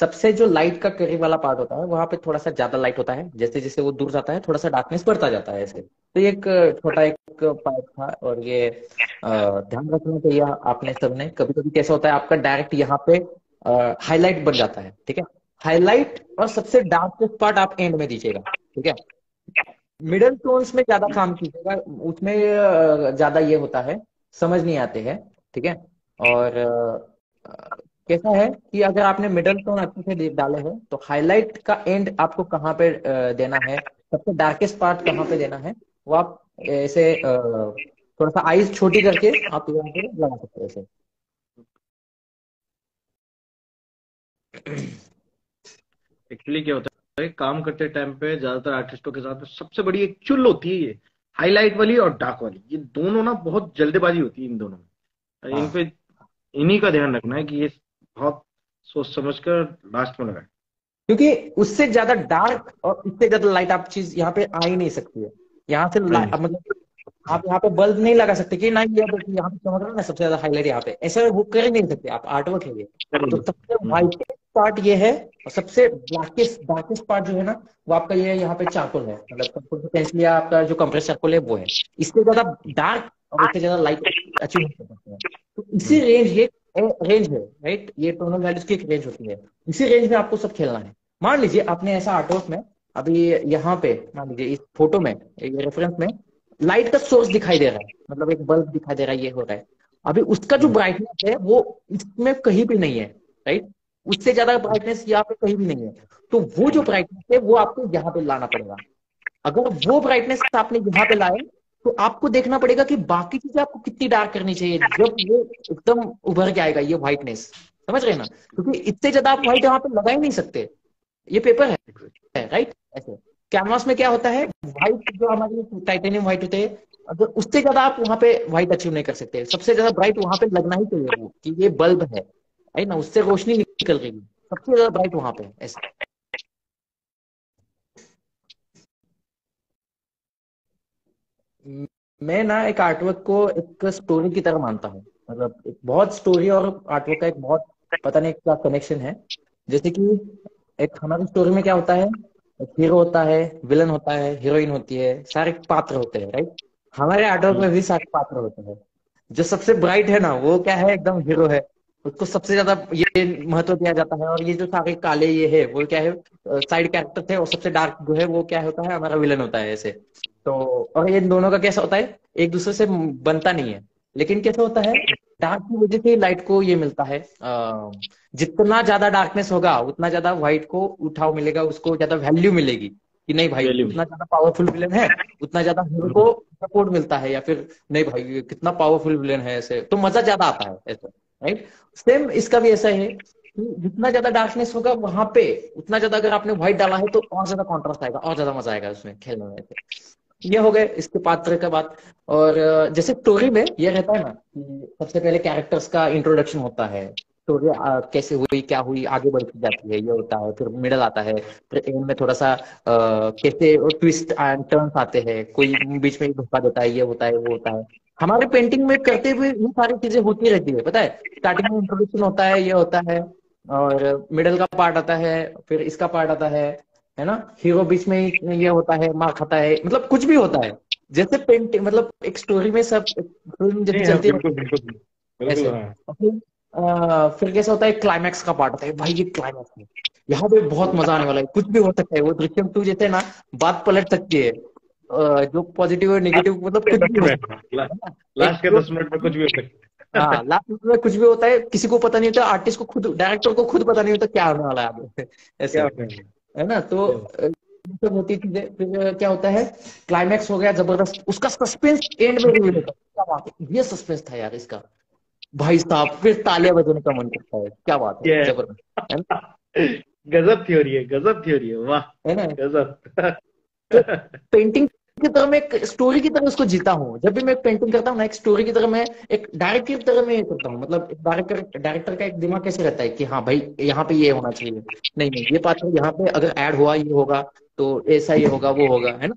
सबसे जो लाइट का करीब वाला पार्ट होता है, वहाँ पे थोड़ा सा ज़्यादा लाइट होता है, जैसे जैसे वो दूर जाता है, थोड़ा सा डार्कनेस बढ़ता जाता है ऐसे। तो एक, छोटा एक पार्ट था और ये ध्यान रखना चाहिए आपने सबने कभी कभी कैसा होता है, आपका डायरेक्ट यहाँ पे हाईलाइट बन जाता है, ठीक है? हाईलाइट और सबसे डार्केस्ट पार्ट आप एंड में दीजिएगा, ठीक है? मिडल टोन्स में ज़्यादा काम कीजिएगा, उसमें ज़्यादा ये होता है, समझ नहीं आते हैं, ठीक है? और कैसा है कि अगर आपने मिडल टोन अच्छे से डाले हैं तो हाईलाइट का एंड आपको कहाँ पे देना है? सबसे डार्केस्ट पार्ट कहाँ पे देना है? वो आप ऐसे थोड़ा सा आईज छोटी करके आप यहाँ पे लगा सकते हैं एक्चुअली क्या होता है काम करते टाइम पे ज़्यादातर आर्टिस्टों के साथ सबसे बड़ी एक चुल होती है ये हाईलाइट वाली और डार्क वाली। ये दोनों ना बहुत जल्दबाजी होती है इन दोनों में। इन हाँ। पे इन्हीं का ध्यान रखना है कि ये बहुत सोच समझ कर लास्ट में लगाए। क्योंकि उससे ज़्यादा डार्क और इससे ज़्यादा लाइट आप चीज़ यहाँ पे आ ही नहीं सकती है। यहाँ से मतलब आप यहाँ पे बल्ब नहीं लगा सकते कि नहीं यहाँ पे समझ रहे ना सबसे ज़्यादा हाईलाइट यहाँ पे। ऐसा वो कर ही नहीं सकते आप आर्टवर्क है ये तो सबसे व्हाइट पार्ट ये है और सबसे ब्लैकेस्ट डार्केस्ट पार्ट जो है ना वो आपका ये यहाँ पे चाकुल है। मतलब चाकुल से पेंसिल या आपका जो कंप्रेस चाकुल है वो है। इससे ज़्यादा डार्क और इससे ज़्यादा लाइट अचीव नहीं कर सकते हैं तो इसी रेंज ये रेंज है राइट ये टोनल वैल्यूज़ की एक रेंज होती है। इसी रेंज में आपको सब खेलना है। मान लीजिए, आपने ऐसा आर्टवर्क में, अभी यहाँ पे, मान लीजिए, इस फ़ोटो में रेफरेंस में लाइट का सोर्स दिखाई दे रहा है। मतलब एक बल्ब दिखाई दे रहा है, ये हो रहा है। अभी उसका जो ब्राइटनेस है, वो इसमें कहीं भी नहीं है राइट उससे ज़्यादा ब्राइटनेस यहाँ पे कहीं भी नहीं है। तो वो जो ब्राइटनेस है, वो आपको यहाँ पे लाना पड़ेगा। अगर वो ब्राइटनेस आपने यहाँ पे लाए तो आपको देखना पड़ेगा कि बाकी चीज़ें आपको कितनी डार्क करनी चाहिए। जब ये एकदम उभर के आएगा ये व्हाइटनेस समझ रहे ना? क्योंकि इतने ज़्यादा आप व्हाइट यहाँ पे लगा ही नहीं सकते। ये पेपर है। राइट ऐसे। कैनवास में क्या होता है? व्हाइट जो हमारे टाइटेनियम व्हाइट होते हैं अगर उससे ज़्यादा आप वहाँ पे व्हाइट अचीव नहीं कर सकते। सबसे ज़्यादा ब्राइट वहाँ पे लगना ही चाहिए वो कि ये बल्ब है। राइट ना? उससे रोशनी निकल रही है। सबसे ज़्यादा ब्राइट वहाँ पे ऐसे। मैं ना एक आर्टवर्क को एक स्टोरी की तरह मानता हूँ। मतलब एक बहुत स्टोरी और आर्टवर्क का एक बहुत पता नहीं क्या कनेक्शन है। जैसे कि एक हमारी स्टोरी में क्या होता है? एक हीरो होता है विलन होता है हीरोइन होती है, सारे पात्र होते हैं राइट हमारे आर्टवर्क में भी सारे पात्र होते हैं। जो सबसे ब्राइट है ना, वो क्या है? एकदम हीरो है। उसको सबसे ज़्यादा ये महत्व दिया जाता है और ये जो सारे काले ये है, वो क्या है? साइड कैरेक्टर थे और सबसे डार्क जो है, वो क्या होता है? हमारा विलन होता है ऐसे। तो और इन दोनों का कैसा होता है? एक दूसरे से बनता नहीं है। लेकिन कैसा होता है? डार्क की वजह से लाइट को ये मिलता है जितना ज़्यादा डार्कनेस होगा उतना ज़्यादा व्हाइट को उठाव मिलेगा उसको ज़्यादा वैल्यू मिलेगी। कि नहीं भाई उतना ज़्यादा पावरफुल विलन है उतना ज़्यादा हीरो को सपोर्ट मिलता है या फिर नहीं भाई कितना पावरफुल विलन है ऐसे। तो मज़ा ज़्यादा आता है ऐसे राइट सेम इसका भी ऐसा है कि जितना ज़्यादा डार्कनेस होगा वहाँ पे उतना ज़्यादा अगर आपने व्हाइट डाला है तो और ज़्यादा कॉन्ट्रास्ट आएगा और ज़्यादा मज़ा आएगा उसमें खेलने में ये हो गए इसके पात्र का बात। और जैसे स्टोरी में ये रहता है ना कि सबसे पहले कैरेक्टर्स का इंट्रोडक्शन होता है। स्टोरी कैसे हुई क्या हुई आगे बढ़ती जाती है ये होता है फिर मिडल आता है फिर एंड में थोड़ा सा आ, कैसे ट्विस्ट एंड टर्न्स आते हैं कोई बीच में धोखा देता है ये होता है वो होता है। हमारे पेंटिंग में करते हुए ये सारी चीज़ें होती रहती है पता है? स्टार्टिंग में इंट्रोडक्शन होता है ये होता है और मिडल का पार्ट आता है फिर इसका पार्ट आता है है ना? हीरो बीच में ये होता है मार खाता है मतलब कुछ भी होता है। जैसे पेंटिंग मतलब एक स्टोरी में सब फ़िल्म जब चलती है। ऐसे। फिर फिर कैसा होता है क्लाइमैक्स का पार्ट होता है। भाई ये क्लाइमैक्स है। यहाँ पे बहुत मज़ा आने वाला है। कुछ भी हो सकता है। वो दृश्यम टू जैसे ना बात पलट सकती है। जो पॉजिटिव और नेगेटिव मतलब कुछ भी हो लास्ट के दस मिनट में कुछ भी हो सकता है। हाँ लास्ट में कुछ भी होता है किसी को पता नहीं होता आर्टिस्ट को खुद डायरेक्टर को खुद पता नहीं होता क्या होने वाला है ऐसे। है ना? तो सब होती थी फिर क्या होता है? क्लाइमैक्स हो गया ज़बरदस्त। उसका सस्पेंस एंड में रिवील होता बात है? ये सस्पेंस था यार इसका। भाई साहब फिर तालियाँ बजाने का मन करता है। क्या बात है? ज़बरदस्त गजब थ्योरी है गजब थ्योरी है। वाह है ना? गजब। तो पेंटिंग की तरह मैं एक स्टोरी की तरह उसको जीता हूँ। जब भी मैं पेंटिंग करता हूँ ना, एक स्टोरी की तरह मैं एक डायरेक्टर की तरह मैं करता हूँ। मतलब डायरेक्टर डायरेक्टर का एक दिमाग कैसे रहता है कि हाँ भाई, यहाँ पे ये होना चाहिए। नहीं नहीं, ये पात्र यहाँ पे अगर ऐड हुआ ये होगा तो ऐसा ये होगा, वो होगा, है ना?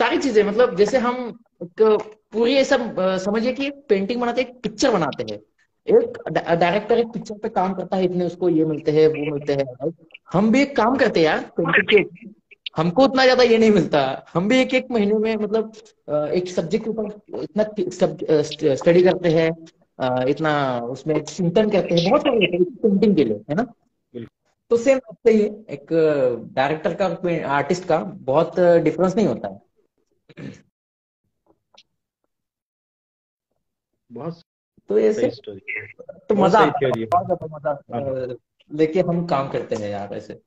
सारी चीज़ें मतलब जैसे हम पूरी ऐसा समझिए कि पेंटिंग बनाते, एक पिक्चर बनाते हैं। एक डायरेक्टर एक पिक्चर पे काम करता है, इतने उसको ये मिलते हैं, वो मिलते हैं हम भी एक काम करते हैं यार पेंटिंग के हमको उतना ज़्यादा ये नहीं मिलता। हम भी एक एक महीने में मतलब एक सब्जेक्ट के ऊपर इतना स्टडी करते हैं इतना उसमें चिंतन करते हैं बहुत सारे पेंटिंग के लिए है ना? तो सेम ऐसे ही एक डायरेक्टर का आर्टिस्ट का बहुत डिफरेंस नहीं होता है। बहुत तो ऐसे तो मज़ा मज़ा हाँ। लेके हम काम करते हैं यार ऐसे।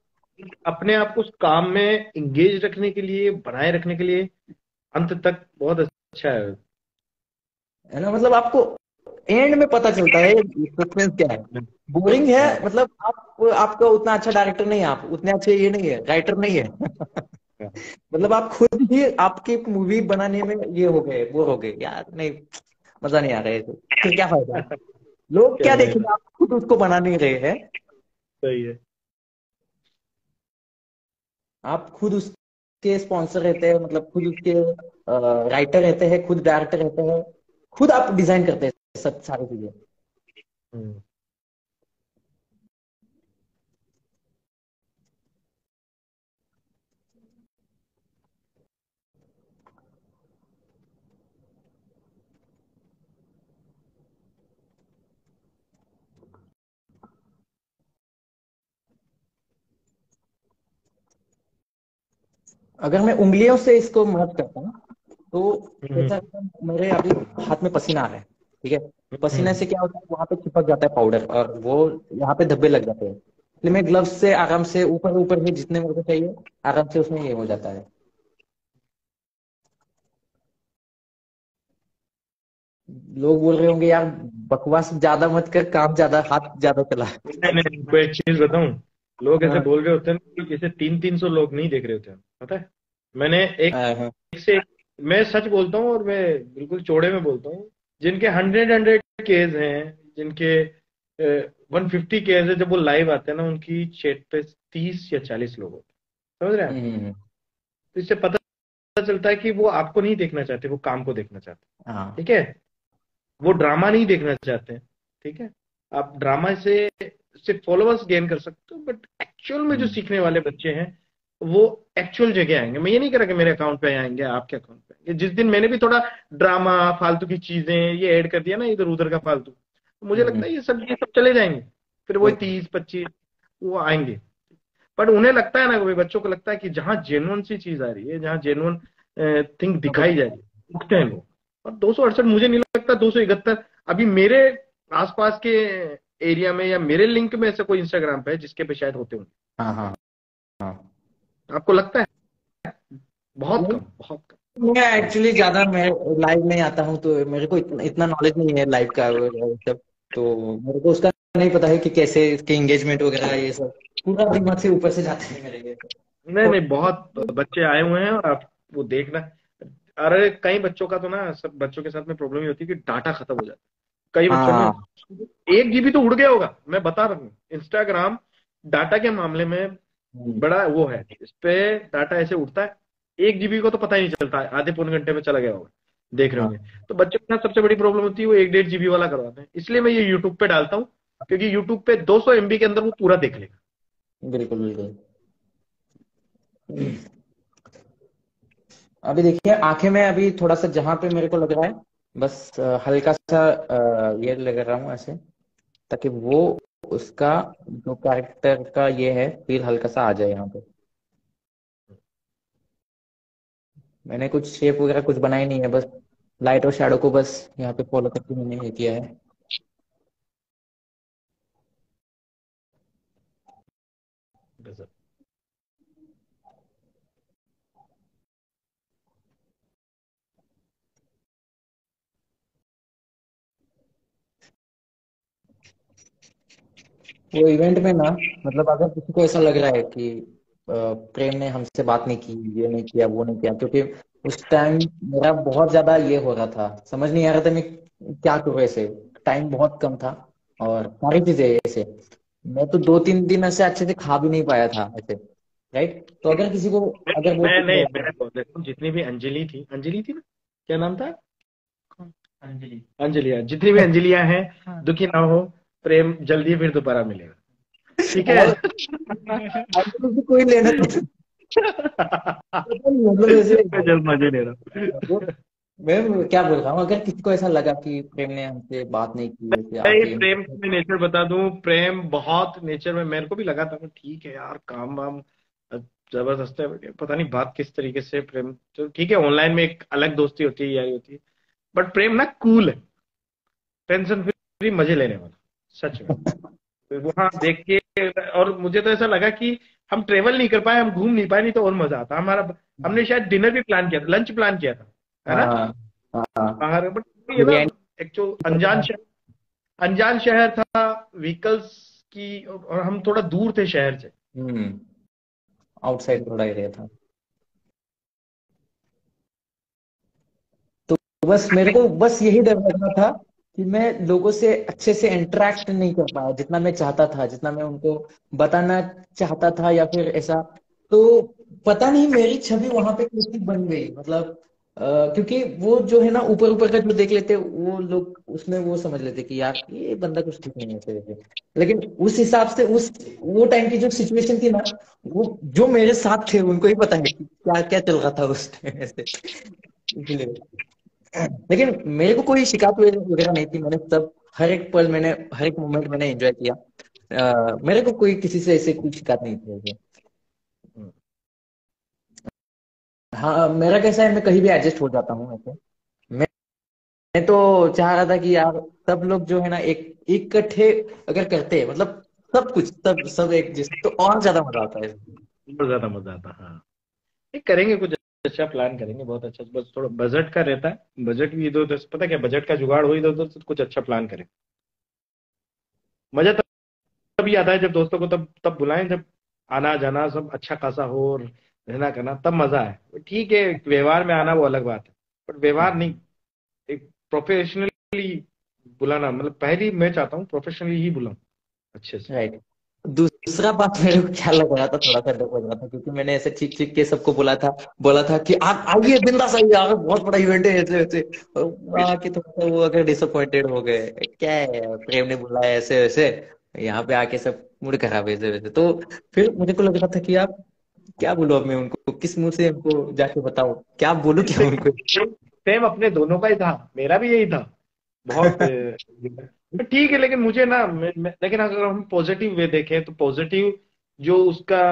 अपने आप को उस काम में इंगेज रखने के लिए बनाए रखने के लिए अंत तक बहुत अच्छा है। है ना? मतलब आपको एंड में पता चलता है सस्पेंस क्या है। बोरिंग है मतलब आप आपका उतना अच्छा डायरेक्टर नहीं है आप। उतने अच्छे ये नहीं है राइटर नहीं है। मतलब आप खुद ही आपकी मूवी बनाने में ये हो गए वो हो गए। यार नहीं मज़ा नहीं आ रहा है फिर क्या फ़ायदा? लोग क्या, क्या देखेंगे? आप खुद उसको बना नहीं रहे हैं। सही है। आप खुद उसके स्पॉन्सर रहते हैं मतलब खुद उसके राइटर रहते हैं, खुद डायरेक्टर रहते हैं, खुद आप डिज़ाइन करते हैं सब सारी चीज़ें। अगर मैं उंगलियों से इसको मर्ज करता हूँ तो हम्म। मेरे अभी हाथ में पसीना आ रहा है ठीक है? पसीने से क्या होता है वहाँ पे चिपक जाता है पाउडर और वो यहाँ पे धब्बे लग जाते हैं। इसलिए मैं ग्लव्स से आराम से ऊपर ऊपर में जितने मेरे को चाहिए आराम से उसमें ये हो जाता है। लोग बोल रहे होंगे यार बकवास ज़्यादा मत कर काम ज़्यादा हाथ ज़्यादा चला। नहीं नहीं कोई एक चीज़ बताऊँ लोग ऐसे हाँ। बोल रहे होते हैं जैसे तीन तीन सौ लोग नहीं देख रहे होते हैं पता है मैंने एक, हाँ, हाँ। एक से मैं सच बोलता हूँ और मैं बिल्कुल चौड़े में बोलता हूँ जिनके हंड्रेड हंड्रेड केस हैं जिनके वन फिफ्टी केस है जब वो लाइव आते हैं ना उनकी चेट पे तीस या चालीस लोग होते हैं समझ रहे हैं हम्म, हम्म। तो इससे पता चलता है कि वो आपको नहीं देखना चाहते वो काम को देखना चाहते ठीक है वो ड्रामा नहीं देखना चाहते ठीक है आप ड्रामा से सिर्फ़ फॉलोअर्स गेन कर सकते हो बट एक्चुअल में जो हम्म। सीखने वाले बच्चे हैं वो एक्चुअल जगह आएँगे। मैं ये नहीं कह रहा कि मेरे अकाउंट पे आएँगे आपके अकाउंट पे आएँगे? जिस दिन मैंने भी थोड़ा ड्रामा फालतू की चीज़ें ये ऐड कर दिया ना इधर उधर का फालतू तो मुझे लगता है ये सब ये सब चले जाएँगे। फिर वही तीस पच्चीस वो आएँगे। बट उन्हें लगता है ना बच्चों को लगता है कि जहाँ जेनुअन सी चीज़ आ रही है जहाँ जेनुअन थिंग दिखाई जा रही है उठते हैं लोग। और दो सौ अड़सठ मुझे नहीं लगता दो सौ इकहत्तर अभी मेरे आसपास के एरिया में या मेरे लिंक में ऐसा कोई इंस्टाग्राम पे है जिसके पे शायद होते होंगे। हाँ हाँ हाँ। आपको लगता है? बहुत कम बहुत कम। मैं एक्चुअली ज़्यादा मैं लाइव नहीं आता हूँ तो मेरे को इतना, नॉलेज नहीं है लाइव का सब। तो मेरे को उसका नहीं पता है कि कैसे इसके एंगेजमेंट वगैरह ये सब। पूरा दिमाग से ऊपर से जाते हैं मेरे नहीं नहीं बहुत बच्चे आए हुए हैं और आप वो देखना अरे कई बच्चों का तो ना सब बच्चों के साथ में प्रॉब्लम ये होती है कि डाटा खत्म हो जाता है। कई बच्चों में हाँ। एक जीबी तो उड़ गया होगा मैं बता रहा हूँ इंस्टाग्राम डाटा के मामले में हम्म। बड़ा वो है इस पे डाटा ऐसे उठता है एक जीबी को तो पता ही नहीं चलता है आधे पौने घंटे में चला गया होगा देख रहे होंगे हाँ। तो बच्चों के साथ सबसे बड़ी प्रॉब्लम होती है वो एक डेढ़ जीबी वाला करवाते हैं इसलिए मैं ये यूट्यूब पे डालता हूँ क्योंकि यूट्यूब पे 200 एमबी के अंदर वो पूरा देख लेगा बिल्कुल बिल्कुल अभी देखिए आँखें में अभी थोड़ा सा जहाँ पे मेरे को लग रहा है बस हल्का सा ये लग रहा हूँ ऐसे, ताकि वो उसका जो कैरेक्टर का ये है फील हल्का सा आ जाए यहाँ पे। मैंने कुछ शेप वगैरह कुछ बनाई नहीं है, बस लाइट और शेडो को बस यहाँ पे फॉलो करके मैंने ये किया है। वो इवेंट में ना मतलब अगर किसी को ऐसा लग रहा है कि प्रेम ने हमसे बात नहीं की ये नहीं किया वो नहीं किया क्योंकि उस टाइम मेरा बहुत ज़्यादा ये हो रहा था। समझ नहीं आ रहा था मैं क्या करूँ ऐसे। टाइम बहुत कम था और सारी चीज़ें ऐसे। मैं तो दो तीन दिन ऐसे अच्छे से खा भी नहीं पाया था ऐसे राइट तो अगर किसी को अगर मैं नहीं मैं जितनी भी अंजलि थी अंजलि थी ना? क्या नाम था? अंजलि। अंजलि हाँ, जितनी भी अंजलिया हैं हाँ। दुखी ना हो प्रेम जल्दी फिर दोबारा मिलेगा। ठीक है? कोई लेना जल्द मज़े ले रहा मैं क्या बोल रहा हूँ अगर किसी को ऐसा लगा कि प्रेम ने हमसे बात नहीं की नहीं प्रेम में नेचर बता दूँ प्रेम बहुत नेचर में मेरे को भी लगा था ठीक है यार काम वाम ज़बरदस्त है पता नहीं बात किस तरीके से प्रेम तो ठीक है ऑनलाइन में एक अलग दोस्ती होती है यारी होती है बट प्रेम ना कूल है। टेंशन फ्री मज़े लेने वाला। सच में। वहाँ देख के और मुझे तो ऐसा लगा कि हम ट्रेवल नहीं कर पाए हम घूम नहीं पाए नहीं तो और मज़ा आता। हमारा हमने शायद डिनर भी प्लान किया था लंच प्लान किया था है ना? हाँ, हाँ। बाहर बट अनजान शहर अनजान शहर था व्हीकल्स की और हम थोड़ा दूर थे शहर से। आउटसाइड हम्म। थोड़ा एरिया था। तो बस मेरे को बस यही डर लग रहा था कि मैं लोगों से अच्छे से इंटरेक्ट नहीं कर पाया, जितना मैं चाहता था, जितना मैं उनको बताना चाहता था या फिर ऐसा। तो पता नहीं, मेरी छवि वहाँ पे कैसी बन गई मतलब क्योंकि वो जो है ना, ऊपर ऊपर का जो देख लेते, वो लोग उसमें वो समझ लेते कि यार, ये बंदा कुछ ठीक नहीं है लेकिन उस हिसाब से, उस, वो टाइम की जो सिचुएशन थी ना, वो जो मेरे साथ थे, उनको ही पता है क्या क्या चल रहा था उस टाइम से इसलिए। लेकिन मेरे को कोई शिकायत वगैरह नहीं थी। मैंने सब हर एक पल मैंने हर एक मोमेंट मैंने एंजॉय किया। आ, मेरे को कोई किसी से ऐसे कोई शिकायत नहीं थी हाँ मेरा कैसा है मैं कहीं भी एडजस्ट हो जाता हूँ ऐसे। मैं मैं तो चाह रहा था कि यार सब लोग जो है ना एक इकट्ठे अगर करते हैं मतलब सब कुछ सब सब एक जिस तो और ज़्यादा मज़ा आता है। बहुत ज़्यादा मज़ा आता है हाँ। करेंगे कुछ अच्छा प्लान करेंगे, बहुत अच्छा। बस थोड़ा बजट का रहता है। बजट भी इधर उधर पता क्या बजट का जुगाड़ हो इधर उधर से कुछ अच्छा प्लान करें। मज़ा तब तभी आता है जब दोस्तों को तब तब बुलाएँ, जब आना जाना सब अच्छा खासा हो और रहना करना, तब मज़ा है ठीक है व्यवहार में आना वो अलग बात है। बट व्यवहार नहीं, एक प्रोफेशनली बुलाना मतलब पहली मैं चाहता हूँ प्रोफेशनली ही बुलाऊ, अच्छे से। राइट दूसरा बात मेरे को क्या लग रहा था थोड़ा सा डर लग रहा था क्योंकि मैंने ऐसे ठीक ठीक के सबको बोला था बोला था कि आप आइए बिंदास आइए आगे बहुत बड़ा इवेंट है ऐसे ऐसे। आके तो वो अगर डिसअपॉइंटेड हो गए क्या है प्रेम ने बुलाया ऐसे वैसे यहाँ पे आके सब मूड खराब ऐसे वैसे। तो फिर मुझे को लग रहा था कि आप क्या बोलो अब मैं उनको किस मुँह से उनको जाके बताऊ क्या बोलू क्या उनको? सेम अपने दोनों का ही था मेरा भी यही था। बहुत ठीक है, लेकिन मुझे ना लेकिन अगर हम पॉजिटिव वे देखें तो पॉजिटिव जो उसका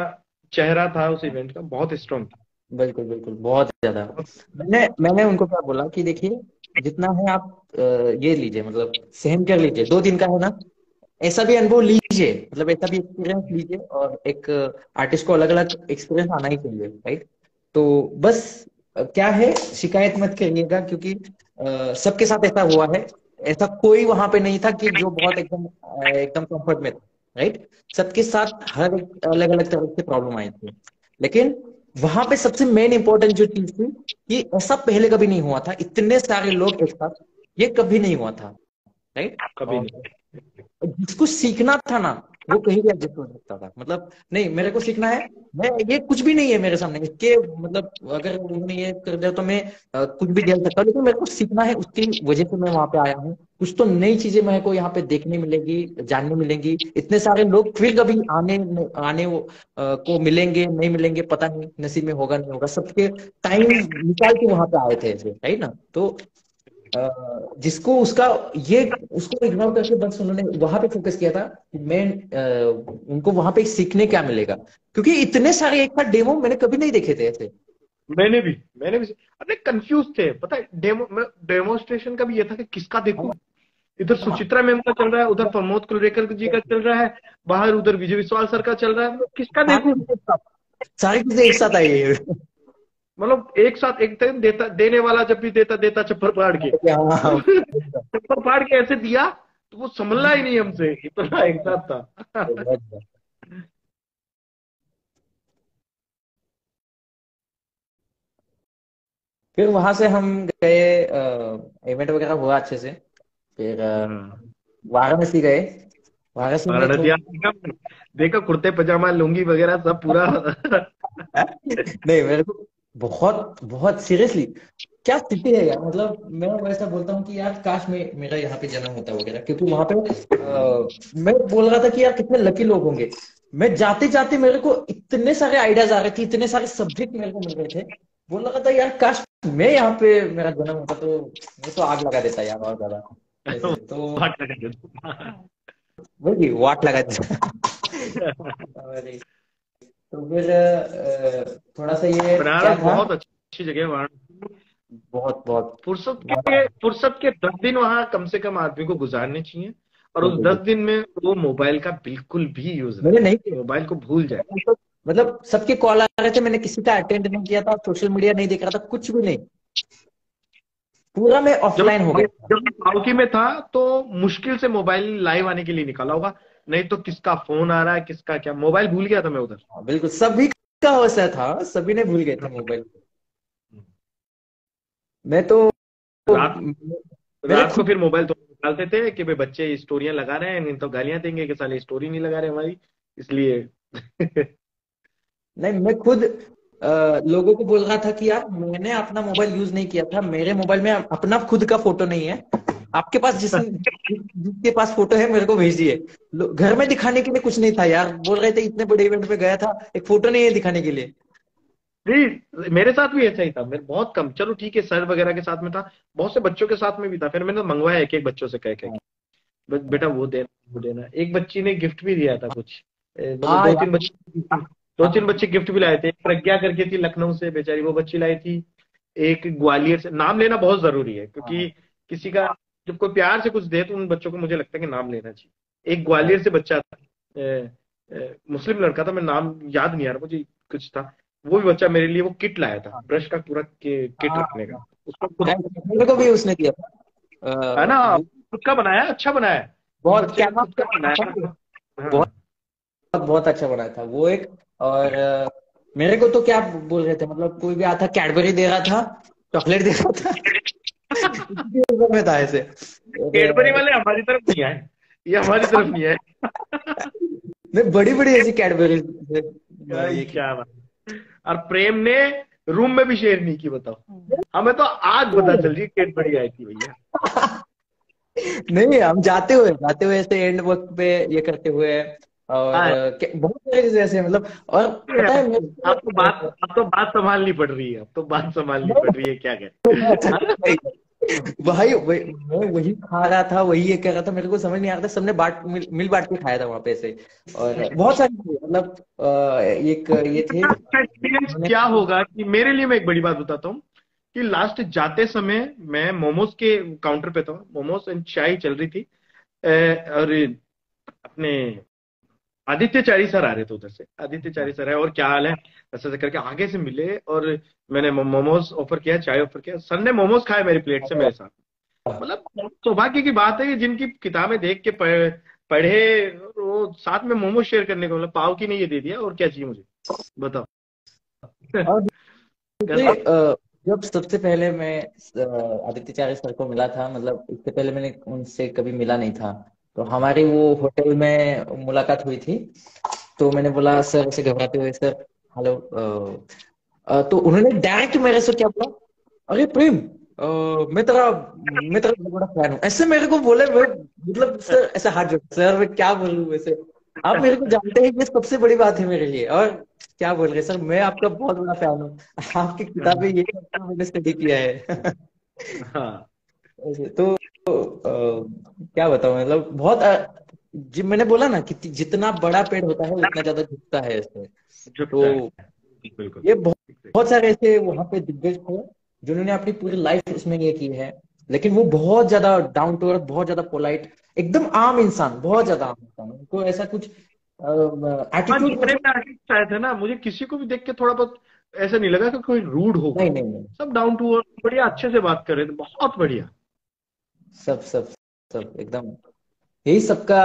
चेहरा था उस इवेंट का बहुत स्ट्रॉन्ग था। बिल्कुल बिल्कुल, बहुत ज़्यादा। मैंने मैंने उनको क्या बोला कि देखिए, जितना है आप ये लीजिए मतलब सहन कर लीजिए। दो दिन का है ना, ऐसा भी अनुभव लीजिए मतलब ऐसा भी एक्सपीरियंस लीजिए और एक आर्टिस्ट को अलग अलग एक्सपीरियंस आना ही चाहिए राइट तो बस, क्या है, शिकायत मत करिएगा, क्योंकि सबके साथ ऐसा हुआ है। ऐसा कोई वहाँ पे नहीं था कि जो बहुत एकदम एकदम कंफर्ट में था राइट सबके साथ हर अलग अलग तरह से प्रॉब्लम आई थी। लेकिन वहाँ पे सबसे मेन इंपॉर्टेंट जो चीज़ थी कि ऐसा पहले कभी नहीं हुआ था। इतने सारे लोग एक साथ ये कभी नहीं हुआ था राइट कभी नहीं। जिसको सीखना था ना वो कहीं भी एडजस्ट हो सकता था। मतलब नहीं मेरे को सीखना है। मैं ये कुछ भी नहीं है मेरे सामने। इसके मतलब अगर उन्होंने ये कर दिया तो मैं आ, कुछ भी झेल सकता लेकिन मेरे को सीखना है उसकी वजह से मैं वहाँ पे आया हूँ। कुछ तो नई चीज़ें मेरे को यहाँ पे देखने मिलेगी जानने मिलेंगी। इतने सारे लोग फिर कभी आने आने वो, आ, को मिलेंगे नहीं मिलेंगे पता नहीं नसीब में होगा नहीं होगा। सबके टाइम निकाल के वहाँ पे आए थे राइट ना? तो जिसको उसका ये उसको इग्नोर करके बस उन्होंने वहाँ पे फोकस किया था कि मैं उनको वहाँ पे सीखने क्या मिलेगा। क्योंकि इतने सारे एक साथ डेमो मैंने कभी नहीं देखे थे ऐसे। मैंने भी मैंने भी अरे कंफ्यूज थे। पता है डेमो डेमोस्ट्रेशन का भी ये था कि किसका देखूँ? इधर सुचित्रा मैम का चल रहा है उधर प्रमोद कुलरेकर जी का चल रहा है बाहर उधर विजय विश्वाल सर का चल रहा है। किसका देखूँ? सारी चीज़ें एक साथ आई है मतलब एक साथ एक टाइम देता देने वाला जब भी देता देता चप्पर फाड़ के। हाँ, हाँ, हाँ। चप्पर फाड़ के ऐसे दिया तो वो संभला ही नहीं हमसे इतना एक साथ था। फिर वहाँ से हम गए इवेंट वगैरह हुआ अच्छे से। फिर हम्म। वाराणसी गए। वाराणसी तो- देखा कुर्ते पजामा लुंगी वगैरह सब पूरा। नहीं मेरे को बहुत बहुत सीरियसली क्या स्थिति है यार? मतलब मैं वैसा बोलता हूँ कि यार काश मैं मेरा यहाँ पे जन्म होता वगैरह क्योंकि वहाँ पे अ, मैं बोल रहा था कि यार कितने लकी लोग होंगे। मैं जाते जाते मेरे को इतने सारे आइडियाज़ आ रहे थे इतने सारे सब्जेक्ट मेरे को मिल रहे थे। बोल रहा था यार काश मैं यहाँ पे मेरा जन्म होता तो मैं तो आग लगा देता यार और ज़्यादा। तो वाट लगा देता। वही वाट लगा देता। तो फिर थोड़ा सा ये बनारस बहुत अच्छी जगह वाराणसी बहुत बहुत। फुर्सत के फुर्सत के दस दिन वहाँ कम से कम आदमी को गुजारने चाहिए। और उस दस दिन में वो मोबाइल का बिल्कुल भी यूज़ नहीं मैंने नहीं मोबाइल को भूल जाए। मतलब सबके कॉल आ रहे थे मैंने किसी का अटेंड नहीं किया था सोशल मीडिया नहीं देख रहा था कुछ भी नहीं। पूरा मैं ऑफलाइन हो गया। जब मैं में था तो मुश्किल से मोबाइल लाइव आने के लिए निकाला होगा। नहीं तो किसका फ़ोन आ रहा है किसका क्या? मोबाइल भूल गया था मैं उधर। हाँ, बिल्कुल सभी का वैसा था सभी ने भूल गए थे मोबाइल मैं तो रात रात को फिर मोबाइल तो निकालते थे कि भाई बच्चे स्टोरियाँ लगा रहे हैं तो गालियाँ देंगे कि साले स्टोरी नहीं लगा रहे हमारी इसलिए। नहीं मैं खुद अ, लोगों को बोल रहा था कि यार मैंने अपना मोबाइल यूज़ नहीं किया था मेरे मोबाइल में अपना खुद का फ़ोटो नहीं है। आपके पास जिस जिसके पास फ़ोटो है मेरे को भेज दिए घर में दिखाने के लिए कुछ नहीं था यार। बोल रहे थे इतने बड़े इवेंट पे गया था एक फ़ोटो नहीं है दिखाने के लिए। मेरे साथ भी ऐसा ही था। मेरे बहुत कम चलो ठीक है सर वगैरह के साथ में था। बहुत से बच्चों के साथ में भी था। फिर मैंने मंगवाया एक एक बच्चों से कह कह बेटा वो देना वो देना। एक बच्ची ने गिफ्ट भी दिया था कुछ। मतलब हाँ, दो तीन बच्चे दो तीन बच्चे गिफ्ट भी लाए थे। एक प्रज्ञा करके थी लखनऊ से बेचारी वो बच्ची लाई थी। एक ग्वालियर से। नाम लेना बहुत ज़रूरी है क्योंकि किसी का जब कोई प्यार से कुछ दे तो उन बच्चों को मुझे लगता है कि नाम लेना चाहिए। एक ग्वालियर से बच्चा था मुस्लिम लड़का था मैं नाम याद नहीं आ रहा मुझे कुछ था। वो भी बच्चा मेरे लिए वो किट लाया था ब्रश का पूरा किट हाँ। रखने का। उसको को भी उसने दिया है ना? खुद का बनाया अच्छा बनाया। बहुत बनाया। हाँ। बहुत बहुत अच्छा बनाया था वो एक। और मेरे को तो क्या बोल रहे थे मतलब कोई भी आता कैडबरी दे रहा था चॉकलेट दे रहा था। ऊपर में था ऐसे। कैडबरी वाले हमारी तरफ़ नहीं आए। ये हमारी तरफ़ नहीं आए। नहीं बड़ी बड़ी ऐसी कैडबरी ये क्या बात है। और प्रेम ने रूम में भी शेयर नहीं की बताओ। हमें तो आज पता चल रही कैडबरी आई थी भैया। नहीं हम जाते हुए जाते हुए ऐसे एंड वक्त पे ये करते हुए और हाँ। बहुत सारी चीज़ें ऐसे मतलब और पता है को- अब तो बात अब तो बात संभालनी पड़ रही है अब तो बात संभालनी पड़ रही है क्या करें भाई वही मैं वही खा रहा था वही ये कर रहा था मेरे को समझ नहीं आ रहा था सबने बांट मिल, मिल बांट के खाया था वहाँ पे से और बहुत सारी मतलब एक ये थे। क्या होगा कि मेरे लिए मैं एक बड़ी बात बताता हूँ कि लास्ट जाते समय मैं मोमोज के काउंटर पे था। मोमोज एंड चाय चल रही थी। और अपने आदित्य चारी सर आ रहे थे उधर से। आदित्य चारी सर है और क्या हाल है? ऐसे ऐसे करके आगे से मिले और मैंने मोमोज ऑफ़र किया चाय ऑफ़र किया। सर ने मोमोज खाए मेरी प्लेट से मेरे साथ। मतलब सौभाग्य की बात है कि जिनकी किताबें देख के पढ़े वो साथ में मोमोज शेयर करने को मतलब पाव की नहीं ये दे दिया और क्या चाहिए मुझे? बताओ। जब सबसे पहले मैं आदित्य चार्य सर को मिला था मतलब इससे पहले मैंने उनसे कभी मिला नहीं था। तो हमारी वो होटल में मुलाकात हुई थी। तो मैंने बोला, सर ऐसे घबराते हुए, सर हेलो तो उन्होंने डायरेक्ट मेरे से क्या बोला? अरे, प्रेम मैं तेरा मैं तेरा फ़ैन हूँ। ऐसे मेरे को बोले मतलब सर, ऐसे हाथ जोड़, सर क्या बोलूँ वैसे? आप मेरे को जानते हैं ये सबसे बड़ी बात है मेरे लिए। और क्या बोल रहे सर, मैं आपका बहुत बड़ा फ़ैन हूँ। आपकी किताबें ये मैंने स्टडी किया है। हाँ। तो क्या बताऊँ मतलब बहुत जी मैंने बोला ना कि जितना बड़ा पेड़ होता है उतना ज़्यादा झुकता है इसमें। तो ये बहुत बहुत सारे ऐसे वहाँ पे दिग्गज थे जिन्होंने अपनी पूरी लाइफ इसमें ये की है। लेकिन वो बहुत ज़्यादा डाउन टू अर्थ बहुत ज़्यादा पोलाइट एकदम आम इंसान बहुत ज़्यादा आम इंसान। उनको ऐसा कुछ हाँ, एटीट्यूड आए थे ना मुझे किसी को भी देख के थोड़ा बहुत ऐसा नहीं लगा कि कोई रूड नहीं नहीं नहीं। सब डाउन टू अर्थ बढ़िया अच्छे से बात कर रहे थे बहुत बढ़िया। सब सब सब एकदम। यही सबका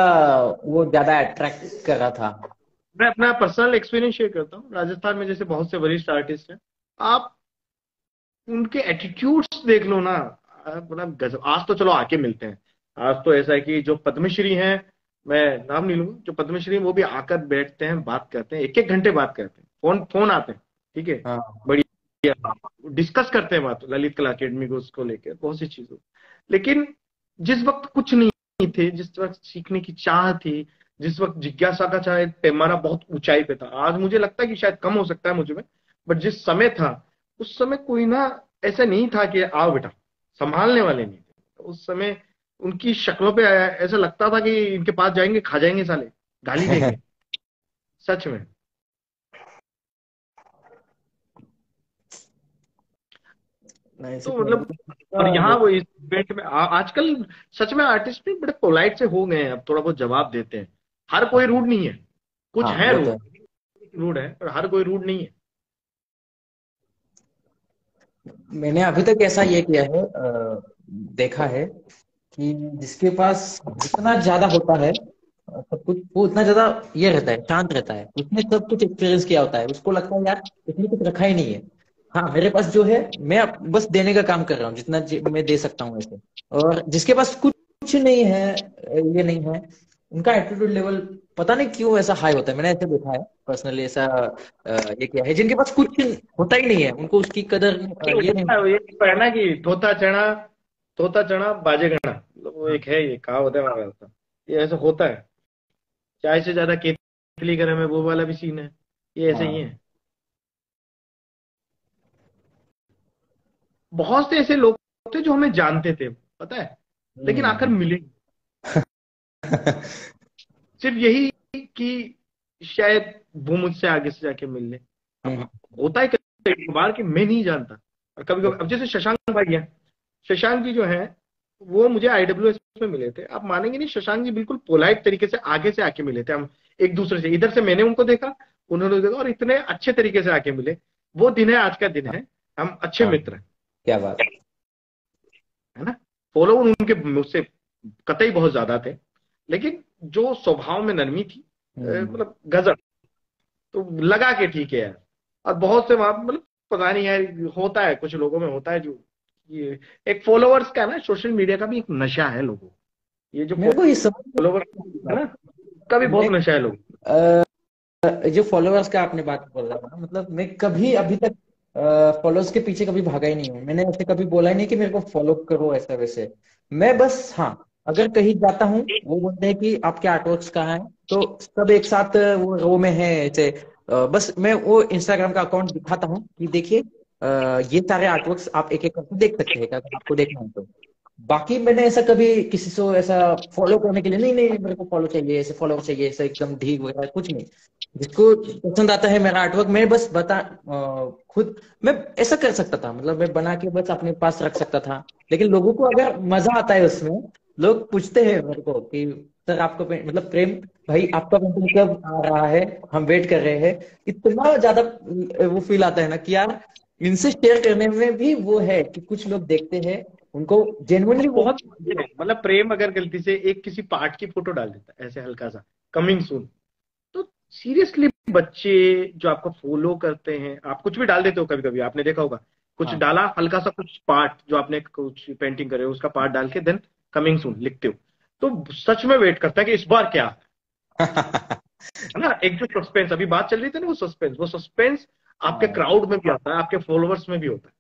वो ज़्यादा अट्रैक्ट कर रहा था। मैं अपना पर्सनल एक्सपीरियंस शेयर करता हूँ। राजस्थान में जैसे बहुत से वरिष्ठ आर्टिस्ट हैं। आप उनके एटीट्यूड्स देख लो ना। मतलब गजब। आज तो चलो आके मिलते हैं। आज तो ऐसा है कि जो पद्मश्री हैं मैं नाम नहीं लूँगा। जो पद्मश्री वो भी आकर बैठते हैं बात करते हैं। एक एक घंटे बात करते हैं। फ़ोन फ़ोन आते हैं। ठीक है? हाँ। बढ़िया। डिस्कस करते हैं बात। ललित कला अकेडमी को उसको लेकर बहुत सी चीज़ों। लेकिन जिस वक्त कुछ नहीं थे जिस वक्त सीखने की चाह थी जिस वक्त जिज्ञासा का चाहे पैमाना बहुत ऊंचाई पे था। आज मुझे लगता है कि शायद कम हो सकता है मुझे में बट जिस समय था उस समय कोई ना ऐसा नहीं था कि आओ बेटा संभालने वाले नहीं थे। उस समय उनकी शक्लों पे ऐसा लगता था कि इनके पास जाएँगे खा जाएँगे साले गाली देंगे। सच में। तो मतलब और यहाँ वो इस इवेंट में आजकल सच में आर्टिस्ट भी बड़े पोलाइट से हो गए हैं अब थोड़ा बहुत जवाब देते हैं। हर कोई रूड नहीं है। कुछ हाँ, है रूड रूड है। पर हर कोई रूड नहीं है। मैंने अभी तक ऐसा ये किया है देखा है कि जिसके पास जितना ज़्यादा होता है सब कुछ वो उतना ज़्यादा ये रहता है शांत रहता है। उसने सब कुछ एक्सपीरियंस किया होता है। उसको लगता है यार इसमें कुछ रखा ही नहीं है। हाँ मेरे पास जो है मैं बस देने का काम कर रहा हूँ जितना मैं दे सकता हूँ ऐसे और जिसके पास कुछ नहीं है ये नहीं है उनका एटीट्यूड लेवल पता नहीं क्यों ऐसा हाई होता है। मैंने ऐसे देखा है पर्सनली ऐसा ये किया है। जिनके पास कुछ होता ही नहीं है उनको उसकी कदर ये नहीं ये है ना कि तोता चना तोता चना बाजे गणा। मतलब वो एक है ये कहा होता है हमारा ये ऐसा होता है। चाय से ज़्यादा केतली करे में वो वाला भी सीन है। ये ऐसे ही। हाँ। है बहुत से ऐसे लोग थे जो हमें जानते थे पता है? लेकिन आखिर हम्म। मिले सिर्फ़ यही कि शायद वो मुझसे आगे से जाके मिल ले हम्म। होता है एक बार कि मैं नहीं जानता। और कभी कभी अब जैसे शशांक भाई है शशांक जी जो है वो मुझे आईडब्ल्यू में मिले थे। आप मानेंगे नहीं शशांक जी बिल्कुल पोलाइट तरीके से आगे से आके मिले थे। हम एक दूसरे से इधर से मैंने उनको देखा उन्होंने देखा और इतने अच्छे तरीके से आके मिले। वो दिन है आज का दिन है। हम अच्छे हाँ। मित्र हैं। क्या बात है? ना? फॉलो उनके मुझसे कतई बहुत ज़्यादा थे लेकिन जो स्वभाव में नरमी थी हम्म। मतलब गजब। तो लगा के ठीक है यार। और बहुत से वहाँ मतलब पता नहीं यार होता है कुछ लोगों में होता है जो ये एक फॉलोअर्स का ना सोशल मीडिया का भी एक नशा है लोगों ये जो फॉलोवर्स है ना का भी बहुत नशा है लोग जो फॉलोअर्स का आपने बात बोल मतलब मैं कभी अभी तक फॉलोअर्स के पीछे कभी भागा ही नहीं हूँ। मैंने ऐसे कभी बोला ही नहीं कि मेरे को फॉलो करो ऐसा वैसे। मैं बस हाँ अगर कहीं जाता हूँ, वो बोलते हैं कि आपके आर्टवर्क्स कहाँ है? तो सब एक साथ, वो रो में है, ऐसे बस मैं वो इंस्टाग्राम का अकाउंट दिखाता हूँ कि देखिए ये सारे आर्टवर्क्स आप एक एक करके देख सकते हैं, अगर आपको देखना है तो। बाकी मैंने ऐसा कभी किसी को ऐसा फॉलो करने के लिए, नहीं नहीं, मेरे को फॉलो चाहिए, ऐसे फॉलो चाहिए, ऐसा एकदम ढीक वगैरह कुछ नहीं। जिसको पसंद आता है मेरा आर्टवर्क मैं बस बता खुद मैं ऐसा कर सकता था मतलब मैं बना के बस अपने पास रख सकता था। लेकिन लोगों को अगर मज़ा आता है उसमें लोग पूछते हैं मेरे को कि सर आपका मतलब प्रेम भाई आपका पेंटिंग कब आ रहा है? हम वेट कर रहे हैं। इतना ज़्यादा वो फील आता है ना कि यार इनसे शेयर करने में भी वो है कि कुछ लोग देखते हैं उनको जेनुअनली बहुत मतलब प्रेम अगर गलती से एक किसी पार्ट की फ़ोटो डाल देता है ऐसे हल्का सा कमिंग सून सीरियसली बच्चे जो आपको फॉलो करते हैं आप कुछ भी डाल देते हो कभी कभी आपने देखा होगा। कुछ हाँ. डाला हल्का सा कुछ पार्ट जो आपने कुछ पेंटिंग करे उसका पार्ट डाल के देन कमिंग सुन लिखते हो। तो सच में वेट करता है कि इस बार क्या? है ना? एक जो सस्पेंस अभी बात चल रही थी ना वो सस्पेंस वो सस्पेंस आपके क्राउड हाँ। में भी आता है आपके फॉलोअर्स में भी होता है।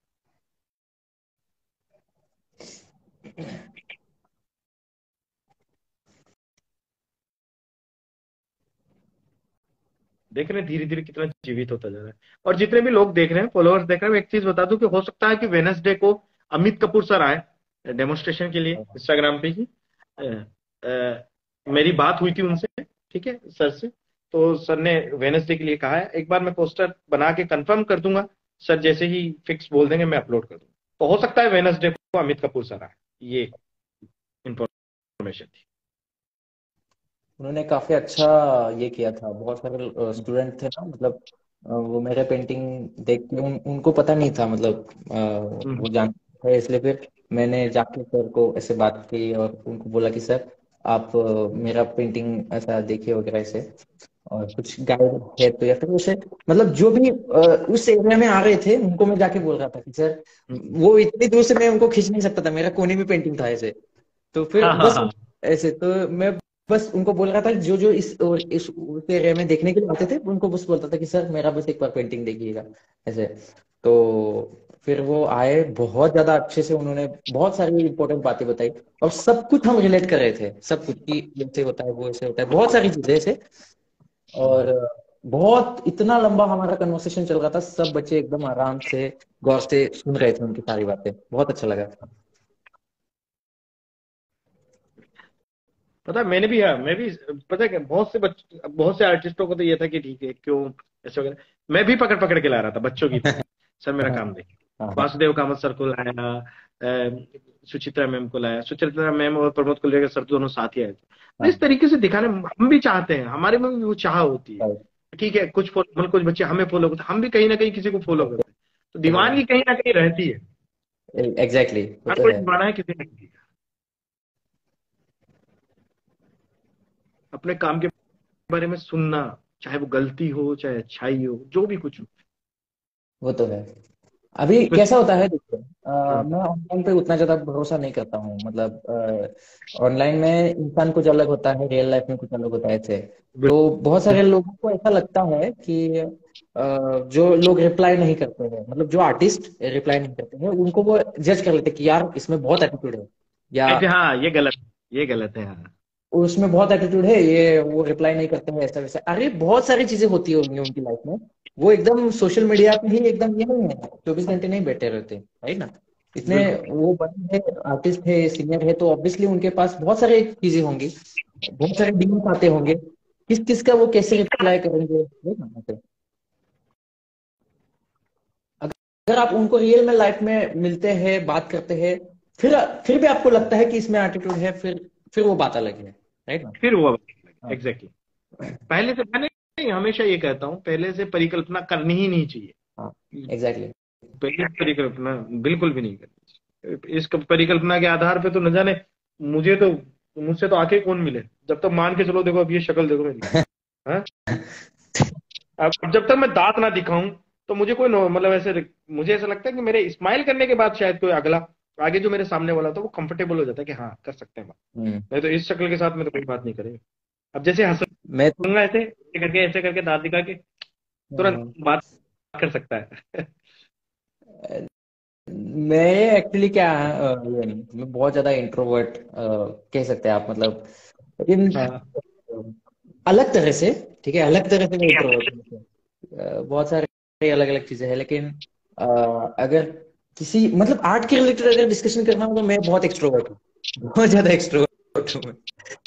देख रहे हैं धीरे धीरे कितना जीवित होता जा रहा है। और जितने भी लोग देख रहे हैं फॉलोअर्स देख रहे हैं एक चीज़ बता दूँ कि हो सकता है कि वेनसडे को अमित कपूर सर आए डेमोन्स्ट्रेशन के लिए इंस्टाग्राम पे ही। मेरी बात हुई थी उनसे ठीक है सर से। तो सर ने वेनसडे के लिए कहा है एक बार मैं पोस्टर बना के कंफर्म कर दूँगा सर जैसे ही फिक्स बोल देंगे मैं अपलोड कर दूँगा। तो हो सकता है वेनसडे को अमित कपूर सर आए ये इंफॉर्मेशन थी। उन्होंने काफ़ी अच्छा ये किया था। बहुत सारे स्टूडेंट थे ना मतलब वो मेरे पेंटिंग देख के उन, उनको पता नहीं था मतलब हम्म। वो जानते थे इसलिए फिर मैंने जाके सर को ऐसे बात की और उनको बोला कि सर आप मेरा पेंटिंग ऐसा देखिए वगैरह ऐसे और कुछ गाइड है तो या फिर उसे मतलब जो भी उस एरिया में आ रहे थे उनको मैं जाके बोल रहा था कि सर वो इतनी दूर से मैं उनको खींच नहीं सकता था मेरा कोने में पेंटिंग था ऐसे। तो फिर हाँ, हाँ बस हाँ, ऐसे तो मैं बस उनको बोल रहा था जो जो इस इस एरिया में देखने के लिए आते थे, उनको बस बोलता था कि, सर, मेरा बस एक बार पेंटिंग देखिएगा। ऐसे। तो फिर वो आए, बहुत ज़्यादा अच्छे से उन्होंने बहुत सारी इंपॉर्टेंट बातें बताई और सब कुछ हम रिलेट कर रहे थे। सब कुछ की ऐसे होता है, वो ऐसे होता है, बहुत सारी चीज़ें ऐसे। और बहुत, इतना लंबा हमारा कन्वर्सेशन चल रहा था, सब बच्चे एकदम आराम से, गौर से सुन रहे थे उनकी सारी बातें। बहुत अच्छा लगा। पता मैंने भी हाँ मैं भी पता है बहुत से बच्चे बहुत से आर्टिस्टों को तो ये था कि ठीक है क्यों ऐसे वगैरह। मैं भी पकड़ पकड़ के ला रहा था बच्चों की सर मेरा काम देखिए हाँ। वासुदेव कामत सर को लाया सुचित्रा मैम को लाया। सुचित्रा मैम और प्रमोद को लेकर सर दोनों साथ ही आए थे। तो इस हाँ। तरीके से दिखाने हम भी चाहते हैं हमारे में भी वो चाह होती है। ठीक है कुछ मतलब कुछ बच्चे हमें फॉलो करते हम भी कहीं ना कहीं किसी को फॉलो करते हैं। तो दीवानगी कहीं ना कहीं रहती है। Exactly exactly. तो कोई दीवाना है किसी ना ने अपने काम के बारे में सुनना चाहे वो गलती हो चाहे अच्छाई हो जो भी कुछ हो। वो तो है। अभी कैसा होता है देखिए हाँ। मैं ऑनलाइन पे उतना ज़्यादा भरोसा नहीं करता हूँ। मतलब ऑनलाइन में इंसान कुछ अलग होता है रियल लाइफ में कुछ अलग होता है ऐसे। तो बहुत सारे लोगों को ऐसा लगता है कि आ, जो लोग रिप्लाई नहीं करते हैं मतलब जो आर्टिस्ट रिप्लाई नहीं करते हैं उनको वो जज कर लेते कि यार इसमें बहुत एटीट्यूड है या हाँ ये गलत ये गलत है हाँ। उसमें बहुत एटीट्यूड है ये वो रिप्लाई नहीं करते हैं ऐसा वैसा अरे बहुत सारी चीज़ें होती है उनकी लाइफ में। वो एकदम सोशल मीडिया पे ही एकदम ये नहीं है। चौबीस घंटे नहीं बैठे रहते राइट ना? इतने वो बड़े है आर्टिस्ट है सीनियर है तो ऑब्वियसली उनके पास बहुत सारे चीज़ें होंगी। बहुत सारे डीम्स आते होंगे। किस किस का वो कैसे रिप्लाई करेंगे अगर आप उनको रियल में लाइफ में मिलते हैं बात करते हैं फिर फिर भी आपको लगता है कि इसमें एटीट्यूड है फिर फिर वो बात अलग है। राइट फिर वो एग्जैक्टली हाँ। पहले से मैंने हमेशा ये कहता हूँ पहले से परिकल्पना करनी ही नहीं चाहिए। एग्जैक्टली हाँ, पहले परिकल्पना बिल्कुल भी नहीं करनी चाहिए। इस परिकल्पना के आधार पे तो न जाने मुझे तो मुझसे तो आके कौन मिले? जब तक तो मान के चलो देखो अब ये शक्ल देखो मेरी। हाँ? अब जब तक मैं दांत ना दिखाऊँ तो मुझे कोई मतलब ऐसे मुझे ऐसा लगता है कि मेरे स्माइल करने के बाद शायद कोई अगला आगे जो मेरे सामने वाला था वो कंफर्टेबल हो जाता है कि हाँ कर सकते हैं बात हम्म। नहीं तो इस शक्ल के साथ में तो कोई बात नहीं करेगा अब जैसे हंस मैं तो ऐसे करके ऐसे करके दांत दिखा के तुरंत हाँ। बात कर सकता है मैं एक्चुअली क्या मैं बहुत ज़्यादा इंट्रोवर्ट कह सकते हैं आप मतलब लेकिन हाँ। अलग तरह से ठीक है अलग तरह से मैं इंट्रोवर्ट बहुत सारे अलग अलग चीज़ें हैं लेकिन अगर किसी मतलब आर्ट के रिलेटेड अगर डिस्कशन करना हो तो मैं बहुत एक्सट्रोवर्ट हूँ। बहुत ज़्यादा एक्सट्रोवर्ट हूँ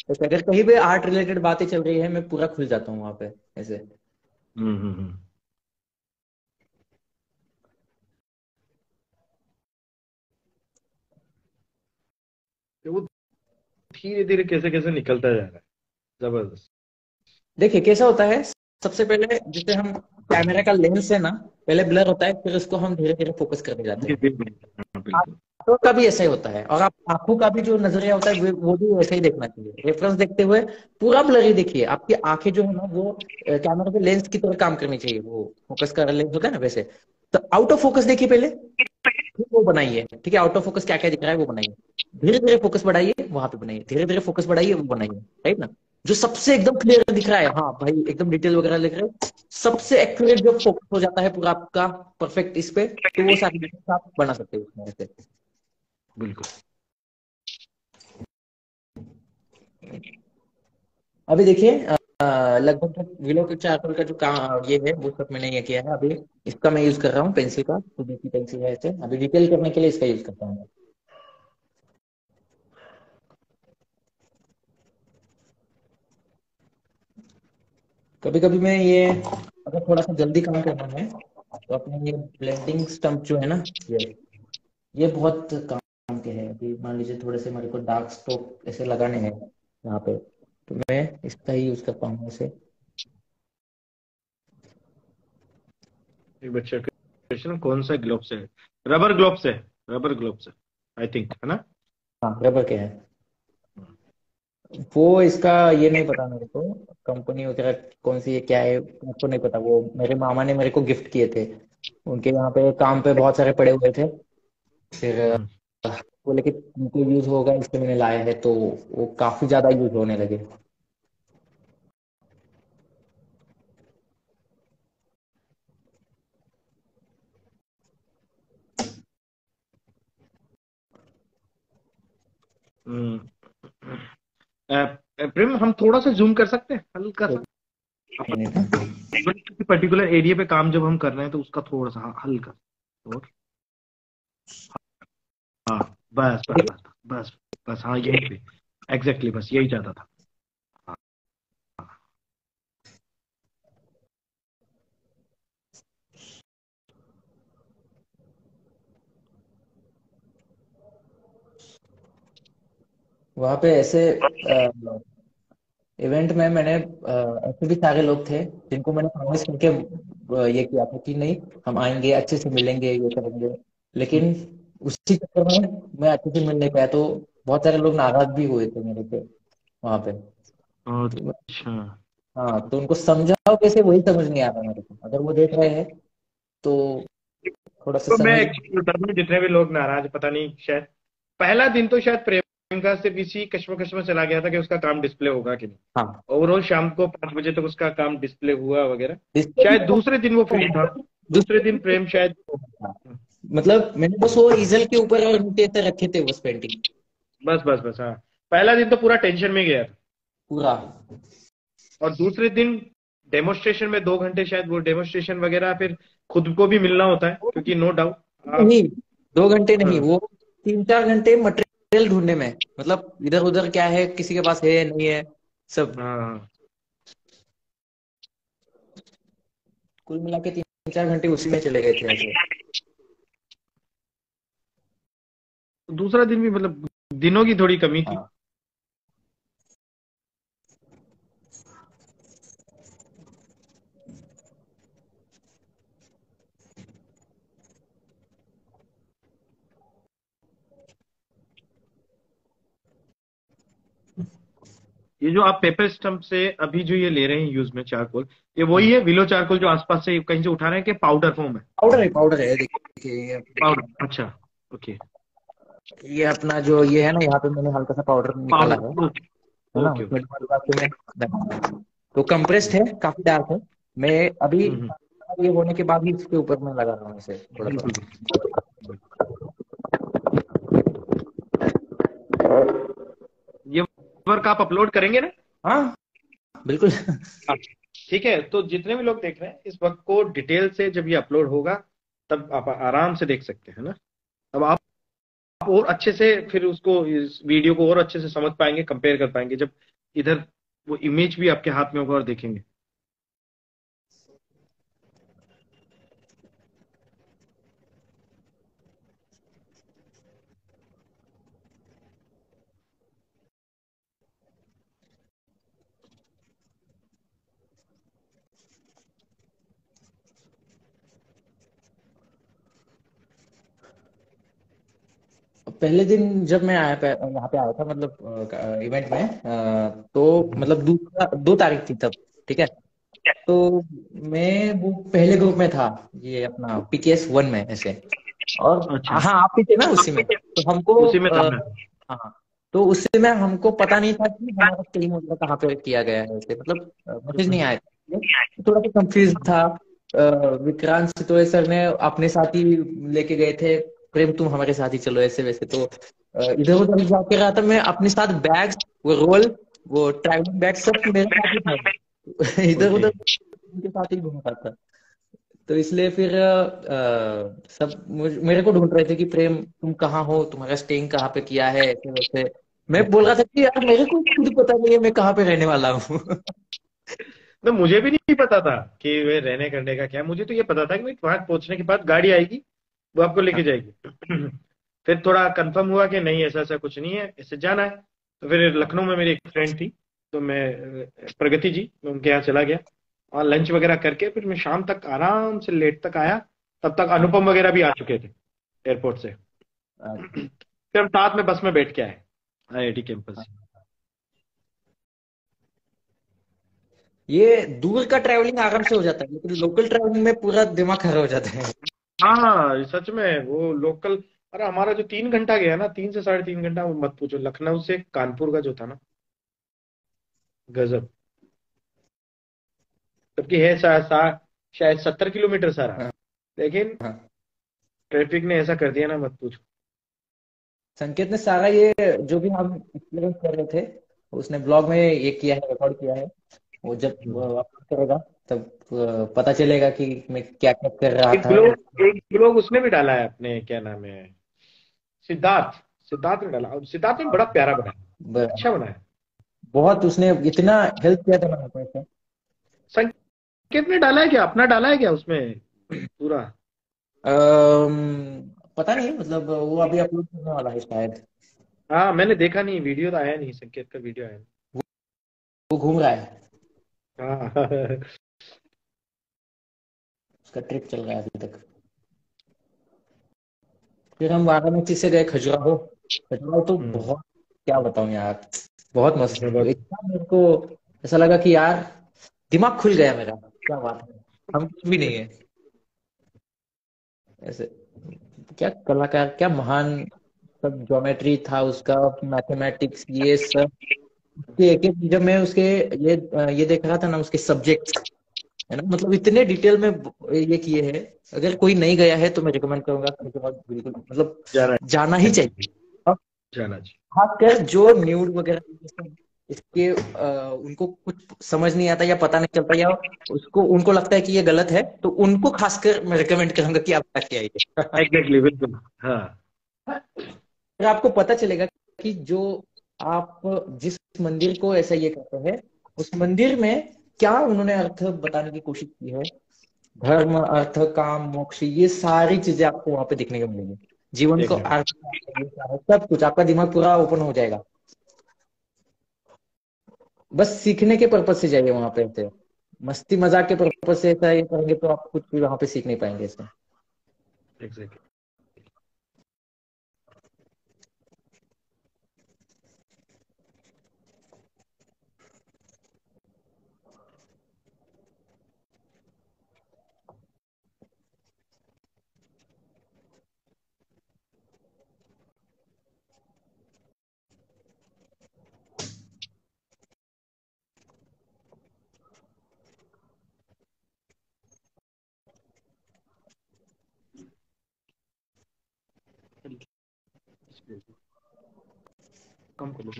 तो अगर कहीं पे आर्ट रिलेटेड बातें चल रही है मैं पूरा खुल जाता हूँ वहाँ पे ऐसे। हम्म, हम्म, हम्म। तो वो धीरे धीरे कैसे कैसे निकलता जा रहा है? ज़बरदस्त। देखिए कैसा होता है सबसे पहले जैसे हम कैमरा का लेंस है ना पहले ब्लर होता है फिर उसको हम धीरे धीरे फोकस करने जाते हैं। आँखों का भी ऐसा ही होता है और आप आँखों का भी जो नज़रिया होता है वो भी वैसे ही देखना चाहिए। रेफरेंस देखते हुए पूरा ब्लर ही देखिए। आपकी आँखें जो है ना वो कैमरा के लेंस की तरह काम करनी चाहिए वो फोकस का लेंस होता है ना वैसे। तो आउट ऑफ़ फोकस देखिए पहले फिर वो बनाइए ठीक है? आउट ऑफ़ फोकस क्या क्या दिख रहा है वो बनाइए। धीरे धीरे फोकस बढ़ाइए वहाँ पे बनाइए। धीरे धीरे फोकस बढ़ाइए वो बनाइए राइट ना? जो सबसे एकदम क्लियर दिख रहा है। हाँ भाई, एकदम डिटेल वगैरह लिख रहे हैं। सबसे एक्यूरेट जो फोकस हो जाता है पूरा आपका परफेक्ट इस पे तो वो सारी आप बना सकते हो उसमें से। बिल्कुल। अभी देखिए लगभग विलो के चार्कोल का जो काम, ये है, वो सब मैंने ये किया है। अभी इसका मैं यूज़ कर रहा हूँ पेंसिल का तो पेंसिल है ऐसे अभी डिटेल करने के लिए इसका यूज़ करता हूँ। कभी कभी मैं ये अगर थोड़ा सा जल्दी काम करना है तो अपने ये ब्लेंडिंग स्टम्प जो है ना ये ये बहुत काम के है। अभी मान लीजिए थोड़े से मेरे को डार्क स्ट्रोक ऐसे लगाने हैं यहाँ पे तो मैं इसका ही यूज़ कर पाऊँगा इसे। बच्चा क्वेश्चन कौन सा ग्लोब्स है? रबर ग्लोब्स है रबर ग्लोब्स है आई थिंक है ना? हाँ रबर के है। वो इसका ये नहीं पता मेरे को कंपनी वगैरह कौन सी है क्या है आपको नहीं पता। वो मेरे मामा ने मेरे को गिफ्ट किए थे। उनके यहाँ पे काम पे बहुत सारे पड़े हुए थे। फिर बोले कि तुमको यूज़ होगा इसलिए मैंने लाया है तो वो काफ़ी ज़्यादा यूज़ होने लगे। हम्म। प्रेम हम थोड़ा सा जूम कर सकते हैं? हल्का सा। किसी पर्टिकुलर एरिया पे काम जब हम कर रहे हैं तो उसका थोड़ा सा हल्का। और? हाँ बस बस बस बस बस हाँ यही पे। एग्जैक्टली exactly, बस यही चाहता था। वहाँ पे ऐसे इवेंट में मैंने ऐसे भी सारे लोग थे जिनको मैंने प्रॉमिस करके ये किया था कि नहीं हम आएँगे अच्छे से मिलेंगे ये करेंगे। लेकिन उसी चक्कर में मैं अच्छे से मिल नहीं पाया तो बहुत सारे लोग नाराज़ भी हुए थे मेरे पे वहाँ पे। अच्छा। हाँ तो उनको समझाओ कैसे वही समझ नहीं आ रहा मेरे को। अगर वो देख रहे हैं तो थोड़ा सा तो मैं जितने भी लोग नाराज़ पता नहीं शायद पहला दिन तो शायद प्रेम प्रियंका सिर्फ़ इसी कश्मकश में चला गया था कि उसका काम डिस्प्ले होगा कि नहीं? हाँ। ओवरऑल शाम को पाँच बजे तक उसका काम डिस्प्ले हुआ वगैरह। शायद दूसरे दिन वो फ्री था। दूसरे दिन प्रेम शायद मतलब मैंने बस वो इजल के ऊपर और नीचे रखे थे उस पेंटिंग बस बस बस हाँ। पहला दिन तो पूरा टेंशन में गया था। पूरा। और दूसरे दिन डेमोस्ट्रेशन में दो घंटे शायद वो डेमोस्ट्रेशन वगैरह फिर खुद को भी मिलना होता है क्योंकि नो डाउट नहीं दो घंटे नहीं हाँ। वो तीन चार घंटे मटेरियल तेल ढूँढने में मतलब इधर उधर क्या है किसी के पास है नहीं है सब हाँ। कुल मिला के तीन चार घंटे उसी में चले गए थे ऐसे दूसरा दिन भी मतलब दिनों की थोड़ी कमी थी हाँ। ये जो आप पेपर स्टम्प से अभी जो ये ले रहे हैं यूज़ में चारकोल ये वही है? विलो चारकोल जो आसपास से कहीं से उठा रहे हैं कि पाउडर फॉर्म है? पाउडर है पाउडर है देखिए पाउडर अच्छा ओके ये अपना जो ये है ना यहाँ पे मैंने हल्का सा पाउडर निकाला है तो कंप्रेस्ड है काफ़ी डार्क है। मैं अभी हम्म, हम्म। ये होने के बाद ही इसके ऊपर मैं लगा रहा हूँ इसे थोड़ा सा। वर्क आप अपलोड करेंगे ना? हाँ। बिल्कुल। हाँ, ठीक है तो जितने भी लोग देख रहे हैं इस वक्त को डिटेल से जब ये अपलोड होगा तब आप आराम से देख सकते हैं ना? अब आप और अच्छे से फिर उसको इस वीडियो को और अच्छे से समझ पाएँगे कंपेयर कर पाएँगे जब इधर वो इमेज भी आपके हाथ में होगा और देखेंगे। पहले दिन जब मैं आया यहाँ पे आया था मतलब इवेंट में तो मतलब दूसरा दो तारीख थी तब ठीक है? तो मैं वो पहले ग्रुप में था ये अपना पीकेएस वन में ऐसे। और अच्छा। हाँ आप भी थे ना उसी में। तो हमको उसी में था हाँ तो उससे में हमको पता नहीं था कि हमारा टीम वगैरह कहाँ पे किया गया है ऐसे मतलब मैसेज नहीं आया। था थोड़ा सा कंफ्यूज था। विक्रांत सितोए सर ने अपने साथ ही लेके गए थे। प्रेम तुम हमारे साथ ही चलो ऐसे वैसे तो इधर उधर जाके रहा था मैं अपने साथ बैग वो रोल वो ट्रैवलिंग बैग सब मेरे साथ ही था। इधर उधर उनके साथ ही घूम रहा था। तो इसलिए फिर आ, सब मेरे को ढूंढ रहे थे कि प्रेम तुम कहाँ हो? तुम्हारा स्टेइंग कहाँ पे किया है? ऐसे वैसे। मैं बोल रहा था कि यार मेरे को खुद पता नहीं है मैं कहाँ पे रहने वाला हूँ। तो मुझे भी नहीं पता था कि वे रहने करने का क्या। मुझे तो ये पता था कि वहाँ पहुँचने के बाद गाड़ी आएगी। वो आपको लेके। जाएगी। फिर थोड़ा कंफर्म हुआ कि नहीं, ऐसा ऐसा कुछ नहीं है इससे जाना है। तो फिर लखनऊ में मेरी एक फ्रेंड थी तो मैं, प्रगति जी, मैं उनके यहाँ चला गया। और लंच वगैरह करके फिर मैं शाम तक आराम से लेट तक आया। तब तक अनुपम वगैरह भी आ चुके थे एयरपोर्ट से। फिर हम साथ में बस में बैठ के आए, आई कैंपस ये दूर का ट्रैवलिंग आराम से हो जाता है, लेकिन लोकल ट्रैवलिंग में पूरा दिमाग खराब हो जाता है। हाँ सच में वो लोकल अरे हमारा जो तीन घंटा गया ना तीन से साढ़े तीन घंटा वो मत पूछो लखनऊ से कानपुर का जो था ना गजब। जबकि है सा, सा, शायद सत्तर किलोमीटर सारा। हाँ। लेकिन हाँ। ट्रैफ़िक ने ऐसा कर दिया ना मत पूछो। संकेत ने सारा ये जो भी हम एक्सपीरियंस कर रहे थे उसने ब्लॉग में ये किया है रिकॉर्ड किया है। वो जब वापस करेगा तब पता चलेगा कि मैं क्या क्या कर रहा एक था। एक ब्लॉग उसने भी डाला है अपने क्या नाम है सिद्धार्थ सिद्धार्थ ने डाला। सिद्धार्थ ने बड़ा प्यारा बनाया। अच्छा बनाया। बहुत उसने इतना हेल्प किया था मेरे को संकेत ने डाला है क्या? अपना डाला है क्या उसमें? पूरा? पता नहीं मतलब वो अभी अपलोड करने वाला है शायद। हाँ मैंने देखा नहीं वीडियो तो आया नहीं संकेत का वीडियो आया वो घूम रहा हाँ। उसका ट्रिप चल रहा है अभी तक। फिर हम वाराणसी से गए खजुराहो। खजुराहो तो हम्म। बहुत क्या बताऊँ यार बहुत मस्त इतना मेरे को ऐसा लगा कि यार दिमाग खुल गया मेरा क्या बात है। हम कुछ भी नहीं है। ऐसे क्या कलाकार क्या महान सब ज्योमेट्री था उसका मैथमेटिक्स ये सब। एक जब मैं उसके ये ये देख रहा था ना उसके सब्जेक्ट है ना? मतलब इतने डिटेल में ये किए हैं। अगर कोई नहीं गया है तो मैं रिकमेंड करूँगा बिल्कुल मतलब जाना, जाना ही चाहिए। जाना खासकर जो न्यूड वगैरह इसके आ, उनको कुछ समझ नहीं आता या पता नहीं चलता या उसको उनको लगता है कि ये गलत है तो उनको खासकर मैं रिकमेंड करूँगा कि आप जाके आइए। एग्जैक्टली बिल्कुल। हाँ। आपको पता चलेगा कि जो आप जिस मंदिर को ऐसा ये कहते हैं उस मंदिर में क्या उन्होंने अर्थ बताने की कोशिश की है? धर्म अर्थ काम मोक्ष ये सारी चीज़ें आपको वहाँ पे देखने को मिलेंगी। जीवन को अर्थ सब कुछ आपका दिमाग पूरा ओपन हो जाएगा। बस सीखने के पर्पज से जाइए वहाँ पे ऐसे। मस्ती मज़ाक के पर्पज से ऐसा ये करेंगे तो आप कुछ भी वहाँ पे सीख नहीं पाएँगे इसमें। Exactly. कम कर लो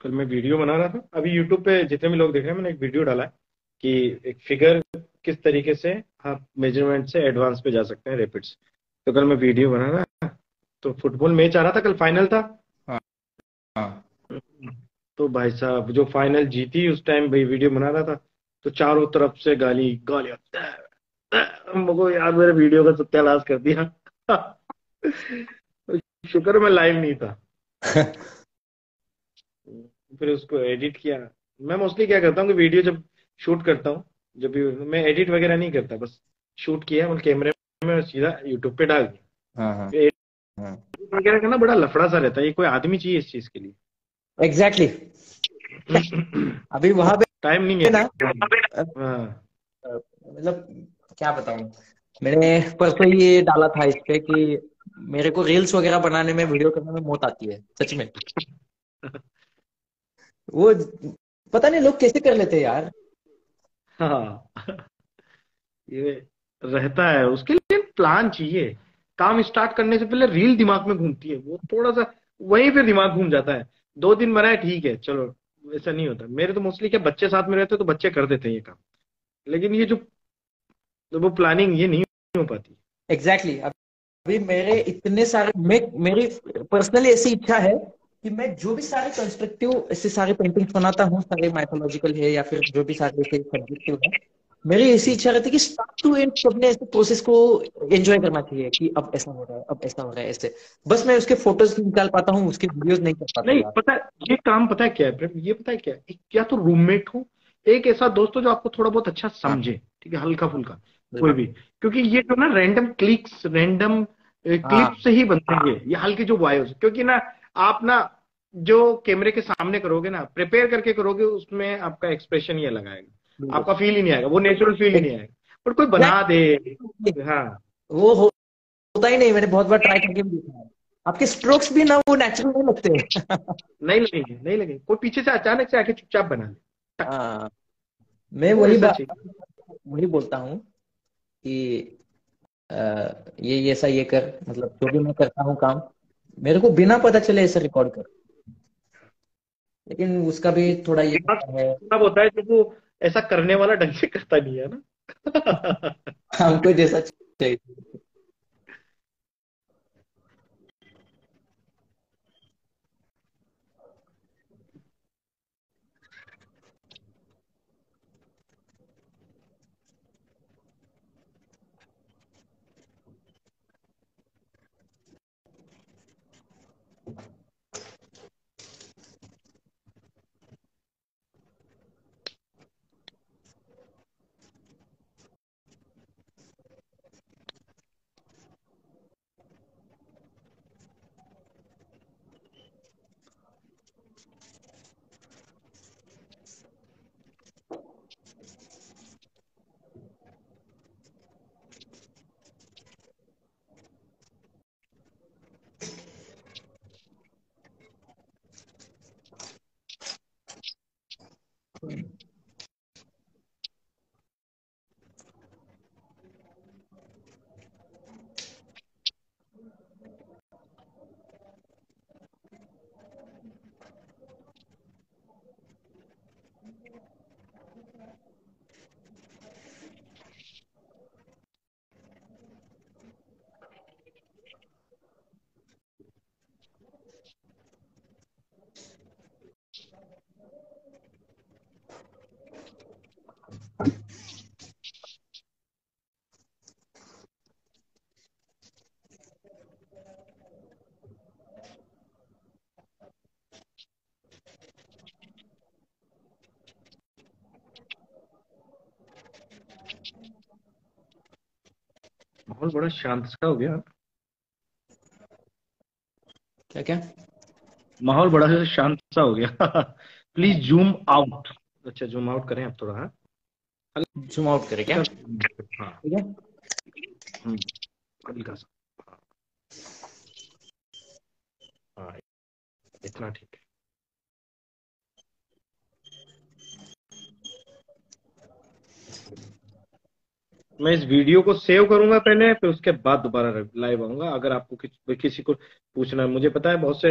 कल मैं वीडियो बना रहा था। अभी यूट्यूब पे जितने भी लोग देख रहे हैं मैंने एक वीडियो डाला है कि एक फिगर किस तरीके से आप मेज़रमेंट से एडवांस पे जा सकते हैं रेपिड्स तो कल मैं वीडियो बना रहा तो फुटबॉल मैच आ रहा था कल फाइनल था। हाँ, हाँ। तो भाई साहब जो फाइनल जीती उस टाइम भाई वीडियो बना रहा था तो चारों तरफ़ से गाली गाली मुझको यार मेरे वीडियो का सत्यानाश कर दिया। शुक्र मैं लाइव नहीं था फिर उसको एडिट किया मैं मोस्टली क्या करता हूँ कि वीडियो जब शूट करता हूँ जब भी मैं एडिट वगैरह नहीं करता बस शूट किया मतलब कैमरे में सीधा यूट्यूब पे डाल दिया हाँ, हाँ। हाँ। वगैरह करना बड़ा लफड़ा सा रहता है ये कोई आदमी चाहिए इस चीज़ के लिए एग्जैक्टली exactly. अभी वहाँ पे टाइम नहीं है ना मतलब क्या बताऊँ मैंने परसों ये डाला था इस पे कि मेरे को रील्स वगैरह बनाने में वीडियो करने में मौत आती है, सच में। वो पता नहीं लोग कैसे कर लेते यार। हाँ। ये रहता है। उसके लिए प्लान चाहिए। काम स्टार्ट करने से पहले रील दिमाग में घूमती है। वो थोड़ा सा वहीं पे दिमाग घूम जाता है। दो दिन बनाए ठीक है, चलो, ऐसा नहीं होता। मेरे तो मोस्टली क्या बच्चे साथ में रहते तो बच्चे कर देते हैं ये काम। लेकिन ये जो, वो प्लानिंग ये नहीं हो पाती। Exactly exactly. अभी मेरे इतने सारे मैं मेरी पर्सनली ऐसी इच्छा है कि मैं जो भी सारे कंस्ट्रक्टिव ऐसे सारे पेंटिंग्स बनाता हूँ सारे माइथोलॉजिकल है या फिर जो भी सारे ऐसे सब्जेक्टिव है मेरी ऐसी इच्छा रहती है कि स्टार्ट टू एंड सबने ऐसे प्रोसेस को एंजॉय करना चाहिए कि अब ऐसा हो रहा है अब ऐसा हो रहा है ऐसे। बस मैं उसके फ़ोटोज़ निकाल पाता हूँ उसके वीडियोस नहीं कर पाता नहीं पता ये काम पता है क्या है ये पता है क्या है? या तो रूममेट हो एक ऐसा दोस्त हो जो आपको थोड़ा बहुत अच्छा समझे ठीक है हल्का फुल्का कोई भी। क्योंकि ये जो ना रैंडम क्लिक्स रैंडम क्लिप से ही बनते हैं ये हल्के जो वायर्स क्योंकि ना आप ना जो कैमरे के सामने करोगे ना प्रिपेयर करके करोगे उसमें आपका एक्सप्रेशन ही अलग आएगा आपका फील ही नहीं आएगा वो नेचुरल फील ही नहीं आएगा। पर कोई बना दे। हाँ। वो हो, होता ही नहीं मैंने बहुत बार ट्राई करके भी देखा है। आपके स्ट्रोक्स भी ना वो नेचुरल नहीं लगते। नहीं लगेंगे नहीं लगेंगे। कोई पीछे से अचानक से आके चुपचाप बना ले हाँ। मैं वही बात वही बोलता हूँ कि आ, ये ऐसा ये कर मतलब जो भी मैं करता हूँ काम मेरे को बिना पता चले ऐसा रिकॉर्ड कर। लेकिन उसका भी थोड़ा ये है। तब होता है जो वो ऐसा करने वाला ढंग से करता नहीं है ना? हमको जैसा चाहिए। माहौल बड़ा शांत सा हो गया। क्या क्या माहौल बड़ा शांत सा हो गया। प्लीज़ जूम आउट अच्छा जूम आउट करें आप थोड़ा। हाँ जूम आउट करें क्या? हाँ। ठीक है। हम्म, हल्का सा हाँ इतना ठीक है मैं इस वीडियो को सेव करूँगा पहले फिर उसके बाद दोबारा लाइव आऊँगा। अगर आपको कि, किसी को पूछना है मुझे पता है बहुत से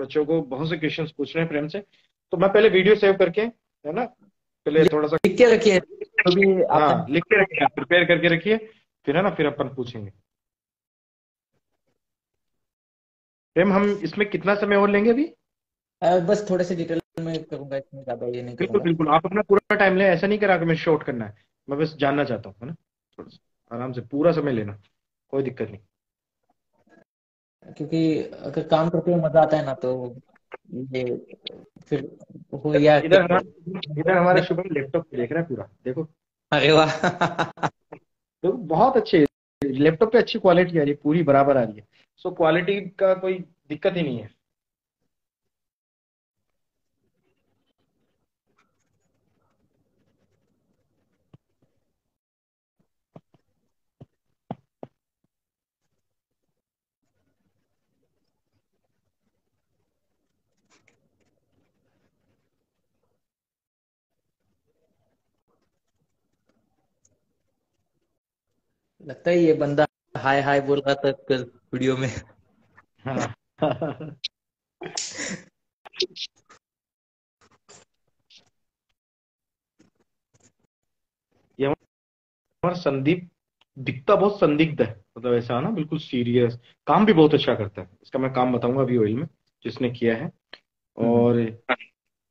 बच्चों को बहुत से क्वेश्चन पूछ रहे हैं प्रेम से। तो मैं पहले वीडियो सेव करके है ना? पहले थोड़ा सा लिख के रखिए तो हाँ लिख के रखिए प्रिपेयर करके रखिए फिर है ना फिर अपन पूछेंगे। प्रेम हम इसमें कितना समय और लेंगे अभी? बस थोड़े से डिटेल में करूँगा इसमें ज़्यादा ये नहीं बिल्कुल बिल्कुल आप अपना पूरा टाइम लें ऐसा नहीं करा कि मैं शॉर्ट करना है। मैं बस जानना चाहता हूँ है ना? थोड़ा सा आराम से पूरा समय लेना कोई दिक्कत नहीं। क्योंकि अगर काम करते हुए मज़ा आता है ना तो ये फिर हो या इधर इधर हमारा शुभम लैपटॉप देख रहा है पूरा देखो। अरे वाह। देखो बहुत अच्छे लैपटॉप पे अच्छी क्वालिटी आ रही है पूरी बराबर आ रही है। सो क्वालिटी का कोई दिक्कत ही नहीं है। लगता है ये बंदा हाय हाय बोल रहा था कल वीडियो में। हाँ ये हमारा संदीप दिखता बहुत संदिग्ध है मतलब ऐसा है ना बिल्कुल सीरियस काम भी बहुत अच्छा करता है। इसका मैं काम बताऊँगा अभी ऑयल में जिसने किया है। और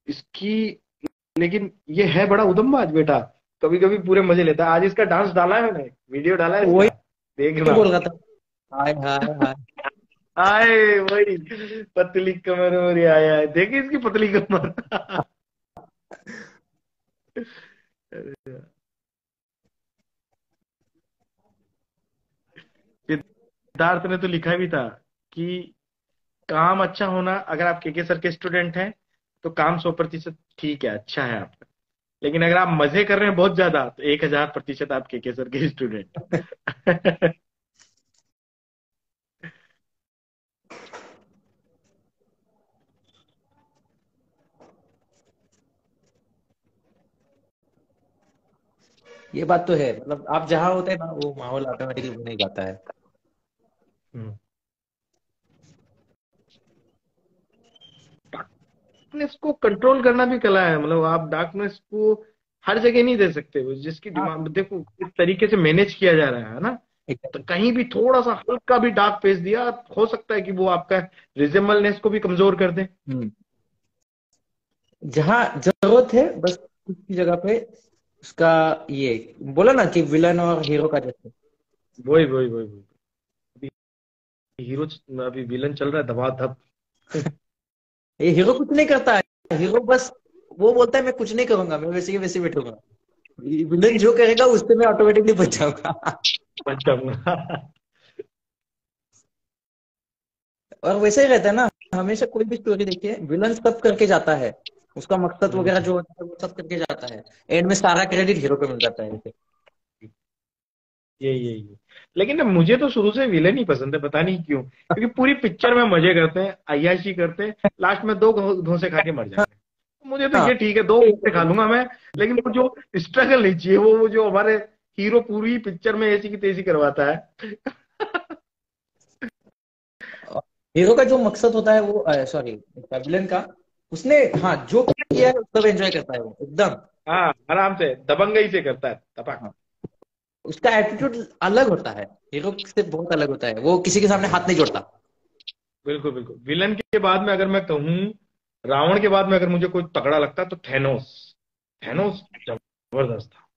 इसकी लेकिन ये है बड़ा उदमबाज बेटा। कभी कभी पूरे मज़े लेता है। आज इसका डांस डाला है मैंने वीडियो डाला है वही देख बोल रहा था। हाय हाय हाय। वही पतली कमर और आया है देखिए इसकी पतली कमर? सिद्धार्थ ने तो लिखा भी था कि काम अच्छा होना अगर आप के के सर के स्टूडेंट हैं तो काम सौ प्रतिशत ठीक है अच्छा है आपका। लेकिन अगर आप मज़े कर रहे हैं बहुत ज़्यादा तो एक हज़ार प्रतिशत आप के के सर के स्टूडेंट ये बात तो है मतलब आप जहाँ होते हैं ना वो माहौल ऑटोमेटिकली बन ही जाता है। डार्कनेस को कंट्रोल करना भी कला है। मतलब आप डार्कनेस को हर जगह नहीं दे सकते। जिसकी हाँ। डिमांड देखो किस तरीके से मैनेज किया जा रहा है ना? तो कहीं भी थोड़ा सा हल्का भी डार्क पेज दिया हो सकता है कि वो आपका रिजेबलनेस को भी कमज़ोर कर दे। हम्म। जहाँ ज़रूरत है बस उसकी जगह पे उसका ये बोला ना कि विलन और हीरो का जैसे। वही वही वही वही। अभी हीरो अभी विलन चल रहा है दबा धब ये हीरो कुछ नहीं करता है। हीरो बस वो बोलता है मैं कुछ नहीं करूँगा मैं वैसे ही वैसे बैठूँगा। विलन जो करेगा उससे मैं ऑटोमेटिकली बच जाऊँगा। बच जाऊँगा। और वैसे ही रहता है ना हमेशा कोई भी स्टोरी देखिए विलन सब करके जाता है। उसका मकसद वगैरह जो होता है वो सब करके जाता है। एंड में सारा क्रेडिट हीरो को मिल जाता है ये ये ये। लेकिन ना मुझे तो शुरू से विलेन ही पसंद है पता नहीं क्यों। क्योंकि पूरी पिक्चर में मज़े करते हैं अयाशी करते हैं लास्ट में दो धोसे खा के मर जाते हैं। मुझे तो ये ठीक है दो धोसे खा लूँगा मैं लेकिन वो जो स्ट्रगल नहीं चाहिए वो वो जो हमारे हीरो पूरी पिक्चर में ऐसी की तेज़ी करवाता है। हीरो का जो मकसद होता है वो सॉरी विलेन का उसने हाँ जो किया है सब एंजॉय करता है वो एकदम। हाँ आराम से दबंगई से करता है दबंग हाँ। उसका एटीट्यूड अलग होता है। हीरो से बहुत अलग होता है। वो किसी के सामने हाथ नहीं जोड़ता। बिल्कुल बिल्कुल। विलन के बाद में अगर मैं कहूँ, रावण के बाद में अगर मुझे कोई तगड़ा लगता तो थेनोस थेनोस ज़बरदस्त था।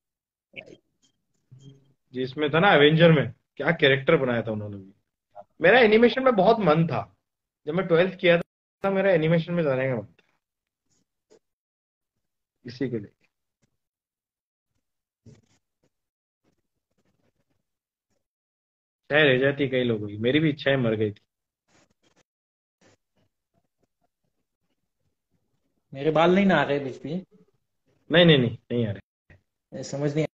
जिसमें था ना एवेंजर में। क्या कैरेक्टर बनाया था उन्होंने भी। मेरा एनिमेशन में बहुत मन था। जब मैं ट्वेल्थ किया था, मेरा एनिमेशन में जाने का मन था। इसी के लिए। इच्छाएँ रह जाती कई लोगों की। मेरी भी इच्छाएँ मर गई थी। मेरे बाल नहीं ना आ रहे बीच में? नहीं नहीं नहीं नहीं आ रहे। समझ नहीं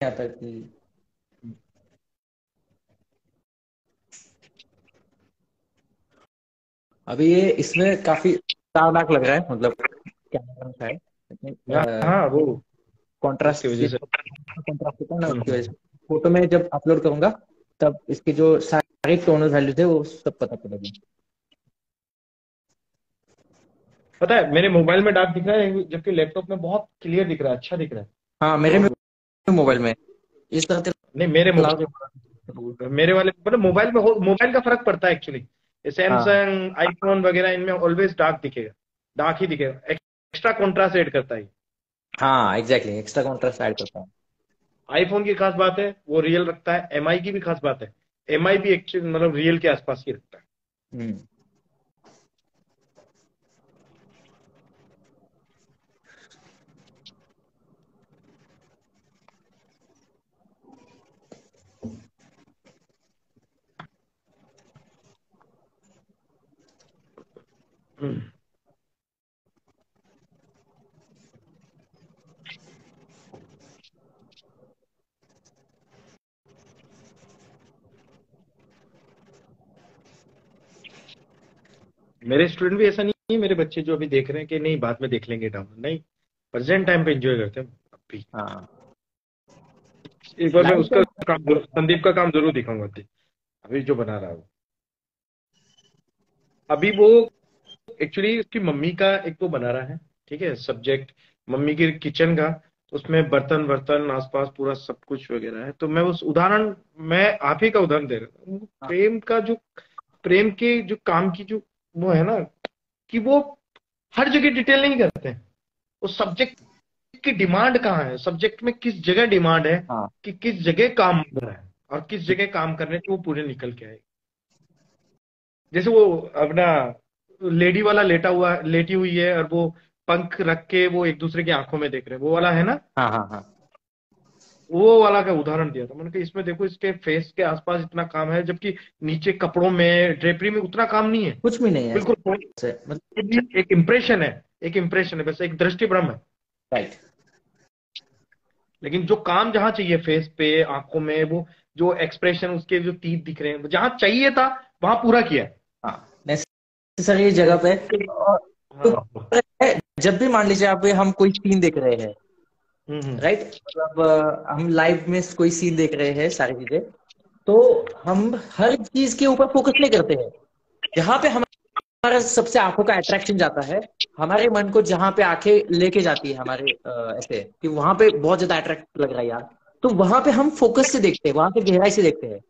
आता कि अभी ये इसमें काफ़ी चार लाख लग रहा है मतलब क्या है हाँ वो। कॉन्ट्रास्ट की वजह से। कॉन्ट्रास्ट होता है ना उसकी वजह से। फ़ोटो में जब अपलोड करूँगा तब इसकी जो सारी टोनल वैल्यू थे वो सब पता पड़ेगा पता है मेरे मोबाइल में डार्क दिख रहा है जबकि लैपटॉप में बहुत क्लियर दिख रहा है अच्छा दिख रहा है। हाँ मेरे मोबाइल में। इस तरह से नहीं मेरे मोबाइल मेरे वाले मतलब मोबाइल में मोबाइल का फ़र्क पड़ता है एक्चुअली सैमसंग आईफोन वगैरह इनमें ऑलवेज डार्क दिखेगा। डार्क ही दिखेगा। एक्स्ट्रा कॉन्ट्रास्ट एड करता है हाँ एग्जैक्टली एक्स्ट्रा कॉन्ट्रास्ट ऐड करता है। आईफोन की खास बात है वो रियल रखता है एमआई की भी खास बात है। एमआई भी एक्चुअली मतलब रियल के आसपास ही रखता है। हम्म। मेरे स्टूडेंट भी ऐसा नहीं है मेरे बच्चे जो अभी देख रहे हैं कि नहीं बाद में देख लेंगे डाउन नहीं प्रेजेंट टाइम पे एंजॉय करते हैं अभी हाँ। एक बार मैं उसका काम संदीप का काम ज़रूर दिखाऊँगा अभी जो बना रहा है अभी वो एक्चुअली उसकी मम्मी का एक वो बना रहा है ठीक है सब्जेक्ट मम्मी की किचन का उसमें बर्तन बर्तन आसपास पूरा सब कुछ वगैरह है। तो मैं उस उदाहरण मैं आप ही का उदाहरण दे रहा हूँ। हाँ। प्रेम का जो प्रेम के जो काम की जो वो है ना कि वो हर जगह डिटेल नहीं करते। हैं वो सब्जेक्ट की डिमांड कहाँ है? सब्जेक्ट में किस जगह डिमांड है? हाँ. कि किस जगह काम कर रहा है? और किस जगह काम करने से वो पूरे निकल के आए। जैसे वो अपना लेडी वाला लेटा हुआ लेटी हुई है और वो पंख रख के वो एक दूसरे की आँखों में देख रहे हैं। वो वाला है ना? हाँ हाँ हाँ। वो वाला का उदाहरण दिया था। मैंने कहा इसमें देखो इसके फेस के आसपास इतना काम है जबकि नीचे कपड़ों में ड्रेपरी में उतना काम नहीं है। कुछ भी नहीं है। बिल्कुल मतलब एक इम्प्रेशन है एक इम्प्रेशन है बस एक दृष्टि भ्रम है। राइट लेकिन जो काम जहाँ चाहिए फेस पे आँखों में वो जो एक्सप्रेशन उसके जो तीत दिख रहे हैं जहाँ चाहिए था वहाँ पूरा किया। हाँ नेसेसरी जगह पे। हाँ। जब भी मान लीजिए आप हम कोई सीन देख रहे हैं राइट मतलब हम लाइव में कोई सीन देख रहे हैं, सारी चीज़ें तो हम हर चीज़ के ऊपर फोकस नहीं करते हैं। जहाँ पे हमारा सबसे आँखों का अट्रैक्शन जाता है, हमारे मन को जहाँ पे आँखें लेके जाती है हमारे ऐसे, कि वहाँ पे बहुत ज़्यादा अट्रैक्ट लग रहा है यार। तो वहाँ पे हम फोकस से देखते हैं, वहाँ पे गहराई से देखते हैं।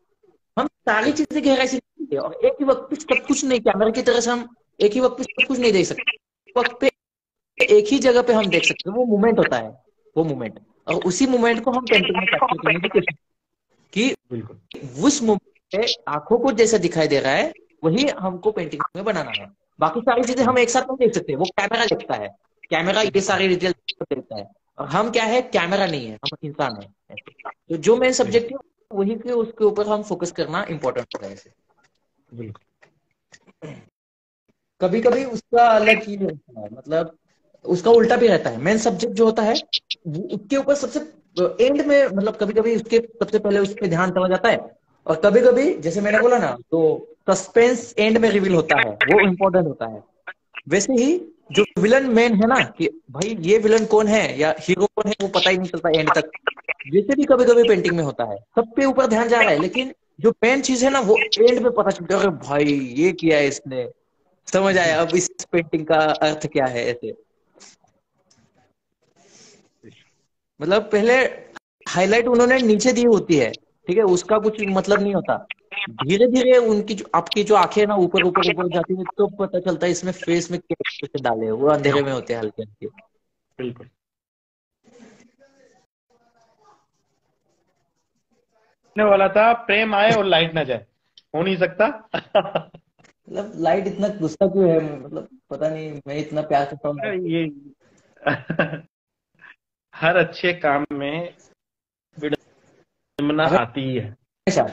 हम सारी चीज़ें गहराई से नहीं हैं और एक ही वक्त पे सब कुछ नहीं कैमरा की तरह से हम एक ही वक्त पे सब कुछ नहीं देख सकते। वक्त पे, एक ही जगह पे हम देख सकते हैं, वो मोमेंट होता है। वो मोमेंट और उसी मूवमेंट को हम पेंटिंग में कैप्चर करने की कोशिश कि बिल्कुल। उस मोमेंट पे आँखों को जैसा दिखाई दे रहा है वही हमको पेंटिंग में बनाना है। बाकी सारी चीज़ें हम एक साथ नहीं देख सकते वो कैमरा देखता है। कैमरा ये सारी डिटेल देखता है। और हम क्या है कैमरा नहीं है हम इंसान है। तो जो मेन सब्जेक्ट है वही के उसके ऊपर हम फोकस करना इम्पोर्टेंट होता है। बिल्कुल। कभी कभी उसका अलग ही रहता है मतलब उसका उल्टा भी रहता है। मेन सब्जेक्ट जो होता है उसके ऊपर सबसे एंड में मतलब कभी कभी उसके सबसे पहले उस पर ध्यान चला जाता है। और कभी कभी जैसे मैंने बोला ना तो सस्पेंस एंड में रिवील होता है, वो इम्पोर्टेंट होता है। वैसे ही जो विलन मेन है ना, कि भाई ये विलन कौन है या हीरो कौन है, वो पता ही नहीं चलता एंड तक। जैसे भी कभी कभी पेंटिंग में होता है। सब पे ऊपर ध्यान जा रहा है, लेकिन जो मेन चीज़ है ना, वो एंड में पता चलता है भाई, ये किया है इसने। समझ आया, अब इस पेंटिंग का अर्थ क्या है ऐसे। मतलब पहले हाईलाइट उन्होंने नीचे दी होती है ठीक है? उसका कुछ मतलब नहीं होता। धीरे धीरे उनकी जो आपकी जो आँखें ना ऊपर ऊपर ऊपर जाती है तो पता चलता है इसमें फेस में क्या कैसे डाले वो अंधेरे में होते हैं हल्के हल्के। बिल्कुल। वाला था प्रेम आए और लाइट ना जाए। हो नहीं सकता। मतलब लाइट इतना गुस्सा क्यों है? मतलब पता नहीं मैं इतना प्यार करता हूँ। ये हर अच्छे काम में विडम्बना आती ही है। हमेशा।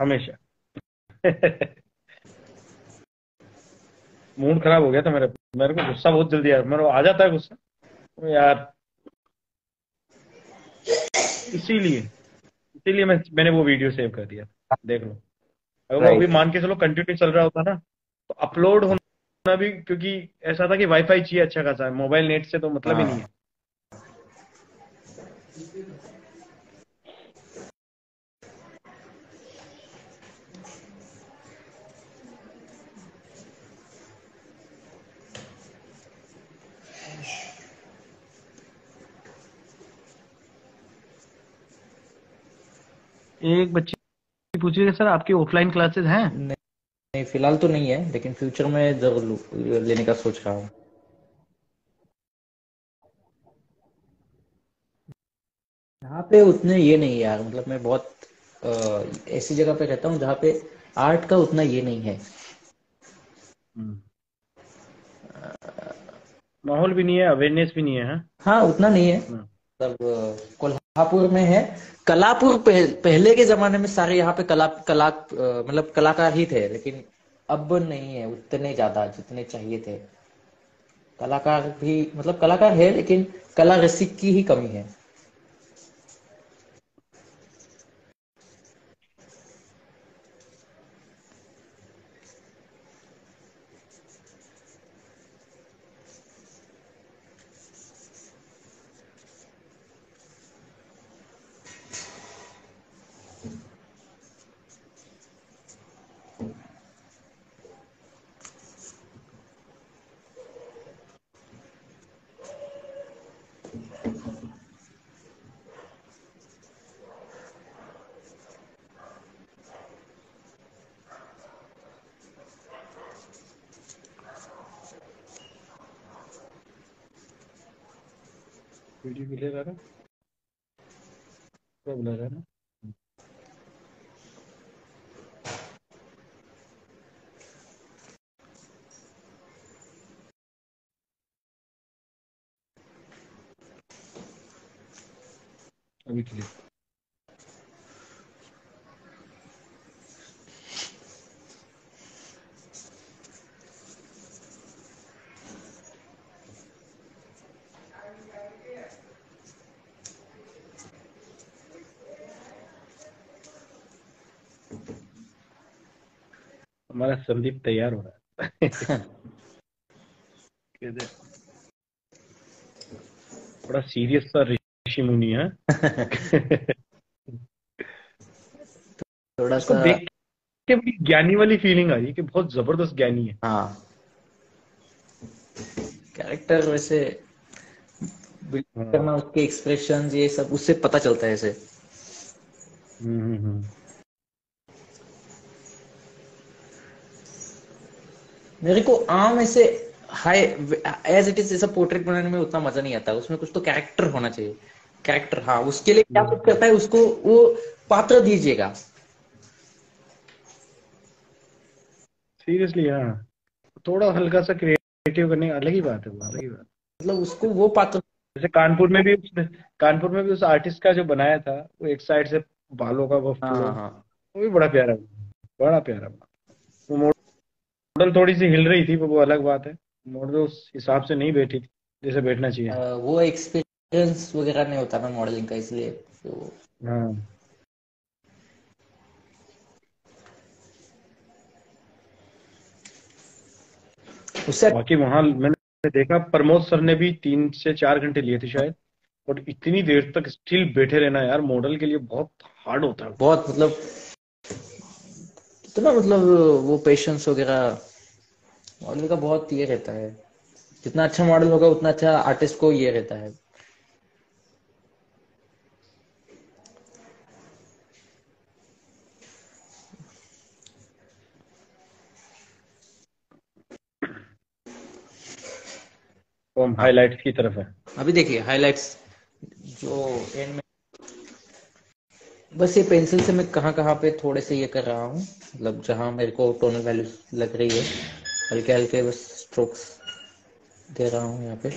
हमेशा। मूड खराब हो गया था मेरे। मेरे को गुस्सा बहुत जल्दी आया। मेरे को आ जाता है गुस्सा। यार। इसीलिए। इसीलिए मैं मैंने वो वीडियो सेव कर दिया। देख लो। अगर वो अभी मान के चलो कंटिन्यू चल रहा होता ना तो अपलोड होना भी क्योंकि ऐसा था कि वाईफाई चाहिए अच्छा खासा। है मोबाइल नेट से तो मतलब ही हाँ। नहीं है। एक बच्ची पूछ रही है सर आपकी ऑफलाइन क्लासेस हैं? नहीं नहीं, फ़िलहाल तो नहीं है लेकिन फ्यूचर में ज़रूर लेने का सोच रहा हूँ। यहाँ पे उतने ये नहीं यार मतलब मैं बहुत ऐसी जगह पे रहता हूँ जहाँ पे आर्ट का उतना ये नहीं है। माहौल भी नहीं है अवेयरनेस भी नहीं है हाँ? हाँ उतना नहीं है। हम्म। मतलब अ, कोल्हापुर में है। कलापुर पह, पहले के जमाने में सारे यहाँ पे कला कला मतलब कलाकार ही थे लेकिन अब नहीं है उतने ज़्यादा जितने चाहिए थे। कलाकार भी मतलब कलाकार है लेकिन कला रसिक की ही कमी है वीडियो क्लियर आ रहा है क्या बुला रहा है ना अभी के लिए। हमारा संदीप तैयार हो रहा है। बड़ा सीरियस सा ऋषि मुनि है। थोड़ा सा देख के बड़ी ज्ञानी वाली फीलिंग आ रही है कि बहुत ज़बरदस्त ज्ञानी है। हाँ। कैरेक्टर वैसे हाँ। करना उसके एक्सप्रेशन ये सब उससे पता चलता है ऐसे। हम्म, हम्म, हम्म। मेरे को आम ऐसे हाई एज इट इज़ ऐसा पोर्ट्रेट बनाने में उतना मज़ा नहीं आता। उसमें कुछ तो कैरेक्टर होना चाहिए। कैरेक्टर हाँ उसके लिए क्या कुछ करता है उसको वो पात्र दीजिएगा। सीरियसली हाँ। थोड़ा हल्का सा क्रिएटिव करने अलग ही बात है वो अलग ही बात। मतलब उसको वो पात्र जैसे कानपुर में भी कानपुर में भी उस आर्टिस्ट का जो बनाया था वो एक साइड से बालों का वो हाँ हाँ। वो भी बड़ा प्यारा बड़ा प्यारा वो मॉडल थोड़ी सी हिल रही थी वो वो अलग बात है। मॉडल उस हिसाब से नहीं बैठी थी जैसे बैठना चाहिए। वो एक्सपीरियंस वगैरह नहीं होता ना मॉडलिंग का इसलिए तो हाँ। उससे बाकी वहाँ मैंने देखा प्रमोद सर ने भी तीन से चार घंटे लिए थे शायद और इतनी देर तक स्टिल बैठे रहना यार मॉडल के लिए बहुत हार्ड होता है। बहुत मतलब कितना मतलब वो पेशेंस वगैरह मॉडल का बहुत ये रहता है। जितना अच्छा मॉडल होगा उतना अच्छा आर्टिस्ट को ये रहता है। तो हम हाईलाइट्स की तरफ़ है। अभी देखिए हाइलाइट्स जो एंड में बस ये पेंसिल से मैं कहाँ कहाँ पे थोड़े से ये कर रहा हूँ। मतलब जहाँ मेरे को टोनल वैल्यू लग रही है। हल्के हल्के बस स्ट्रोक्स दे रहा हूँ यहाँ पे।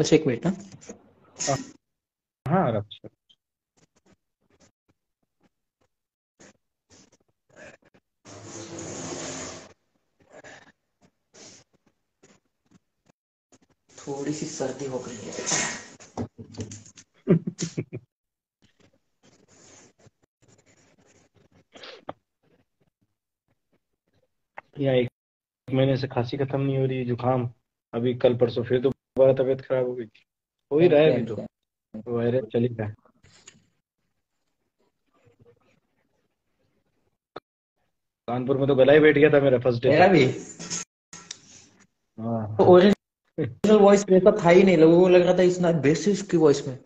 बस एक मिनट ना हाँ आराम से थोड़ी सी सर्दी हो गई है। या एक महीने से खांसी खत्म नहीं हो रही जुकाम। अभी कल परसों फिर दोबारा तबीयत खराब हो गई थी। हो ही रहा है अभी तो। वायरस चल ही रहा है। कानपुर में तो गला ही बैठ गया था मेरा फ़र्स्ट डे मेरा भी। हाँ। ओरिजिनल वॉइस वैसा था ही नहीं लोगों को लग रहा था इस बेसिस की वॉइस में?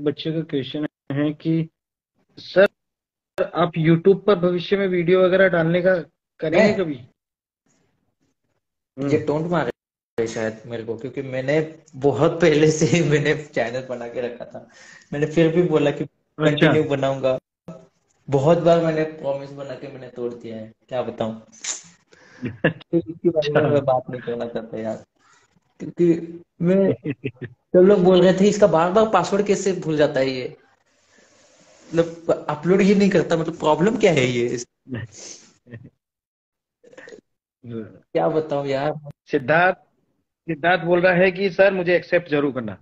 एक बच्चे का क्वेश्चन है कि सर आप YouTube पर भविष्य में वीडियो वगैरह डालने का करेंगे कभी? ये टोंट मार शायद मेरे को क्योंकि मैंने बहुत पहले से ही मैंने चैनल बना के रखा था। मैंने फिर भी बोला कि अच्छा। कंटिन्यू बनाऊँगा। बहुत बार मैंने प्रॉमिस बना के मैंने तोड़ दिया है। क्या बताऊँ? इसके बारे में बात नहीं करना चाहता यार। क्योंकि मैं सब लोग बोल रहे थे इसका बार बार पासवर्ड कैसे भूल जाता है ये? मतलब अपलोड ही नहीं करता मतलब प्रॉब्लम क्या है ये? क्या बताऊँ यार? सिद्धार्थ सिद्धार्थ बोल रहा है कि सर मुझे एक्सेप्ट ज़रूर करना।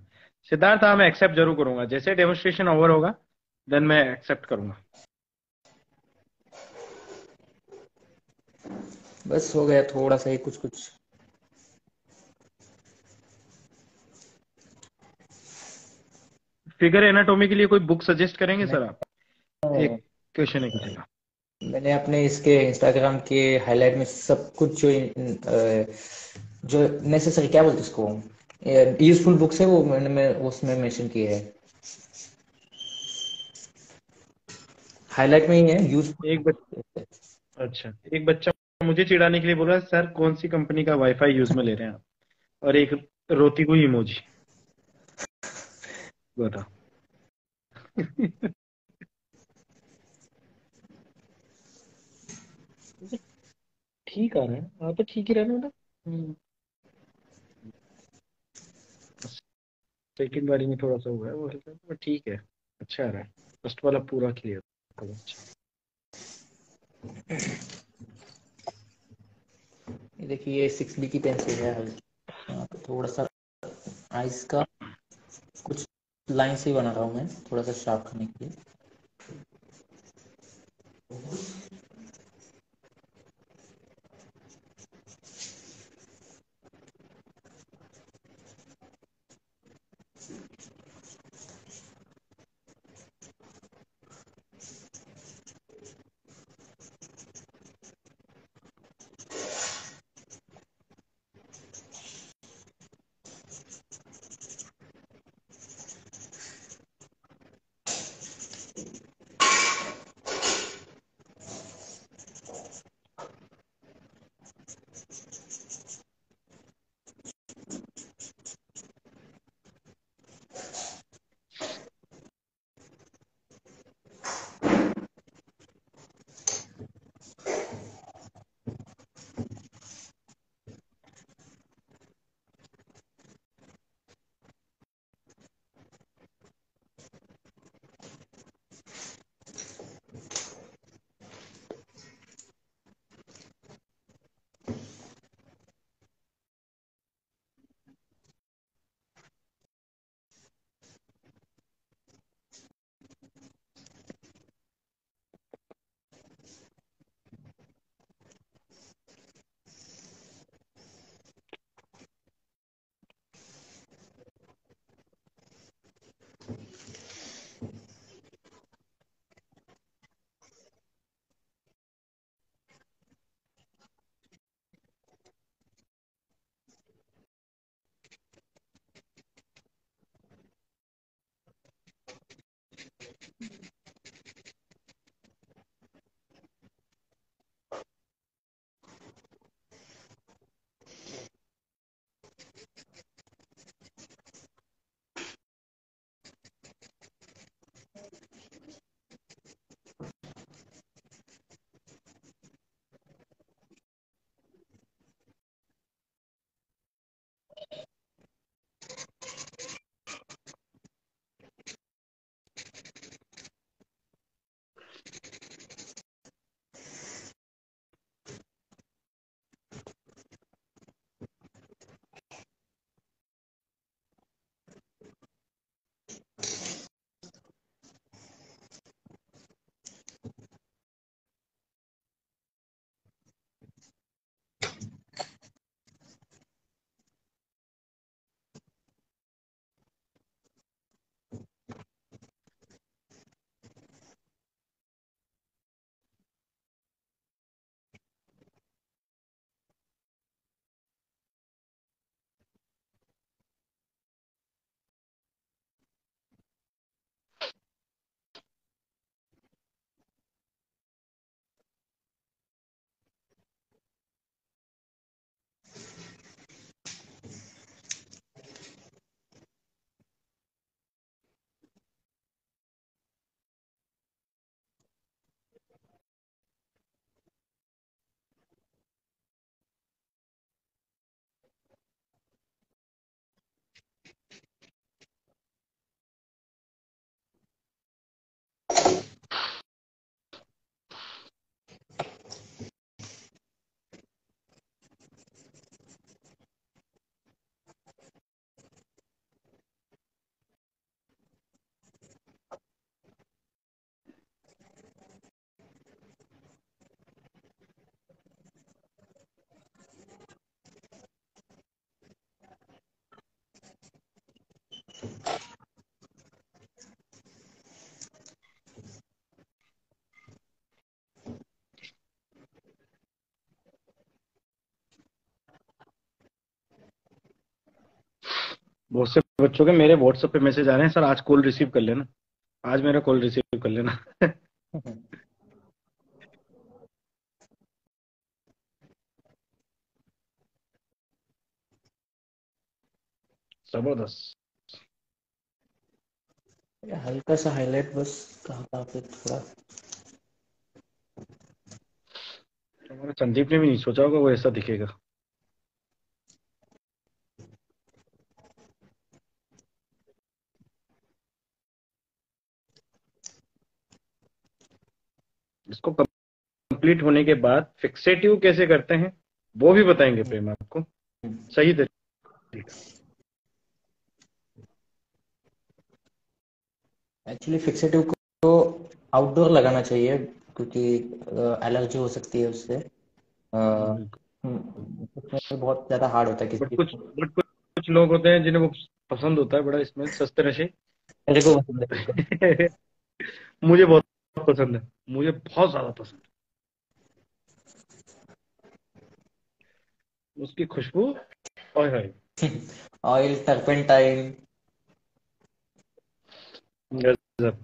सिद्धार्थ हाँ मैं एक्सेप्ट ज़रूर करूँगा। जैसे डेमोन्स्ट्रेशन ओवर होगा देन मैं एक्सेप्ट करूँगा। बस हो गया थोड़ा सा ही कुछ कुछ फिगर एनाटोमी के लिए कोई बुक सजेस्ट करेंगे सर आप? एक क्वेश्चन है किसी का मैंने अपने इसके इंस्टाग्राम के हाईलाइट में सब कुछ जो जो नेसेसरी क्या बोलते उसको? यूजफुल बुक्स है वो मैंने मैं उसमें मेंशन किए है। हाईलाइट में ही है यूजफुल एक बच... अच्छा एक बच्चा मुझे चिढ़ाने के लिए बोला सर कौन सी कंपनी का वाईफाई यूज़ में ले रहे हैं आप? और एक रोती हुई इमोजी बता ठीक आ रहा है। हाँ तो ठीक ही रहना ना? सेकंड वाली में थोड़ा सा हुआ है वो पर ठीक है। अच्छा आ रहा है। फ़र्स्ट वाला पूरा क्लियर अच्छा ये देखिए ये सिक्स बी की पेंसिल है। थोड़ा सा आइस का कुछ लाइन से ही बना रहा हूँ मैं थोड़ा सा शार्प करने के लिए। बहुत से बच्चों के मेरे व्हाट्सएप पे मैसेज आ रहे हैं सर आज कॉल रिसीव कर लेना। आज मेरा कॉल रिसीव कर लेना। ज़बरदस्त। हल्का सा हाईलाइट बस कहाँ कहाँ पे थोड़ा। संदीप ने भी नहीं सोचा होगा वो ऐसा दिखेगा इसको कंप्लीट होने के बाद फिक्सेटिव कैसे करते हैं वो भी बताएँगे प्रेम आपको। सही तरीका एक्चुअली फिक्सेटिव को आउटडोर लगाना चाहिए क्योंकि एलर्जी हो सकती है उससे। बहुत ज़्यादा हार्ड होता है किसी कुछ बट कुछ लोग होते हैं जिन्हें वो पसंद होता है बड़ा इसमें सस्ते नशे। मेरे को पसंद है। मुझे बहुत पसंद है। मुझे बहुत ज़्यादा पसंद है। उसकी खुशबू ऑयल ऑयल टर्पेंटाइन गजब।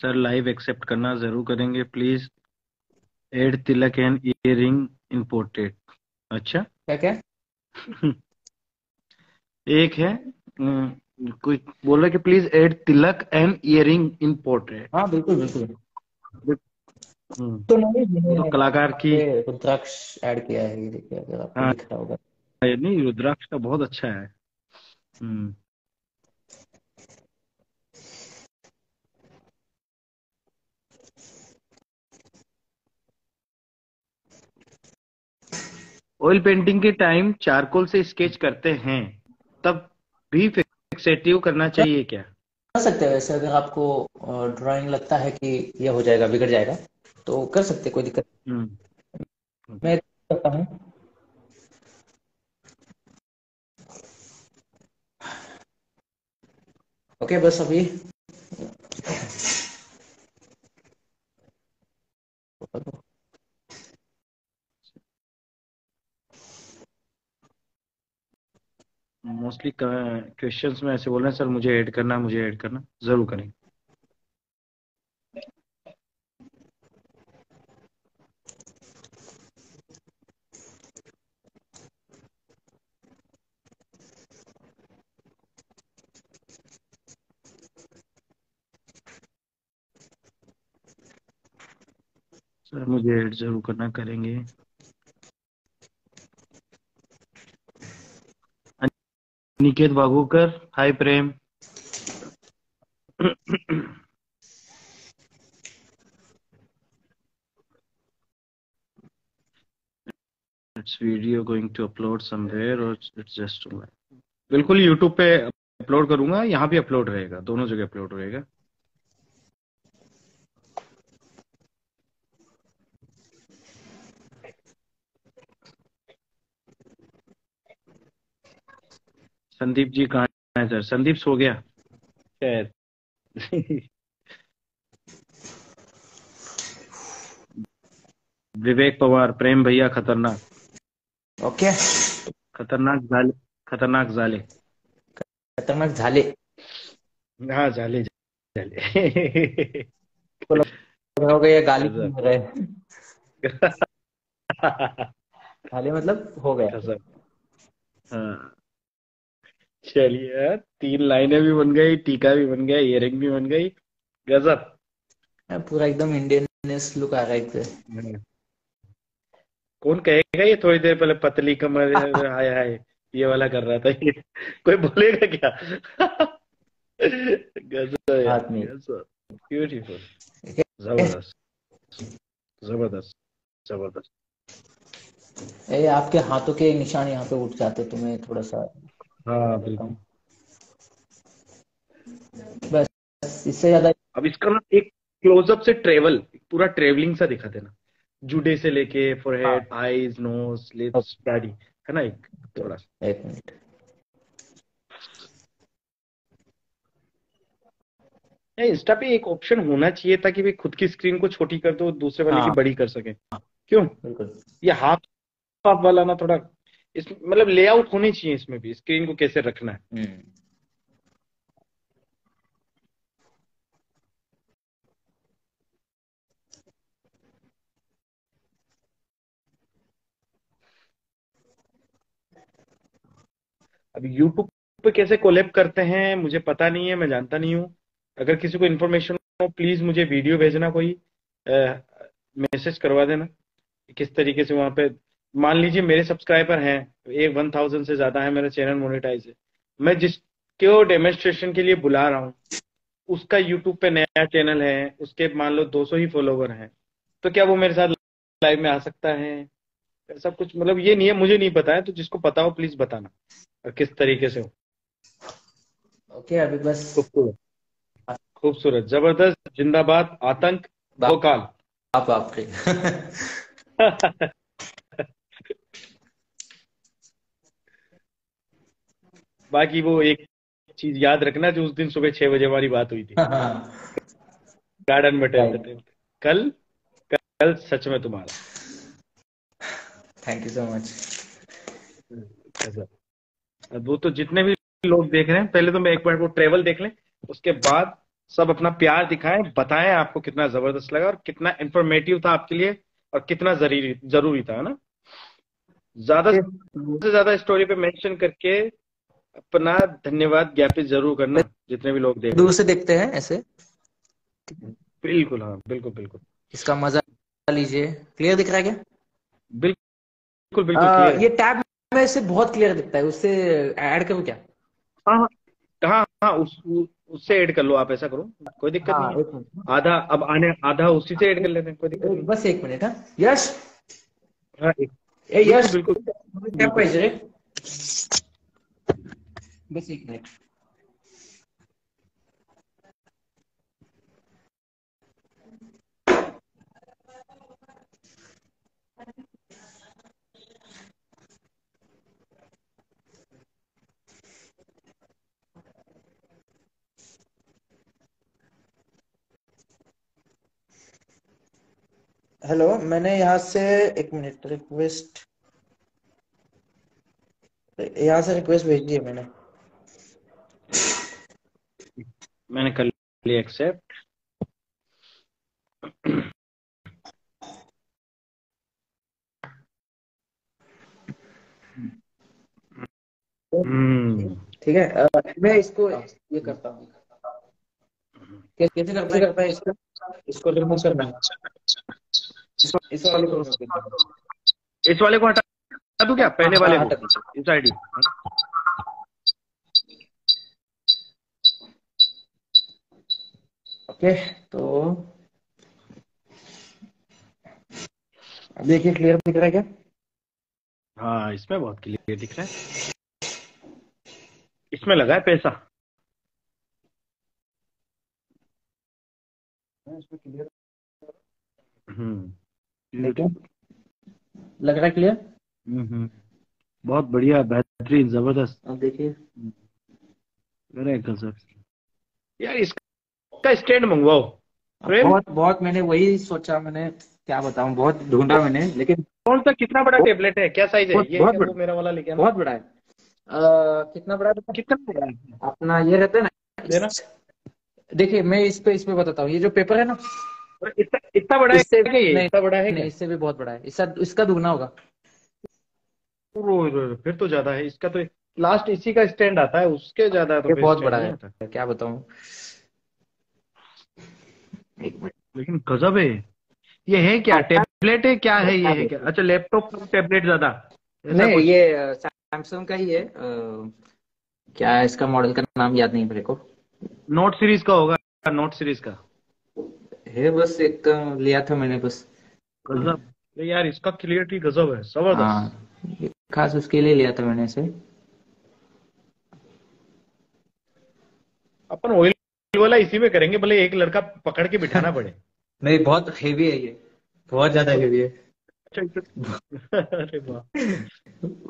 Sir live accept करना ज़रूर करेंगे please add tilak and earring imported अच्छा? क्या क्या? एक है कोई बोल रहा कि please add tilak and earring in portrait हाँ बिल्कुल बिल्कुल। हम्म। तो नहीं तो कलाकार की रुद्राक्ष ऐड किया है ये देखिए अगर आपको हाँ, दिख रहा होगा नहीं रुद्राक्ष का बहुत अच्छा है। ऑयल पेंटिंग के टाइम चारकोल से स्केच करते हैं तब भी फिक्सेटिव करना चाहिए क्या? कर सकते हैं वैसे अगर आपको ड्राइंग लगता है कि यह हो जाएगा बिगड़ जाएगा तो कर सकते कोई दिक्कत हम्म। मैं करता हूँ। ओके बस अभी। मोस्टली क्वेश्चंस में ऐसे बोल रहे हैं, सर, मुझे ऐड करना मुझे ऐड करना ज़रूर करें सर, मुझे ऐड ज़रूर करना, करेंगे। Niket Wagukar hi Prem. It's video going to upload somewhere और इट्स जस्ट बिल्कुल यूट्यूब पे अपलोड करूँगा, यहाँ भी अपलोड रहेगा, दोनों जगह अपलोड रहेगा। संदीप जी कहाँ है सर? संदीप सो गया। शायद विवेक पवार प्रेम भैया खतरनाक। ओके। खतरनाक जाले खतरनाक जाले खतरनाक झाले। हाँ जाले जाले हो गए गाली रहे झाले मतलब हो गया। कसम हाँ। चलिए यार। तीन लाइनें भी बन गई टीका भी बन गया इयरिंग भी बन गई। गजब। पूरा एकदम इंडियन लुक आ रहा है एकदम कौन कहेगा ये थोड़ी देर पहले पतली कमर हाय हाय ये वाला कर रहा था ये। कोई बोलेगा क्या? गजब ब्यूटीफुल ज़बरदस्त। ज़बरदस्त। ज़बरदस्त। ए, आपके हाथों के निशान यहाँ पे उठ जाते तो मैं थोड़ा सा हाँ बिल्कुल। बस इससे ज़्यादा अब इसका ना एक क्लोजअप से ट्रेवल पूरा ट्रेवलिंग सा दिखा देना। जुडे से लेके forehead eyes nose lips body है ना एक? थोड़ा सा। एक मिनट। इंस्टा पे एक ऑप्शन होना चाहिए ताकि भाई खुद की स्क्रीन को छोटी कर दो दूसरे वाले हाँ। की बड़ी कर सके। क्यों? बिल्कुल। ये हाफ़ हाफ़ वाला ना थोड़ा इस मतलब लेआउट होनी चाहिए इसमें भी स्क्रीन को कैसे रखना है। हम्म। अब यूट्यूब पे कैसे कोलैब करते हैं मुझे पता नहीं है मैं जानता नहीं हूँ। अगर किसी को इन्फॉर्मेशन हो प्लीज़ मुझे वीडियो भेजना कोई मैसेज करवा देना किस तरीके से वहाँ पे मान लीजिए मेरे सब्सक्राइबर हैं एक वन थाउज़ेंड से ज़्यादा है मेरा चैनल मोनेटाइज है। मैं जिसको डेमोन्स्ट्रेशन के लिए बुला रहा हूँ उसका यूट्यूब पे नया चैनल है उसके मान लो 200 ही फॉलोवर हैं तो क्या वो मेरे साथ लाइव में आ सकता है? सब कुछ मतलब ये नहीं है मुझे नहीं पता है तो जिसको पता हो प्लीज़ बताना और किस तरीके से हो। ओके अभी बस खूबसूरत। खूबसूरत ज़बरदस्त जिंदाबाद आतंक भोकाल आप आपके। बाकी वो एक चीज़ याद रखना जो उस दिन सुबह छह बजे हमारी बात हुई थी। गार्डन में टहलते कल कल सच में तुम्हारा। थैंक यू सो मच वो तो जितने भी लोग देख रहे हैं पहले तो मैं एक बार वो ट्रेवल देख लें उसके बाद सब अपना प्यार दिखाएँ बताएँ आपको कितना ज़बरदस्त लगा और कितना इंफॉर्मेटिव था आपके लिए और कितना ज़रूरी ज़रूरी था ना? ज़्यादा से ज़्यादा स्टोरी पे मेंशन करके अपना धन्यवाद ज्ञापित ज़रूर करना जितने भी लोग देख दूर से देखते हैं ऐसे? बिल्कुल हाँ बिल्कुल बिल्कुल। इसका मज़ा लीजिए। क्लियर दिख रहा है क्या? बिल्कुल बिल्कुल आ, ये टैब में से बहुत क्लियर दिखता है उससे ऐड करूँ क्या? हाँ हाँ हाँ हाँ उस उससे ऐड कर लो आप ऐसा करो कोई दिक्कत हाँ नहीं आधा अब आने आधा उसी से ऐड कर लेते हैं कोई दिक्कत नहीं। बस एक मिनट हा। यश? हाँ यश बिल्कुल बिल्कुल। बस एक मिनट। हेलो मैंने यहाँ से एक मिनट रिक्वेस्ट यहाँ से रिक्वेस्ट भेज दी है मैंने। मैंने कर लिया एक्सेप्ट हम्म ठीक है मैं इसको ये करता हूँ। कैसे कैसे करता करता है इसको? इसको रिमूव करना इस वाले को remove करना है। इस वाले को हटा दूँ क्या? पहले हाँ, वाले को। इस आईडी ओके तो अब देखिए क्लियर दिख रहा है क्या? हाँ इसमें बहुत क्लियर दिख रहा है। इसमें लगा है पैसा? इसमें क्लियर हम्म लग रहा है क्लियर हम्म बहुत बढ़िया बेहतरीन ज़बरदस्त। अब देखिए। अरे गजब यार इसका स्टैंड मंगवाओ। बहुत बहुत मैंने वही सोचा मैंने क्या बताऊँ बहुत ढूंढा मैंने लेकिन कौन सा कितना बड़ा टेबलेट है? क्या साइज़ है? ये बहुत बड़ा। मेरा वाला लेके बहुत बड़ा है। कितना बड़ा है? कितना बड़ा है? अपना ये रहता है देना। ना देखिए मैं इस पे इस पे बताता हूँ। ये जो पेपर है ना इतना इतना बड़ा इससे ये? नहीं, इतना बड़ा है नहीं इससे भी बहुत बड़ा है। इसका इसका दुगना होगा। फिर तो ज़्यादा है। इसका तो लास्ट इसी का स्टैंड आता है उसके ज़्यादा तो बहुत बड़ा है। क्या बताऊँ? एक मिनट लेकिन गजब है। ये है क्या? टेबलेट है? क्या है ये? है क्या अच्छा लैपटॉप टैबलेट ज़्यादा। नहीं ये सैमसंग का ही है। अ, क्या है इसका मॉडल का नाम याद नहीं मेरे को। नोट सीरीज़ का होगा नोट सीरीज़ का। है बस एक तो लिया था मैंने बस। गजब। यार इसका क्लियरिटी गजब है ज़बरदस्त। हाँ खास उसके लिए लिया था मैंने इसे। अपन ऑयल वाला इसी में करेंगे भले एक लड़का पकड़ के बिठाना पड़े। नहीं बहुत हेवी है ये। बहुत ज़्यादा हेवी है। अच्छा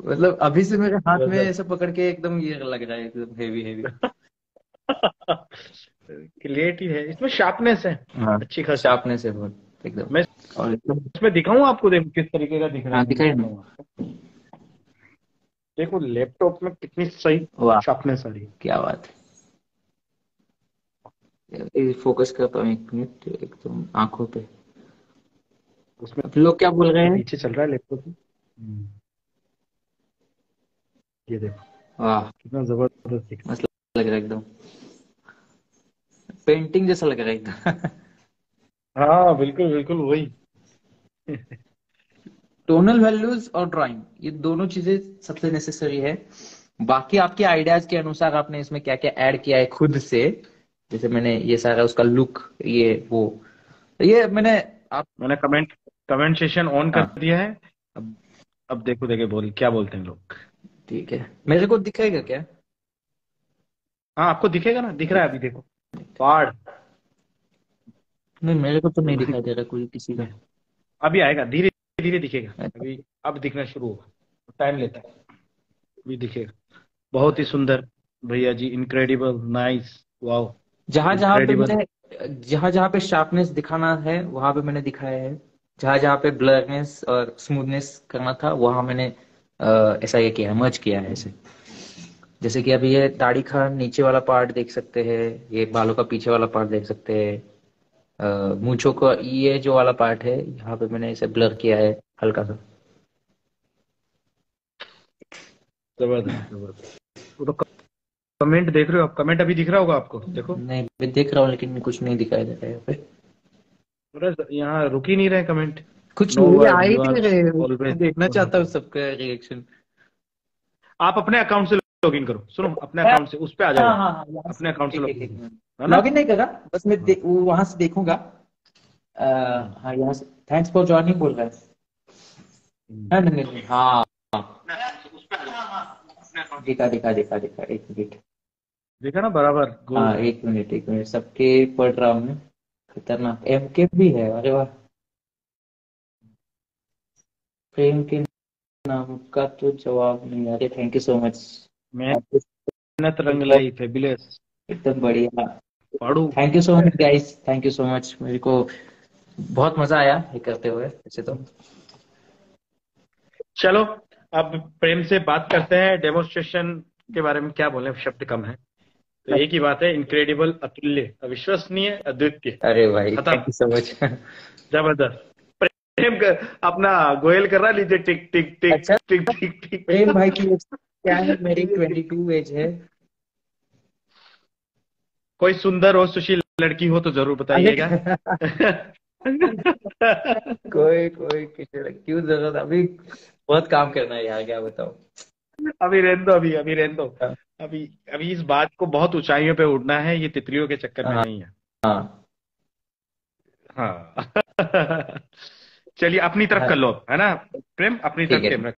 मतलब अभी से मेरे हाथ में ऐसे पकड़ के एकदम ये लग रहा है एकदम हेवी हेवी क्लियरिटी है इसमें शार्पनेस है। हाँ। अच्छी खासी। शार्पनेस है बहुत एकदम। मैं और इसमें दिखाऊँ आपको देखो किस तरीके का दिख रहा हाँ। है दिखाई ना देखो लैपटॉप में कितनी सही शार्पनेस आ रही क्या बात है। फोकस करता हूँ एक मिनट एकदम आँखों पे। उसमें लोग क्या बोल रहे हैं? नीचे चल रहा है लैपटॉप ये देखो। वाह। कितना ज़बरदस्त दिख रहा मस्त लग रहा है एकदम। पेंटिंग जैसा लग रहा है एकदम। हाँ बिल्कुल बिल्कुल वही। टोनल वैल्यूज़ और ड्राइंग ये दोनों चीज़ें सबसे नेसेसरी है। बाकी आपके आइडियाज़ के अनुसार आपने इसमें क्या क्या ऐड किया है खुद से? जैसे मैंने ये सारा उसका लुक ये वो। ये मैंने आप मैंने कमेंट कमेंट सेशन ऑन कर हाँ। दिया है। अब अब देखो देखो बोल क्या बोलते हैं लोग? ठीक है। मेरे को दिखेगा क्या? हाँ आपको दिखेगा ना? दिख रहा है अभी देखो। पहाड़। नहीं मेरे को तो नहीं दिखाई दे रहा कोई किसी का। अभी आएगा धीरे धीरे दिखेगा। अभी अब दिखना शुरू होगा। टाइम लेता है। अभी दिखेगा। बहुत ही सुंदर। भैया जी इनक्रेडिबल नाइस वाओ जहाँ जहाँ पे. मैंने जहाँ जहाँ पे शार्पनेस दिखाना है वहाँ पे मैंने दिखाया है। जहाँ जहाँ पे ब्लरनेस और स्मूथनेस करना था वहाँ मैंने ऐसा ये किया मर्ज किया है ऐसे जैसे कि अभी ये दाढ़ी का नीचे वाला पार्ट देख सकते हैं ये बालों का पीछे वाला पार्ट देख सकते हैं। मूंछों का ये जो वाला पार्ट है यहाँ पे मैंने इसे ब्लर किया है हल्का सा। ज़बरदस्त ज़बरदस्त। कमेंट देख रहे हो आप? कमेंट अभी दिख रहा होगा आपको? देखो। नहीं मैं देख रहा हूँ लेकिन कुछ नहीं दिखाई दे रहा है यहाँ पे। यहाँ रुक ही नहीं रहे कमेंट। कुछ No आ ही नहीं रहे। देखना चाहता हूँ सबका रिएक्शन आप अपने अकाउंट से लॉग इन करो। सुनो अपने अकाउंट से उस पे आ जाओ। हाँ हाँ हाँ अपने अकाउंट से लॉग इन। है नहीं करा बस मैं वहाँ से देखूँगा। हाँ यहाँ से। थैंक्स फॉर ज्वाइनिंग बोल रहा है। हाँ, नहीं नहीं, हाँ। दिखा दिखा दिखा दिखा एक मिनट देखा ना बराबर? हाँ एक मिनट एक मिनट। सबके पढ़ रहा हूँ मैं। खतरनाक। एम के भी है अरे वाह। प्रेम के नाम का तो जवाब नहीं अरे थैंक यू सो मच मेहनत रंग लाई फेबुलस एकदम बढ़िया। पाड़ू thank you so much guys thank you so much मेरे को बहुत मज़ा आया ये करते हुए वैसे तो। चलो अब प्रेम से बात करते हैं। डेमोन्स्ट्रेशन के बारे में क्या बोले? शब्द कम है। तो एक ही बात है इनक्रेडिबल अतुल्य अविश्वसनीय अद्वितीय। अरे भाई। थैंक यू सो मच ज़बरदस्त। प्रेम का- अपना गोयल कर रहा लीजिए टिक टिक टिक अच्छा। टिक टिक टिक। प्रेम भाई की क्या है? मेरी ट्वेंटी टू एज है। कोई सुंदर और सुशील लड़की हो तो ज़रूर बताइएगा। कोई कोई किसी क्यों ज़रूरत? अभी बहुत काम करना है यार क्या बताओ अभी रहने दो अभी अभी रहने दो। अभी अभी इस बात को बहुत ऊंचाइयों पे उड़ना है ये तितलियों के चक्कर में हाँ। नहीं है हाँ हाँ चलिए अपनी तरफ़ हाँ। कर लो है ना प्रेम अपनी तरफ़ प्रेम। कैमरा